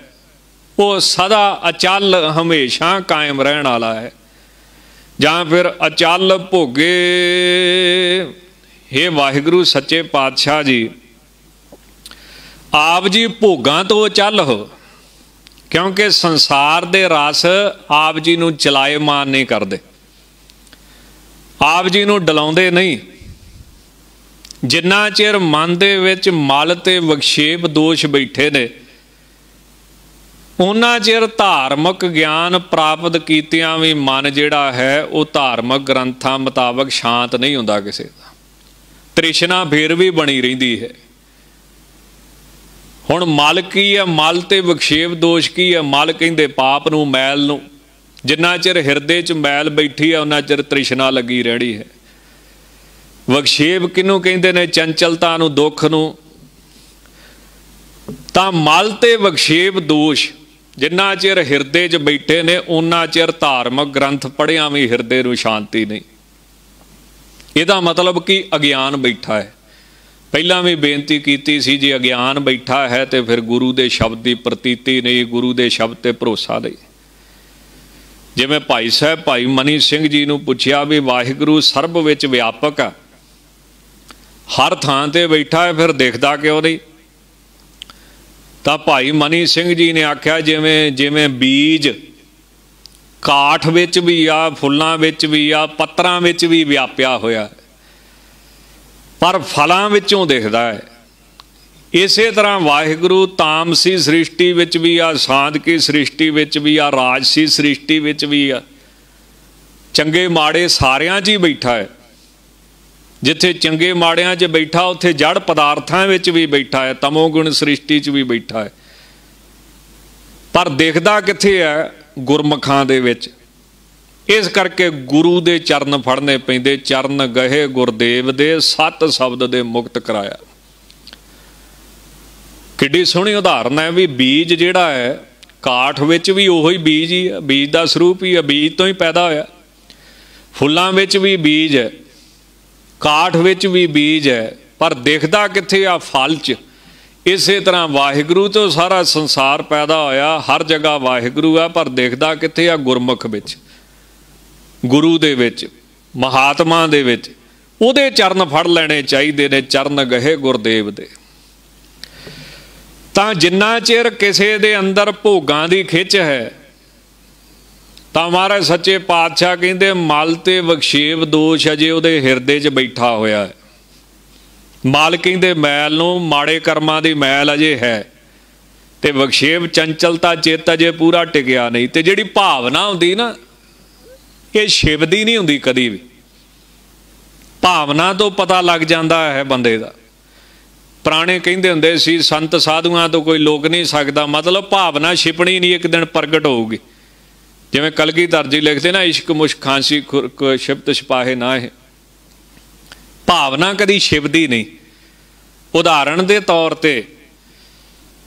ਉਹ ਸਦਾ ਅਚਲ ਹਮੇਸ਼ਾ ਕਾਇਮ ਰਹਿਣ ਵਾਲਾ ਹੈ। ਜਾਂ ਫਿਰ ਅਚਲ ਭੋਗੇ। हे ਵਾਹਿਗੁਰੂ ਸੱਚੇ ਪਾਤਸ਼ਾਹ ਜੀ, ਆਪ ਜੀ ਭੋਗਾਂ ਤੋਂ ਅਚਲ ਹੋ, ਕਿਉਂਕਿ ਸੰਸਾਰ ਦੇ ਰਸ ਆਪ ਜੀ ਨੂੰ ਚਲਾਏ ਮਾਨ ਨਹੀਂ ਕਰਦੇ। ਆਪ ਜੀ ਨੂੰ ਡਲਾਉਂਦੇ ਨਹੀਂ। ਜਿੰਨਾ ਚਿਰ ਮਨ ਦੇ ਵਿੱਚ ਮਲ ਤੇ ਵਿਖੇਪ ਦੋਸ਼ ਬੈਠੇ ਨੇ ਉਹਨਾਂ ਚਿਰ ਧਾਰਮਿਕ ਗਿਆਨ ਪ੍ਰਾਪਤ ਕੀਤਿਆਂ ਵੀ ਮਨ ਜਿਹੜਾ ਹੈ, ਉਹ ਧਾਰਮਿਕ ਗ੍ਰੰਥਾਂ ਮੁਤਾਬਕ ਸ਼ਾਂਤ ਨਹੀਂ ਹੁੰਦਾ ਕਿਸੇ ਦਾ। ਤ੍ਰਿਸ਼ਨਾ ਫੇਰ ਵੀ ਬਣੀ ਰਹਿੰਦੀ ਹੈ। ਹੁਣ ਮਲ ਕੀ ਹੈ? ਮਲ ਤੇ ਵਿਖੇਪ ਦੋਸ਼ ਕੀ ਹੈ? ਮਲ ਕਹਿੰਦੇ ਪਾਪ ਨੂੰ, ਮੈਲ ਨੂੰ। ਜਿੰਨਾ ਚਿਰ ਹਿਰਦੇ 'ਚ ਮੈਲ ਬੈਠੀ ਹੈ, ਉਹਨਾਂ ਚਿਰ ਤ੍ਰਿਸ਼ਨਾ ਲੱਗੀ ਰਹਿਣੀ ਹੈ। ਵਿਖੇਪ ਕਿਨੂੰ ਕਹਿੰਦੇ ਨੇ? ਚੰਚਲਤਾ ਨੂੰ, ਦੁੱਖ ਨੂੰ। ਤਾਂ ਮਲ ਤੇ ਵਿਖੇਪ ਦੋਸ਼। ਜਿੰਨਾ ਚਿਰ ਹਿਰਦੇ 'ਚ ਬੈਠੇ ਨੇ ਉਹਨਾਂ ਚਿਰ ਧਾਰਮਿਕ ਗ੍ਰੰਥ ਪੜਿਆ ਵੀ ਹਿਰਦੇ ਨੂੰ ਸ਼ਾਂਤੀ ਨਹੀਂ। ਇਹਦਾ ਮਤਲਬ ਕਿ ਅਗਿਆਨ ਬੈਠਾ ਹੈ। ਪਹਿਲਾਂ ਵੀ ਬੇਨਤੀ ਕੀਤੀ ਸੀ ਜੇ ਅਗਿਆਨ ਬੈਠਾ ਹੈ ਤੇ ਫਿਰ ਗੁਰੂ ਦੇ ਸ਼ਬਦ ਦੀ ਪ੍ਰਤੀਤੀ ਨਹੀਂ, ਗੁਰੂ ਦੇ ਸ਼ਬਦ ਤੇ ਭਰੋਸਾ ਨਹੀਂ। ਜਿਵੇਂ ਭਾਈ ਸਾਹਿਬ, ਭਾਈ ਮਨੀ ਸਿੰਘ ਜੀ ਨੂੰ ਪੁੱਛਿਆ ਵੀ ਵਾਹਿਗੁਰੂ ਸਰਬ ਵਿੱਚ ਵਿਆਪਕ ਹੈ। ਹਰ ਥਾਂ ਤੇ ਬੈਠਾ ਹੈ, ਫਿਰ ਦੇਖਦਾ ਕਿਉਂ ਨਹੀਂ? ਤਾਂ ਭਾਈ ਮਨੀ ਸਿੰਘ ਜੀ ਨੇ ਆਖਿਆ, ਜਿਵੇਂ ਜਿਵੇਂ ਬੀਜ ਕਾਠ ਵਿੱਚ ਵੀ ਆ, ਫੁੱਲਾਂ ਵਿੱਚ ਵੀ ਆ, ਪੱਤਰਾਂ ਵਿੱਚ ਵੀ ਵਿਆਪਿਆ ਹੋਇਆ ਪਰ ਫਲਾਂ ਵਿੱਚੋਂ ਦਿਖਦਾ ਹੈ। ਇਸੇ ਤਰ੍ਹਾਂ ਵਾਹਿਗੁਰੂ ਤਾਮਸੀ ਸ੍ਰਿਸ਼ਟੀ ਵਿੱਚ ਵੀ ਆ ਸਾਧਕੀ ਸ੍ਰਿਸ਼ਟੀ ਵਿੱਚ ਵੀ ਆ, ਰਾਜਸੀ ਸ੍ਰਿਸ਼ਟੀ ਵਿੱਚ ਵੀ ਆ, ਚੰਗੇ ਮਾੜੇ ਸਾਰਿਆਂ 'ਚ ਹੀ ਬੈਠਾ ਹੈ। ਜਿੱਥੇ ਚੰਗੇ ਮਾੜਿਆਂ 'ਚ ਬੈਠਾ, ਉੱਥੇ ਜੜ ਪਦਾਰਥਾਂ ਵਿੱਚ ਵੀ ਬੈਠਾ ਹੈ ਤਮੋ ਗੁਣ ਸ੍ਰਿਸ਼ਟੀ 'ਚ ਵੀ ਬੈਠਾ ਹੈ। ਪਰ ਦੇਖਦਾ ਕਿੱਥੇ ਹੈ? ਗੁਰਮਖਾਂ ਦੇ ਵਿੱਚ। ਇਸ ਕਰਕੇ ਗੁਰੂ ਦੇ ਚਰਨ ਫੜਨੇ ਪੈਂਦੇ, ਚਰਨ ਗਹੇ ਗੁਰਦੇਵ ਦੇ ਸੱਤ ਸ਼ਬਦ ਦੇ ਮੁਕਤ ਕਰਾਇਆ। ਕਿੱਡੀ ਸੋਹਣੀ ਉਦਾਹਰਨ ਹੈ ਵੀ ਬੀਜ ਜਿਹੜਾ ਹੈ, ਕਾਠ ਵਿੱਚ ਵੀ ਉਹੋ ਹੀ ਬੀਜ ਹੀ ਹੈ, ਬੀਜ ਦਾ ਸਰੂਪ ਹੀ ਹੈ, ਬੀਜ ਤੋਂ ਹੀ ਪੈਦਾ ਹੋਇਆ। ਫੁੱਲਾਂ ਵਿੱਚ ਵੀ ਬੀਜ ਹੈ। ਕਾਠ ਵਿੱਚ ਵੀ ਬੀਜ ਹੈ, ਪਰ ਦਿਖਦਾ ਕਿੱਥੇ ਆ ਫਲ 'ਚ? ਇਸੇ ਤਰ੍ਹਾਂ ਵਾਹਿਗੁਰੂ ਤੋਂ ਸਾਰਾ ਸੰਸਾਰ ਪੈਦਾ ਹੋਇਆ, ਹਰ ਜਗ੍ਹਾ ਵਾਹਿਗੁਰੂ ਆ, ਪਰ ਦਿਖਦਾ ਕਿੱਥੇ ਆ ਗੁਰਮੁਖ ਵਿੱਚ? ਗੁਰੂ ਦੇ ਵਿੱਚ, ਮਹਾਤਮਾ ਦੇ ਵਿੱਚ, ਉਹਦੇ ਚਰਨ ਫੜ ਲੈਣੇ ਚਾਹੀਦੇ ਨੇ, ਚਰਨ ਗਹੇ ਗੁਰਦੇਵ ਦੇ। ਤਾਂ ਜਿੰਨਾ ਚਿਰ ਕਿਸੇ ਦੇ ਅੰਦਰ ਭੋਗਾਂ ਦੀ ਖਿੱਚ ਹੈ ਤਾਂ ਮਹਾਰਾਜ ਸੱਚੇ ਪਾਤਸ਼ਾਹ ਕਹਿੰਦੇ, ਮਲ ਤੇ ਬਖਸ਼ੇਵ ਦੋਸ਼ ਅਜੇ ਉਹਦੇ ਹਿਰਦੇ 'ਚ ਬੈਠਾ ਹੋਇਆ ਹੈ। ਮਲ ਕਹਿੰਦੇ, ਮੈਲ ਨੂੰ ਮਾੜੇ ਕਰਮਾਂ ਦੀ ਮੈਲ ਅਜੇ ਹੈ। ਤੇ ਬਖਸ਼ੇਵ ਚੰਚਲਤਾ ਚਿੱਤ ਅਜੇ ਪੂਰਾ ਟਿਕਿਆ ਨਹੀਂ। ਤੇ ਜਿਹੜੀ ਭਾਵਨਾ ਹੁੰਦੀ ਨਾ, ਇਹ ਸ਼ਿਵ ਦੀ ਨਹੀਂ ਹੁੰਦੀ ਕਦੀ ਵੀ। ਭਾਵਨਾ ਤੋਂ ਪਤਾ ਲੱਗ ਜਾਂਦਾ ਹੈ ਬੰਦੇ ਦਾ। ਪੁਰਾਣੇ ਕਹਿੰਦੇ ਹੁੰਦੇ ਸੀ, ਸੰਤ ਸਾਧੂਆਂ ਤੋਂ ਕੋਈ ਲੋਕ ਨਹੀਂ ਸਕਦਾ। ਮਤਲਬ ਭਾਵਨਾ ਛਿਪਣੀ ਨਹੀਂ, ਇੱਕ ਦਿਨ ਪ੍ਰਗਟ ਹੋਊਗੀ। ਜਿਵੇਂ ਕਲਗੀਧਰ ਜੀ ਲਿਖਦੇ ਨਾ, ਇਸ਼ਕ ਮੁਸ਼ਕ ਖਾਂਸੀ ਖੁਰਕ ਸ਼ਬਦ ਛਪਾਹੇ ਨਾ ਹੈ ਭਾਵਨਾ ਕਦੀ ਛਿਪਦੀ ਨਹੀਂ। ਉਦਾਹਰਣ ਦੇ ਤੌਰ ਤੇ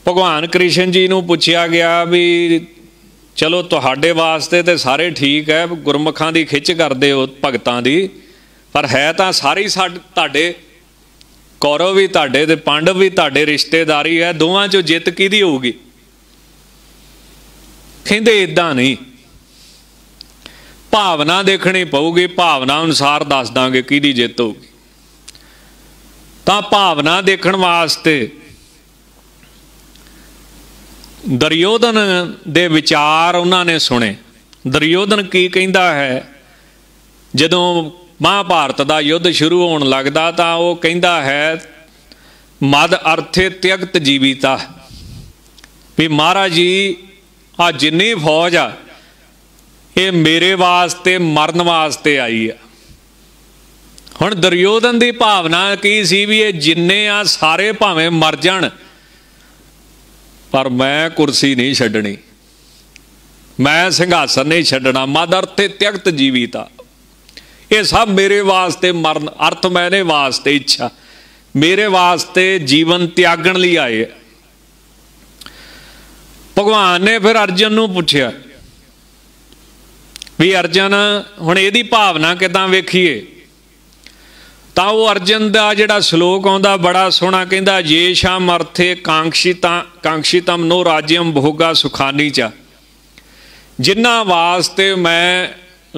ਭਗਵਾਨ ਕ੍ਰਿਸ਼ਨ ਜੀ ਨੂੰ ਪੁੱਛਿਆ ਗਿਆ ਵੀ, ਚਲੋ ਤੁਹਾਡੇ ਵਾਸਤੇ ਤੇ ਸਾਰੇ ਠੀਕ ਹੈ ਗੁਰਮਖਾਂ ਦੀ ਖਿੱਚ ਕਰਦੇ ਹੋ ਭਗਤਾਂ ਦੀ, ਪਰ ਹੈ ਤਾਂ ਸਾਰੀ ਸਾਡੇ, ਤੁਹਾਡੇ ਕੌਰਵ ਵੀ ਤੁਹਾਡੇ ਤੇ, ਪਾਂਡਵ ਵੀ ਤੁਹਾਡੇ ਰਿਸ਼ਤੇਦਾਰੀ ਹੈ ਦੋਵਾਂ ਚੋਂ ਜਿੱਤ ਕਿਹਦੀ ਹੋਊਗੀ? ਕਹਿੰਦੇ ਇਦਾਂ ਨਹੀਂ। ਭਾਵਨਾ ਦੇਖਣੀ ਪਊਗੀ, ਭਾਵਨਾ ਅਨੁਸਾਰ ਦੱਸ ਦਾਂਗੇ ਕਿਹਦੀ ਜਿੱਤ ਹੋਊਗੀ। ਤਾਂ ਭਾਵਨਾ ਦੇਖਣ ਵਾਸਤੇ ਦਰਯੋਧਨ ਦੇ ਵਿਚਾਰ ਉਹਨਾਂ ਨੇ ਸੁਣੇ। ਦਰਯੋਧਨ ਕੀ ਕਹਿੰਦਾ ਹੈ? ਜਦੋਂ ਮਹਾਭਾਰਤ ਦਾ ਯੁੱਧ ਸ਼ੁਰੂ ਹੋਣ ਲੱਗਦਾ ਤਾਂ ਉਹ ਕਹਿੰਦਾ ਹੈ, ਮਦ ਅਰਥੇ ਤਿਯਗਤ ਜੀਵਿਤਾ। ਵੀ ਮਹਾਰਾਜ ਜੀ ਆ ਜਿੰਨੀ ਫੌਜ ਆ ਇਹ ਮੇਰੇ ਵਾਸਤੇ, ਮਰਨ ਵਾਸਤੇ ਆਈ ਆ। ਹੁਣ ਦੁਰਯੋਧਨ ਦੀ ਭਾਵਨਾ ਕੀ ਸੀ ਵੀ ਇਹ ਜਿੰਨੇ ਆ ਸਾਰੇ ਭਾਵੇਂ ਮਰ ਜਾਣ, ਪਰ ਮੈਂ ਕੁਰਸੀ ਨਹੀਂ ਛੱਡਣੀ। ਮੈਂ ਸਿੰਘਾਸਨ ਨਹੀਂ ਛੱਡਣਾ, ਮਦਰ ਤੇ ਤਿਆਗਤ ਜੀਵੀਤਾ ਇਹ ਸਭ ਮੇਰੇ ਵਾਸਤੇ ਮਰਨ, ਅਰਥ ਮੈਨੇ ਵਾਸਤੇ ਇੱਛਾ। ਮੇਰੇ ਵਾਸਤੇ ਜੀਵਨ ਤਿਆਗਣ ਲਈ ਆਏ ਭਗਵਾਨ ਨੇ ਫਿਰ ਅਰਜਨ ਨੂੰ ਪੁੱਛਿਆ ਵੀ ਅਰਜਨ, ਹੁਣ ਇਹਦੀ ਭਾਵਨਾ ਕਿਦਾਂ ਵੇਖੀਏ? ਤਾਂ ਉਹ ਅਰਜਨ ਦਾ ਜਿਹੜਾ ਸ਼ਲੋਕ ਆਉਂਦਾ, ਬੜਾ ਸੋਹਣਾ ਕਹਿੰਦਾ, ਜੇ ਸ਼ਾਮ ਅਰਥੇ ਕਾਂਕਸ਼ਿਤਾ ਕਾਂਕਸ਼ਿਤਮ ਨੋ ਰਾਜ්यम ਭੋਗਾ ਸੁਖਾਨੀ ਚਾ। ਜਿਨ੍ਹਾਂ ਵਾਸਤੇ ਮੈਂ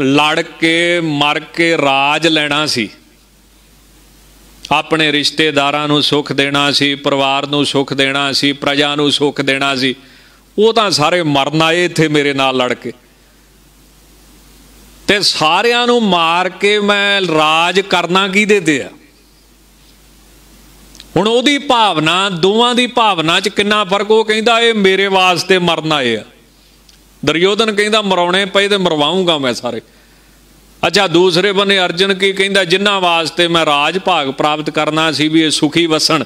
ਲੜ ਕੇ, ਮਰ ਕੇ ਰਾਜ ਲੈਣਾ ਸੀ, ਆਪਣੇ ਰਿਸ਼ਤੇਦਾਰਾਂ ਨੂੰ ਸੁੱਖ ਦੇਣਾ ਸੀ, ਪਰਿਵਾਰ ਨੂੰ ਸੁੱਖ ਦੇਣਾ ਸੀ, ਪ੍ਰਜਾ ਨੂੰ ਸੁੱਖ ਦੇਣਾ ਸੀ, ਉਹ ਤਾਂ ਸਾਰੇ ਮਰਨ ਆਏ ਇੱਥੇ ਮੇਰੇ ਨਾਲ ਲੜ ਕੇ। ਤੇ ਸਾਰਿਆਂ ਨੂੰ ਮਾਰ ਕੇ ਮੈਂ ਰਾਜ ਕਰਨਾ ਕਿਹਦੇ ਤੇ ਆ? ਹੁਣ ਉਹਦੀ ਭਾਵਨਾ, ਦੋਵਾਂ ਦੀ ਭਾਵਨਾ 'ਚ ਕਿੰਨਾ ਫ਼ਰਕ? ਉਹ ਕਹਿੰਦਾ, ਇਹ ਮੇਰੇ ਵਾਸਤੇ ਮਰਨਾ ਏ ਆ। ਦਰਯੋਧਨ ਕਹਿੰਦਾ, ਮਰਾਉਣੇ ਪਏ ਤੇ ਮਰਵਾਉਂਗਾ ਮੈਂ ਸਾਰੇ। ਅੱਛਾ, ਦੂਸਰੇ ਬੰਨੇ ਅਰਜਨ ਕੀ ਕਹਿੰਦਾ ਜਿੰਨਾ ਵਾਸਤੇ ਮੈਂ ਰਾਜ ਭਾਗ ਪ੍ਰਾਪਤ ਕਰਨਾ ਸੀ ਵੀ ਇਹ ਸੁਖੀ ਵਸਣ,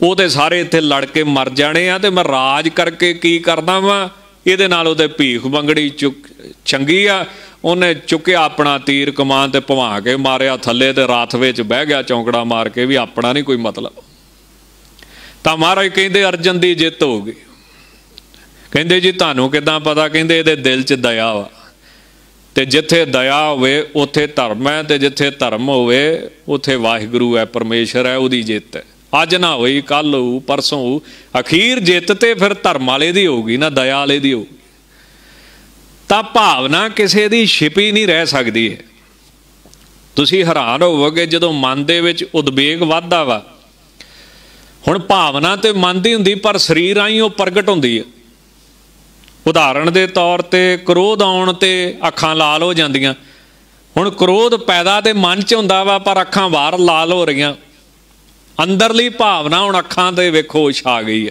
ਉਹ ਤੇ ਸਾਰੇ ਇੱਥੇ ਲੜ ਕੇ ਮਰ ਜਾਣੇ ਆ ਤੇ ਮੈਂ ਰਾਜ ਕਰਕੇ ਕੀ ਕਰਦਾ ਵਾਂ? ਇਹਦੇ ਨਾਲ ਉਹਦੇ ਭੀਖ ਮੰਗੜੀ ਚੁੱਕ ਚੰਗੀ ਆ। ਉਹਨੇ ਚੁੱਕਿਆ ਆਪਣਾ ਤੀਰ ਕਮਾਨ ਤੇ ਭਵਾ ਕੇ ਮਾਰਿਆ ਥੱਲੇ ਤੇ ਰਾਤ ਵਿੱਚ ਬਹਿ ਗਿਆ ਚੌਂਕੜਾ ਮਾਰ ਕੇ ਵੀ ਆਪਣਾ ਨਹੀਂ ਕੋਈ ਮਤਲਬ। ਤਾਂ ਮਹਾਰਾਜ ਕਹਿੰਦੇ, ਅਰਜਨ ਦੀ ਜਿੱਤ ਹੋ ਗਈ। ਕਹਿੰਦੇ, ਜੀ, ਤੁਹਾਨੂੰ ਕਿਦਾਂ ਪਤਾ? ਕਹਿੰਦੇ, ਇਹਦੇ ਦਿਲ 'ਚ ਦਇਆ ਵਾ। ਤੇ ਜਿੱਥੇ ਦਇਆ ਹੋਵੇ, ਉੱਥੇ ਧਰਮ ਹੈ ਤੇ ਜਿੱਥੇ ਧਰਮ ਹੋਵੇ, ਉੱਥੇ ਵਾਹਿਗੁਰੂ ਹੈ, ਪਰਮੇਸ਼ਰ ਹੈ, ਉਹਦੀ ਜਿੱਤ ਹੈ। ਅੱਜ ਨਾ ਹੋਈ ਕੱਲ ਹੋਊ, ਪਰਸੋਂ ਹੋਊ। ਅਖੀਰ ਜਿੱਤ ਤੇ ਫਿਰ ਧਰਮ ਵਾਲੇ ਦੀ ਹੋਊਗੀ ਨਾ, ਦਇਆ ਵਾਲੇ ਦੀ ਹੋਊਗੀ। ਤਾਂ ਭਾਵਨਾ ਕਿਸੇ ਦੀ ਛਿਪੀ ਨਹੀਂ ਰਹਿ ਸਕਦੀ ਹੈ। ਤੁਸੀਂ ਹੈਰਾਨ ਹੋਵੋਗੇ ਜਦੋਂ ਮਨ ਦੇ ਵਿੱਚ ਉਦਵੇਗ ਵੱਧਦਾ ਵਾ। ਹੁਣ ਭਾਵਨਾ ਤੇ ਮਨ ਦੀ ਹੁੰਦੀ, ਪਰ ਸਰੀਰ ਆਈ ਉਹ ਪ੍ਰਗਟ ਹੁੰਦੀ ਹੈ। ਉਦਾਹਰਣ ਦੇ ਤੌਰ ਤੇ ਕ੍ਰੋਧ ਆਉਣ ਤੇ ਅੱਖਾਂ ਲਾਲ ਹੋ ਜਾਂਦੀਆਂ। ਹੁਣ ਕ੍ਰੋਧ ਪੈਦਾ ਤੇ ਮਨ 'ਚ ਹੁੰਦਾ ਵਾ, ਪਰ ਅੱਖਾਂ ਬਾਹਰ ਲਾਲ ਹੋ ਰਹੀਆਂ। ਅੰਦਰਲੀ ਭਾਵਨਾ ਹੁਣ ਅੱਖਾਂ ਤੇ ਵੇਖੋ ਛਾ ਗਈ ਹੈ।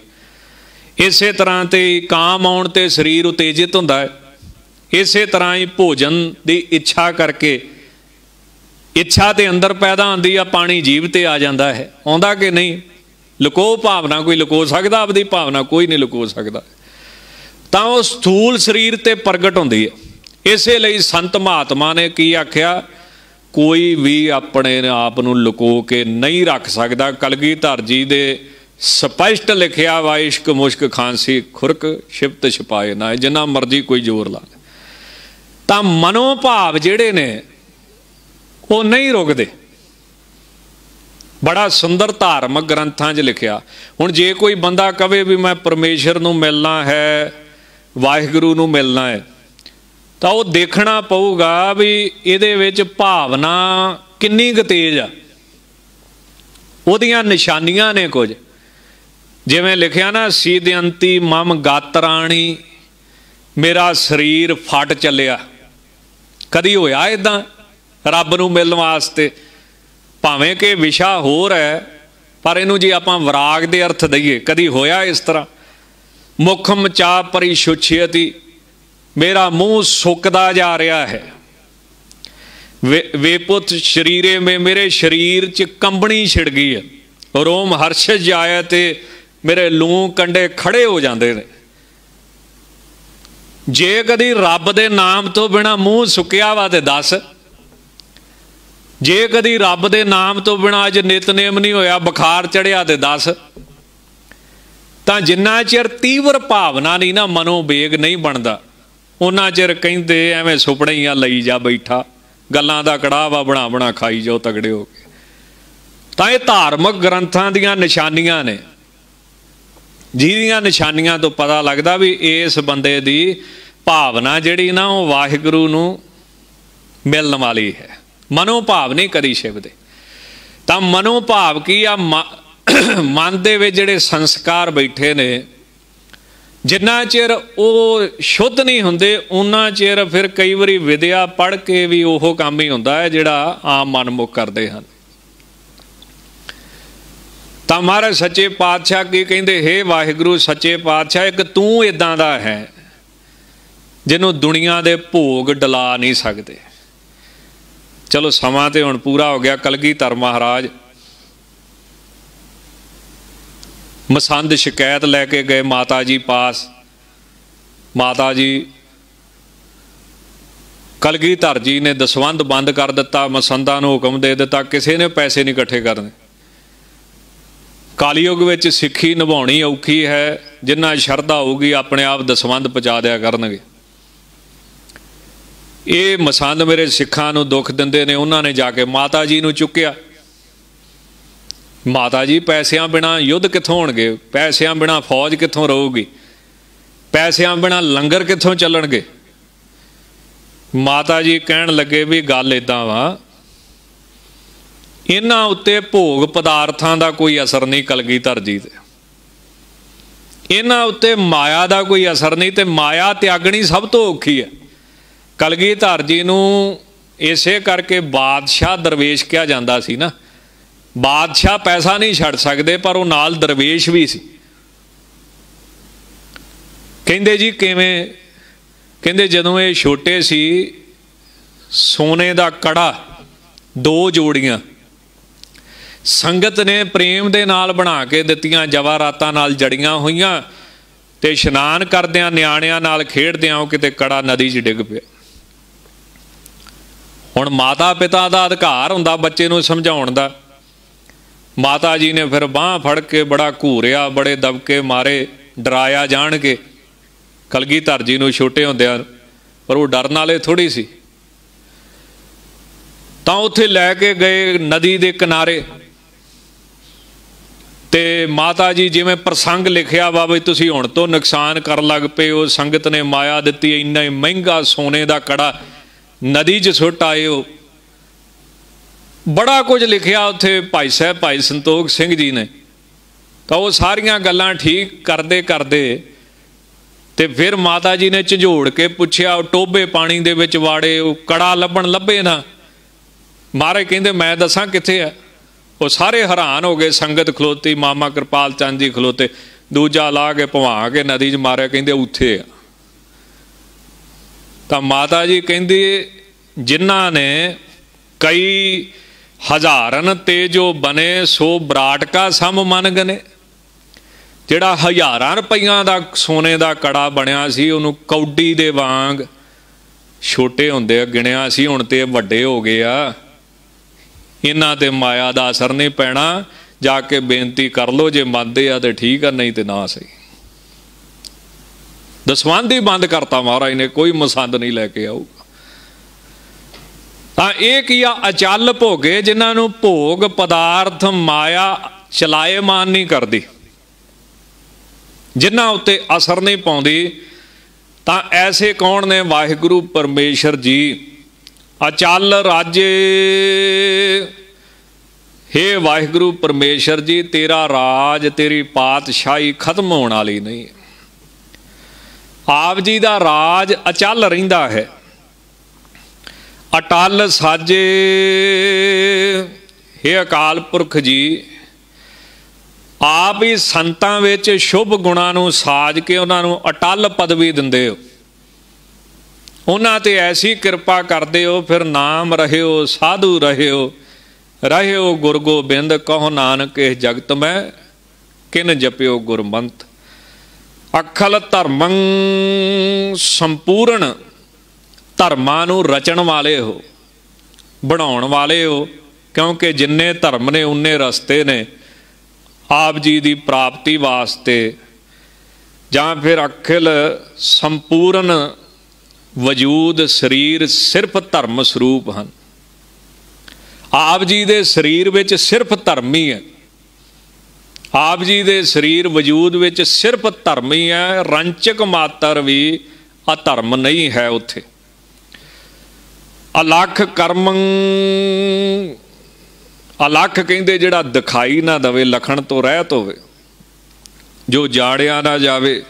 ਇਸੇ ਤਰ੍ਹਾਂ ਤੇ ਕਾਮ ਆਉਣ ਤੇ ਸਰੀਰ ਉਤੇਜਿਤ ਹੁੰਦਾ ਹੈ। ਇਸੇ ਤਰ੍ਹਾਂ ਹੀ ਭੋਜਨ ਦੀ ਇੱਛਾ ਕਰਕੇ ਇੱਛਾ ਤੇ ਅੰਦਰ ਪੈਦਾ ਹੁੰਦੀ ਆ, ਪਾਣੀ ਜੀਵ ਤੇ ਆ ਜਾਂਦਾ ਹੈ। ਆਉਂਦਾ ਕਿ ਨਹੀਂ? ਲੁਕੋ ਭਾਵਨਾ ਕੋਈ ਲੁਕੋ ਸਕਦਾ, ਆਪਦੀ ਭਾਵਨਾ ਕੋਈ ਨਹੀਂ ਲੁਕੋ ਸਕਦਾ। ਤਾਂ ਉਹ ਸਥੂਲ ਸਰੀਰ ਤੇ ਪ੍ਰਗਟ ਹੁੰਦੀ ਹੈ। ਇਸੇ ਲਈ ਸੰਤ ਮਹਾਤਮਾ ਨੇ ਕੀ ਆਖਿਆ? ਕੋਈ ਵੀ ਆਪਣੇ ਆਪ ਨੂੰ ਲੁਕੋ ਕੇ ਨਹੀਂ ਰੱਖ ਸਕਦਾ। ਕਲਗੀਧਰ ਜੀ ਦੇ ਸਪਸ਼ਟ ਲਿਖਿਆ ਵਾ, ਇਸ਼ਕ ਮੁਸ਼ਕ ਖਾਂਸੀ ਖੁਰਕ ਸ਼ਿਫਤ ਛਪਾਏ ਨਾ, ਜਿੰਨਾ ਮਰਜ਼ੀ ਕੋਈ ਜ਼ੋਰ ਲਾ ਤਾਂ ਮਨੋ ਭਾਵ ਜਿਹੜੇ ਨੇ, ਉਹ ਨਹੀਂ ਰੁਕਦੇ। ਬੜਾ ਸੁੰਦਰ ਧਾਰਮਿਕ ਗ੍ਰੰਥਾਂ 'ਚ ਲਿਖਿਆ। ਹੁਣ ਜੇ ਕੋਈ ਬੰਦਾ ਕਵੇ ਵੀ ਮੈਂ ਪਰਮੇਸ਼ਰ ਨੂੰ ਮਿਲਣਾ ਹੈ, ਵਾਹਿਗੁਰੂ ਨੂੰ ਮਿਲਣਾ ਹੈ ਤਾਂ ਉਹ ਦੇਖਣਾ ਪਊਗਾ ਵੀ ਇਹਦੇ ਵਿੱਚ ਭਾਵਨਾ ਕਿੰਨੀ ਕੁ ਤੇਜ਼ ਆ। ਉਹਦੀਆਂ ਨਿਸ਼ਾਨੀਆਂ ਨੇ ਕੁਝ। ਜਿਵੇਂ ਲਿਖਿਆ ਨਾ ਸੀਦਯੰਤੀ ਮਮ ਗਾਤਰਾਣੀ, ਮੇਰਾ ਸਰੀਰ ਫਟ ਚੱਲਿਆ। ਕਦੀ ਹੋਇਆ ਇਦਾਂ ਰੱਬ ਨੂੰ ਮਿਲਣ ਵਾਸਤੇ। ਭਾਵੇਂ ਕਿ ਵਿਸ਼ਾ ਹੋਰ ਹੈ, ਪਰ ਇਹਨੂੰ ਜੇ ਆਪਾਂ ਵਿਰਾਗ ਦੇ ਅਰਥ ਦਈਏ, ਕਦੀ ਹੋਇਆ ਇਸ ਤਰ੍ਹਾਂ? ਮੁਖਮ ਚਾ ਪਰਿਸ਼ੁਚਿਅਤੀ ਮੇਰਾ ਮੂੰਹ ਸੁੱਕਦਾ ਜਾ ਰਿਹਾ ਹੈ। ਵੇ ਪੁੱਤ ਸ਼ਰੀਰੇ ਮੇ ਮੇਰੇ ਸਰੀਰ 'ਚ ਕੰਬਣੀ ਛਿੜ ਗਈ ਹੈ। ਰੋਮ ਹਰਸ਼ ਜਾਇਆ ਤੇ ਮੇਰੇ ਲੂ ਕੰਡੇ ਖੜੇ ਹੋ ਜਾਂਦੇ ਨੇ। ਜੇ ਕਦੀ ਰੱਬ ਦੇ ਨਾਮ ਤੋਂ ਬਿਨਾ ਮੂੰਹ ਸੁੱਕਿਆ ਵਾ ਤੇ ਦੱਸ। ਜੇ ਕਦੀ ਰੱਬ ਦੇ ਨਾਮ ਤੋਂ ਬਿਨਾ ਅਜ ਨਿਤਨੇਮ ਨਹੀਂ ਹੋਇਆ, ਬੁਖਾਰ ਚੜਿਆ ਤੇ ਦੱਸ। ਤਾਂ ਜਿੰਨਾ ਚਿਰ ਤੀਵਰ ਭਾਵਨਾ ਨਹੀਂ ਨਾ ਮਨੋਵੇਗ ਨਹੀਂ ਬਣਦਾ। ਉਹਨਾਂ ਚਿਰ ਕਹਿੰਦੇ ਐਵੇਂ ਸੁਪਨੇ ਹੀ ਆ ਲਈ ਜਾ ਬੈਠਾ, ਗੱਲਾਂ ਦਾ ਕੜਾਵਾ ਬਣਾ ਬਣਾ ਖਾਈ ਜਾਓ ਤਗੜੇ ਹੋ ਕੇ। ਤਾਂ ਇਹ ਧਾਰਮਿਕ ਗ੍ਰੰਥਾਂ ਦੀਆਂ ਨਿਸ਼ਾਨੀਆਂ ਨੇ। ਜਿਹਦੀਆਂ ਨਿਸ਼ਾਨੀਆਂ ਤੋਂ ਪਤਾ ਲੱਗਦਾ ਵੀ ਇਸ ਬੰਦੇ ਦੀ ਭਾਵਨਾ ਜਿਹੜੀ ਨਾ, ਉਹ ਵਾਹਿਗੁਰੂ ਨੂੰ ਮਿਲਣ ਵਾਲੀ ਹੈ। ਮਨੋ ਭਾਵ ਨਹੀਂ ਕਰੀ ਸ਼ਿਵ ਦੇ ਤਾਂ ਮਨੋ ਭਾਵ ਕੀ ਆ? ਮਨ ਦੇ ਵਿੱਚ ਜਿਹੜੇ ਸੰਸਕਾਰ ਬੈਠੇ ਨੇ ਜਿੰਨਾ ਚਿਰ ਉਹ ਸ਼ੁੱਧ ਨਹੀਂ ਹੁੰਦੇ ਉਹਨਾਂ ਚਿਰ ਫਿਰ ਕਈ ਵਾਰੀ ਵਿਦਿਆ ਪੜ੍ਹ ਕੇ ਵੀ ਉਹ ਕੰਮ ਹੀ ਹੁੰਦਾ ਹੈ ਜਿਹੜਾ ਆਮ ਮਨਮੁਖ ਕਰਦੇ ਹਨ। ਤਾਂ ਮਹਾਰਾਜ ਸੱਚੇ ਪਾਤਸ਼ਾਹ ਕੀ ਕਹਿੰਦੇ हे ਵਾਹਿਗੁਰੂ, ਸੱਚੇ ਪਾਤਸ਼ਾਹ, ਇੱਕ ਤੂੰ ਇਦਾਂ ਦਾ ਹੈ ਜਿਹਨੂੰ ਦੁਨੀਆ ਦੇ ਭੋਗ ਡਲਾ ਨਹੀਂ ਸਕਦੇ। ਚਲੋ ਸਮਾਂ ਤੇ ਹੁਣ ਪੂਰਾ ਹੋ ਗਿਆ, ਕਲਗੀ ਕਲਗੀਧਰ ਮਹਾਰਾਜ। ਮਸੰਦ ਸ਼ਿਕਾਇਤ ਲੈ ਕੇ ਗਏ ਮਾਤਾ ਜੀ ਪਾਸ। ਮਾਤਾ ਜੀ ਕਲਗੀਧਰ ਜੀ ਨੇ ਦਸਵੰਦ ਬੰਦ ਕਰ ਦਿੱਤਾ, ਮਸੰਦਾਂ ਨੂੰ ਹੁਕਮ ਦੇ ਦਿੱਤਾ, ਕਿਸੇ ਨੇ ਪੈਸੇ ਨਹੀਂ ਇਕੱਠੇ ਕਰਨੇ। ਕਾਲਯੁਗ ਵਿੱਚ ਸਿੱਖੀ ਨਿਭਾਉਣੀ ਔਖੀ ਹੈ, ਜਿੰਨਾ ਸ਼ਰਧਾ ਹੋਊਗੀ ਆਪਣੇ ਆਪ ਦਸਵੰਦ ਪਹੁੰਚਾ ਦਿਆ ਕਰਨਗੇ। ਇਹ ਮਸੰਦ ਮੇਰੇ ਸਿੱਖਾਂ ਨੂੰ ਦੁੱਖ ਦਿੰਦੇ ਨੇ, ਉਹਨਾਂ ਨੇ ਜਾ ਕੇ ਮਾਤਾ ਜੀ ਨੂੰ ਚੁੱਕਿਆ। ਮਾਤਾ ਜੀ, ਪੈਸਿਆਂ ਬਿਨਾ ਯੁੱਧ ਕਿੱਥੋਂ ਹੋਣਗੇ? ਪੈਸਿਆਂ ਬਿਨਾ ਫੌਜ ਕਿੱਥੋਂ ਰਹੂਗੀ? ਪੈਸਿਆਂ ਬਿਨਾ ਲੰਗਰ ਕਿੱਥੋਂ ਚੱਲਣਗੇ? ਮਾਤਾ ਜੀ ਕਹਿਣ ਲੱਗੇ ਵੀ ਗੱਲ ਇਦਾਂ ਵਾ, ਇਹਨਾਂ ਉੱਤੇ ਭੋਗ ਪਦਾਰਥਾਂ ਦਾ ਕੋਈ ਅਸਰ ਨਹੀਂ ਕਲਗੀਧਰ ਜੀ ਤੇ। ਇਹਨਾਂ ਉੱਤੇ ਮਾਇਆ ਦਾ ਕੋਈ ਅਸਰ ਨਹੀਂ ਤੇ ਮਾਇਆ ਤਿਆਗਣੀ ਸਭ ਤੋਂ ਔਖੀ ਹੈ। ਕਲਗੀਧਰ ਜੀ ਨੂੰ ਇਸੇ ਕਰਕੇ ਬਾਦਸ਼ਾਹ ਦਰਵੇਸ਼ ਕਿਹਾ ਜਾਂਦਾ ਸੀ ਨਾ ਬਾਦਸ਼ਾਹ ਪੈਸਾ ਨਹੀਂ ਛੱਡ ਸਕਦੇ, ਪਰ ਉਹ ਨਾਲ ਦਰਵੇਸ਼ ਵੀ ਸੀ। ਕਹਿੰਦੇ ਜੀ ਕਿਵੇਂ, ਕਹਿੰਦੇ ਜਦੋਂ ਇਹ ਛੋਟੇ ਸੀ, ਸੋਨੇ ਦਾ ਕੜਾ, ਦੋ ਜੋੜੀਆਂ। ਸੰਗਤ ਨੇ ਪ੍ਰੇਮ ਦੇ ਨਾਲ ਬਣਾ ਕੇ ਦਿੱਤੀਆਂ, ਜਵਾਰਾਤਾਂ ਨਾਲ ਜੜੀਆਂ ਹੋਈਆਂ ਤੇ ਇਸ਼ਨਾਨ ਕਰਦਿਆਂ, ਨਿਆਣਿਆਂ ਨਾਲ ਖੇਡਦਿਆਂ ਉਹ ਕਿਤੇ ਕੜਾ ਨਦੀ 'ਚ ਡਿੱਗ ਪਿਆ। ਹੁਣ ਮਾਤਾ ਪਿਤਾ ਦਾ ਅਧਿਕਾਰ ਹੁੰਦਾ ਬੱਚੇ ਨੂੰ ਸਮਝਾਉਣ ਦਾ। ਮਾਤਾ ਜੀ ਨੇ ਫਿਰ ਬਾਹ ਫੜ ਕੇ ਬੜਾ ਘੂਰਿਆ, ਬੜੇ ਦਬਕੇ ਮਾਰੇ, ਡਰਾਇਆ ਜਾਣ ਕੇ ਕਲਗੀਧਰ ਜੀ ਨੂੰ ਛੋਟੇ ਹੁੰਦਿਆਂ ਪਰ ਉਹ ਡਰਨ ਵਾਲੇ ਥੋੜੀ ਸੀ। ਤਾਂ ਉੱਥੇ ਲੈ ਕੇ ਗਏ ਨਦੀ ਦੇ ਕਿਨਾਰੇ। ਤੇ ਮਾਤਾ ਜੀ ਜਿਵੇਂ ਪ੍ਰਸੰਗ ਲਿਖਿਆ ਵਾ ਵੀ ਤੁਸੀਂ ਹੁਣ ਤੋਂ ਨੁਕਸਾਨ ਕਰਨ ਲੱਗ ਪਏ ਉਹ ਸੰਗਤ ਨੇ ਮਾਇਆ ਦਿੱਤੀ, ਇੰਨਾ ਮਹਿੰਗਾ ਸੋਨੇ ਦਾ ਕੜਾ ਨਦੀ 'ਚ ਸੁੱਟ ਆਏ ਹੋ। ਬੜਾ ਕੁਝ ਲਿਖਿਆ ਉੱਥੇ ਭਾਈ ਸਾਹਿਬ, ਭਾਈ ਸੰਤੋਖ ਸਿੰਘ ਜੀ ਨੇ। ਤਾਂ ਉਹ ਸਾਰੀਆਂ ਗੱਲਾਂ ਠੀਕ ਕਰਦੇ ਕਰਦੇ ਤੇ ਫਿਰ ਮਾਤਾ ਜੀ ਨੇ ਝੰਜੋੜ ਕੇ ਪੁੱਛਿਆ, ਉਹ ਟੋਬੇ ਪਾਣੀ ਦੇ ਵਿੱਚ ਵਾੜੇ, ਉਹ ਕੜਾ ਲੱਭਣ ਲੱਭੇ ਨਾ। ਮਾਰੇ ਕਹਿੰਦੇ, ਮੈਂ ਦੱਸਾਂ ਕਿੱਥੇ ਆ? ਉਹ ਸਾਰੇ ਹੈਰਾਨ ਹੋ ਗਏ, ਸੰਗਤ ਖਲੋਤੀ, ਮਾਮਾ ਕਿਰਪਾਲ ਚੰਦ ਜੀ ਖਲੋਤੇ, ਦੂਜਾ ਲਾ ਕੇ ਭਵਾ ਕੇ ਨਦੀ 'ਚ ਮਾਰਿਆ, ਕਹਿੰਦੇ ਉੱਥੇ ਆ। ਤਾਂ ਮਾਤਾ ਜੀ ਕਹਿੰਦੀ, ਜਿਨ੍ਹਾਂ ਨੇ ਕਈ ਹਜ਼ਾਰਨ ਤੇ ਜੋ ਬਨੇ, ਸੋ ਬਰਾਟਕਾ ਸਮ ਮਨ ਗਨੇ। ਜਿਹੜਾ ਹਜ਼ਾਰਾਂ ਰੁਪਈਆਂ ਦਾ ਸੋਨੇ ਦਾ ਕੜਾ ਬਣਿਆ ਸੀ, ਉਹਨੂੰ ਕੌਡੀ ਦੇ ਵਾਂਗ ਛੋਟੇ ਹੁੰਦੇ ਗਿਣਿਆ ਸੀ, ਹੁਣ ਤੇ ਵੱਡੇ ਹੋ ਗਏ ਆ। ਇਹਨਾਂ ਤੇ ਮਾਇਆ ਦਾ ਅਸਰ ਨਹੀਂ ਪੈਣਾ, ਜਾ ਕੇ ਬੇਨਤੀ ਕਰ ਲੋ ਜੇ ਮੰਨਦੇ ਆ ਤੇ ਠੀਕ ਆ, ਨਹੀਂ ਤੇ ਨਾ ਸਹੀ। ਦਸਵੰਦ ਹੀ ਬੰਦ ਕਰਤਾ ਮਹਾਰਾਜ ਨੇ, ਕੋਈ ਮਸੰਦ ਨਹੀਂ ਲੈ ਕੇ ਆਊਗਾ। ਤਾਂ ਇਹ ਕੀ ਆ? ਅਚਲ ਭੋਗੇ ਜਿਨ੍ਹਾਂ ਨੂੰ ਭੋਗ ਪਦਾਰਥ ਮਾਇਆ ਚਲਾਏਮਾਨ ਨਹੀਂ ਕਰਦੀ। ਜਿਨ੍ਹਾਂ ਉੱਤੇ ਅਸਰ ਨਹੀਂ ਪਾਉਂਦੀ, ਤਾਂ ਐਸੇ ਕੌਣ ਨੇ? ਵਾਹਿਗੁਰੂ ਪਰਮੇਸ਼ਰ ਜੀ। ਅਚਲ ਰਾਜੇ। ਹੇ ਵਾਹਿਗੁਰੂ ਪਰਮੇਸ਼ਰ ਜੀ, ਤੇਰਾ ਰਾਜ, ਤੇਰੀ ਪਾਤਸ਼ਾਹੀ ਖਤਮ ਹੋਣ ਵਾਲੀ ਨਹੀਂ। ਆਪ ਜੀ ਦਾ ਰਾਜ ਅਚਲ ਰਹਿੰਦਾ ਹੈ। ਅਟਲ ਸਾਜੇ। ਹੇ ਅਕਾਲ ਪੁਰਖ ਜੀ, ਆਪ ਹੀ ਸੰਤਾਂ ਵਿੱਚ ਸ਼ੁਭ ਗੁਣਾਂ ਨੂੰ ਸਾਜ ਕੇ ਉਹਨਾਂ ਨੂੰ ਅਟਲ ਪਦਵੀ ਦਿੰਦੇ ਹੋ। ਉਹਨਾਂ ਤੇ ਐਸੀ ਕਿਰਪਾ ਕਰਦੇ ਹੋ, ਫਿਰ ਨਾਮ ਰਹਿਓ, ਸਾਧੂ ਰਹਿਓ ਰਹਿਓ ਗੁਰ ਗੋਬਿੰਦ, ਕਹੋ ਨਾਨਕ, ਇਹ ਜਗਤ ਮੈਂ ਕਿਨ ਜਪਿਓ ਗੁਰਮੰਤ। ਅਖਲ ਧਰਮੰ ਸੰਪੂਰਨ ਧਰਮਾਂ ਨੂੰ ਰਚਣ ਵਾਲੇ ਹੋ, ਬਣਾਉਣ ਵਾਲੇ ਹੋ, ਕਿਉਂਕਿ ਜਿੰਨੇ ਧਰਮ ਨੇ, ਉਨੇ ਰਸਤੇ ਨੇ ਆਪ ਜੀ ਦੀ ਪ੍ਰਾਪਤੀ ਵਾਸਤੇ। ਜਾਂ ਫਿਰ ਅਖਿਲ ਸੰਪੂਰਨ ਵਜੂਦ ਸਰੀਰ ਸਿਰਫ ਧਰਮ ਸਰੂਪ ਹਨ। ਆਪ ਜੀ ਦੇ ਸਰੀਰ ਵਿੱਚ ਸਿਰਫ ਧਰਮ ਹੀ ਹੈ। ਆਪ ਜੀ ਦੇ ਸਰੀਰ ਵਜੂਦ ਵਿੱਚ ਸਿਰਫ ਧਰਮ ਹੀ ਹੈ, ਰੰਚਕ ਮਾਤਰ ਵੀ ਅਧਰਮ ਨਹੀਂ ਹੈ ਉੱਥੇ। ਅਲਖ ਕਰਮੰ, ਅਲਖ ਕਹਿੰਦੇ ਜਿਹੜਾ ਦਿਖਾਈ ਨਾ ਦਵੇ, ਲਖਣ ਤੋਂ ਰਹਿਤ ਹੋਵੇ। ਜੋ ਜਾੜਿਆ ਨਾ ਜਾਵੇ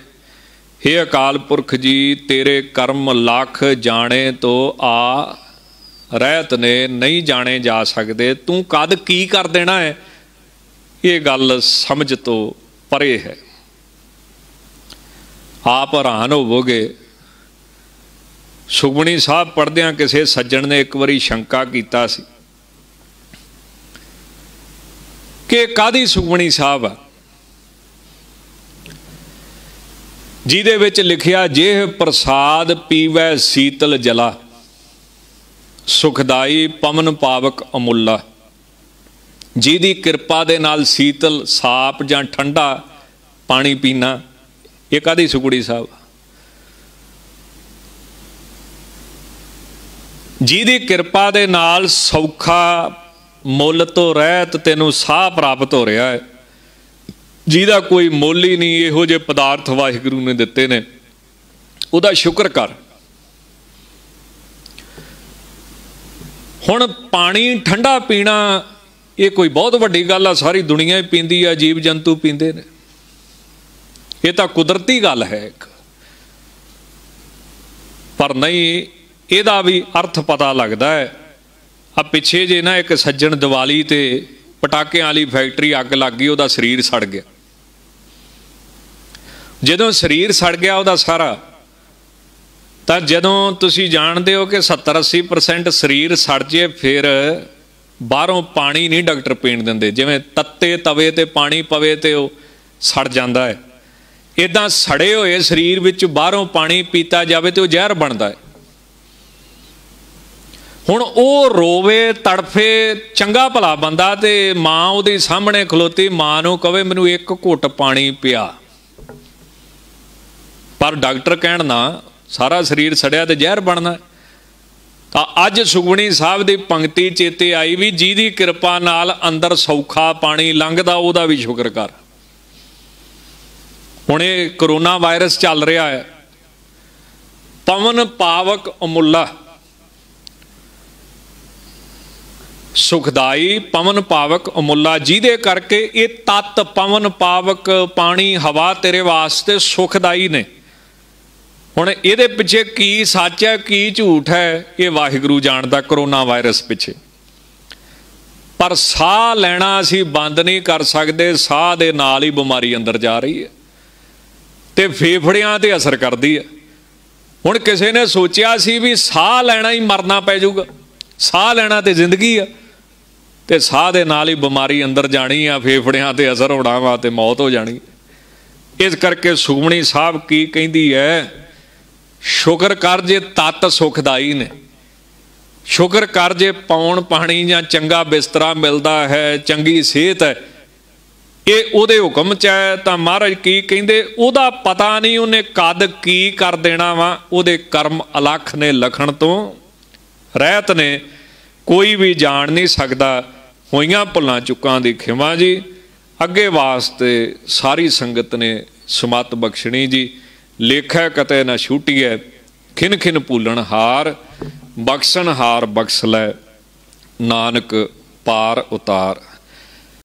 हे ਅਕਾਲ ਪੁਰਖ ਜੀ, ਤੇਰੇ ਕਰਮ ਲੱਖ ਜਾਣੇ ਤੋਂ ਆ ਰਹਿਤ ਨੇ, ਨਹੀਂ ਜਾਣੇ ਜਾ ਸਕਦੇ। ਤੂੰ ਕਦ ਕੀ ਕਰ ਦੇਣਾ ਹੈ? ਇਹ ਗੱਲ ਸਮਝ ਤੋਂ ਪਰੇ ਹੈ। ਆਪ ਹੈਰਾਨ ਹੋਵੋਗੇ ਸੁਖਮਣੀ ਸਾਹਿਬ ਪੜਦਿਆਂ ਕਿਸੇ ਸੱਜਣ ਨੇ ਇੱਕ ਵਾਰੀ ਸ਼ੰਕਾ ਕੀਤਾ ਸੀ। ਕਿ ਕਾਦੀ ਸੁਖਮਣੀ ਸਾਹਿਬ ਆ? ਜਿਹਦੇ ਵਿੱਚ ਲਿਖਿਆ, ਜੇਹ ਪ੍ਰਸਾਦ ਪੀਵੈ ਸੀਤਲ ਜਲਾ, ਸੁਖਦਾਈ ਪਵਨ ਪਾਵਕ ਅਮੁੱਲਾ। ਜਿਹਦੀ ਕਿਰਪਾ ਦੇ ਨਾਲ ਸੀਤਲ ਸਾਪ ਜਾਂ ਠੰਡਾ ਪਾਣੀ ਪੀਣਾ ਇਹ ਕਾਦੀ ਸੁਖੜੀ ਸਾਹਿਬ ਜਿਹਦੀ ਕਿਰਪਾ ਦੇ ਨਾਲ ਸੌਖਾ ਮੁੱਲ ਤੋਂ ਰਹਿਤ ਤੈਨੂੰ ਸਾਹ ਪ੍ਰਾਪਤ ਹੋ ਰਿਹਾ ਹੈ। ਜਿਹਦਾ ਕੋਈ ਮੁੱਲ ਹੀ ਨਹੀਂ, ਇਹੋ ਜਿਹੇ ਪਦਾਰਥ ਵਾਹਿਗੁਰੂ ਨੇ ਦਿੱਤੇ ਨੇ। ਉਹਦਾ ਸ਼ੁਕਰ ਕਰ। ਹੁਣ ਪਾਣੀ ਠੰਡਾ ਪੀਣਾ, ਇਹ ਕੋਈ ਬਹੁਤ ਵੱਡੀ ਗੱਲ ਆ, ਸਾਰੀ ਦੁਨੀਆ ਹੀ ਪੀਂਦੀ ਆ, ਜੀਵ ਜੰਤੂ ਪੀਂਦੇ ਨੇ। ਇਹ ਤਾਂ ਕੁਦਰਤੀ ਗੱਲ ਹੈ ਇੱਕ। ਪਰ ਨਹੀਂ ਇਹਦਾ ਵੀ ਅਰਥ ਪਤਾ ਲੱਗਦਾ ਹੈ। ਆ ਪਿੱਛੇ ਜੇ ਨਾ ਇੱਕ ਸੱਜਣ ਦੀਵਾਲੀ ਤੇ ਪਟਾਕਿਆਂ ਵਾਲੀ ਫੈਕਟਰੀ ਅੱਗ ਲੱਗ ਗਈ, ਉਹਦਾ ਸਰੀਰ ਸੜ ਗਿਆ। ਜਦੋਂ ਸਰੀਰ ਸੜ ਗਿਆ ਉਹਦਾ ਸਾਰਾ, ਤਾਂ ਜਦੋਂ ਤੁਸੀਂ ਜਾਣਦੇ ਹੋ ਕਿ 70 80% ਸਰੀਰ ਸੜ ਜੇ, ਫਿਰ ਬਾਹਰੋਂ ਪਾਣੀ ਨਹੀਂ ਡਾਕਟਰ ਪੀਣ ਦਿੰਦੇ। ਜਿਵੇਂ ਤੱਤੇ ਤਵੇ ਤੇ ਪਾਣੀ ਪਵੇ ਤੇ ਉਹ ਸੜ ਜਾਂਦਾ ਹੈ। ਇਦਾਂ ਸੜੇ ਹੋਏ ਸਰੀਰ ਵਿੱਚ ਬਾਹਰੋਂ ਪਾਣੀ ਪੀਤਾ ਜਾਵੇ ਤੇ ਉਹ ਜ਼ਹਿਰ ਬਣਦਾ ਹੈ। ਹੁਣ ਉਹ ਰੋਵੇ, ਤੜਫੇ, ਚੰਗਾ ਭਲਾ ਬੰਦਾ ਤੇ ਮਾਂ ਉਹਦੇ ਸਾਹਮਣੇ ਖਲੋਤੀ, ਮਾਂ ਨੂੰ ਕਵੇ, ਮੈਨੂੰ ਇੱਕ ਘੁੱਟ ਪਾਣੀ ਪਿਆ। ਪਰ ਡਾਕਟਰ ਕਹਿਣ ਨਾ, ਸਾਰਾ ਸਰੀਰ ਸੜਿਆ ਤੇ ਜ਼ਹਿਰ ਬਣਨਾ ਤਾਂ ਅੱਜ ਸੁਗਣੀ ਸਾਹਿਬ ਦੀ ਪੰਕਤੀ ਚੇਤੇ ਆਈ ਵੀ ਜਿਹਦੀ ਕਿਰਪਾ ਨਾਲ ਅੰਦਰ ਸੌਖਾ ਪਾਣੀ ਲੰਘਦਾ, ਉਹਦਾ ਵੀ ਸ਼ੁਕਰ ਕਰ। ਹੁਣ ਇਹ ਕਰੋਨਾ ਵਾਇਰਸ ਚੱਲ ਰਿਹਾ ਹੈ। ਪਵਨ ਪਾਵਕ ਅਮੁੱਲਾ ਸੁਖਦਾਈ ਪਵਨ ਪਾਵਕ ਅਮੁੱਲਾ ਜਿਹਦੇ ਕਰਕੇ ਇਹ ਤਤ ਪਵਨ ਪਾਵਕ ਪਾਣੀ ਹਵਾ ਤੇਰੇ ਵਾਸਤੇ ਸੁਖਦਾਈ ਨੇ। ਹੁਣ ਇਹਦੇ ਪਿੱਛੇ ਕੀ ਸੱਚ ਹੈ, ਕੀ ਝੂਠ ਹੈ, ਇਹ ਵਾਹਿਗੁਰੂ ਜਾਣਦਾ ਕਰੋਨਾ ਵਾਇਰਸ ਪਿੱਛੇ। ਪਰ ਸਾਹ ਲੈਣਾ ਅਸੀਂ ਬੰਦ ਨਹੀਂ ਕਰ ਸਕਦੇ, ਸਾਹ ਦੇ ਨਾਲ ਹੀ ਬਿਮਾਰੀ ਅੰਦਰ ਜਾ ਰਹੀ ਹੈ। ਤੇ ਫੇਫੜਿਆਂ ਤੇ ਅਸਰ ਕਰਦੀ ਹੈ। ਹੁਣ ਕਿਸੇ ਨੇ ਸੋਚਿਆ ਸੀ ਵੀ ਸਾਹ ਲੈਣਾ ਹੀ ਮਰਨਾ ਪੈ ਜਾਊਗਾ। ਸਾਹ ਲੈਣਾ ਤੇ ਜ਼ਿੰਦਗੀ ਆ। ਤੇ ਸਾਹ ਦੇ ਨਾਲ ਹੀ ਬਿਮਾਰੀ ਅੰਦਰ ਜਾਣੀ ਆ, ਫੇਫੜਿਆਂ ਤੇ ਅਸਰ ਹੋਣਾ ਵਾ ਤੇ ਮੌਤ ਹੋ ਜਾਣੀ। ਇਸ ਕਰਕੇ ਸੁਖਮਣੀ ਸਾਹਿਬ ਕੀ ਕਹਿੰਦੀ ਹੈ, ਸ਼ੁਕਰ ਕਰ ਜੇ ਤਤ ਸੁਖਦਾਈ ਨੇ। ਸ਼ੁਕਰ ਕਰ ਜੇ ਪੌਣ ਪਾਣੀ ਜਾਂ ਚੰਗਾ ਬਿਸਤਰਾ ਮਿਲਦਾ ਹੈ, ਚੰਗੀ ਸਿਹਤ ਹੈ। ਇਹ ਉਹਦੇ ਹੁਕਮ ਚ ਹੈ। ਤਾਂ ਮਹਾਰਾਜ ਕੀ ਕਹਿੰਦੇ, ਉਹਦਾ ਪਤਾ ਨਹੀਂ ਉਹਨੇ ਕਦ ਕੀ ਕਰ ਦੇਣਾ ਵਾ। ਉਹਦੇ ਕਰਮ ਅਲਖ ਨੇ ਲਖਣ ਤੋਂ। ਰਹਿਤ ਨੇ ਕੋਈ ਵੀ ਜਾਣ ਨਹੀਂ ਸਕਦਾ। ਹੋਈਆਂ ਭੁੱਲਾਂ ਚੁੱਕਾਂ ਦੀ ਖਿਮਾ ਜੀ। ਅੱਗੇ ਵਾਸਤੇ ਸਾਰੀ ਸੰਗਤ ਨੇ ਸਮਤ ਬਖਸ਼ਣੀ ਜੀ। ਲੇਖਾ ਕਤੇ ਨਾ ਛੂਟੀਐ ਖਿਨ ਖਿਨ ਭੂਲਣ ਹਾਰ, ਬਖਸ਼ਣ ਹਾਰ ਬਖਸ਼ ਲੈ, ਨਾਨਕ ਪਾਰ ਉਤਾਰ।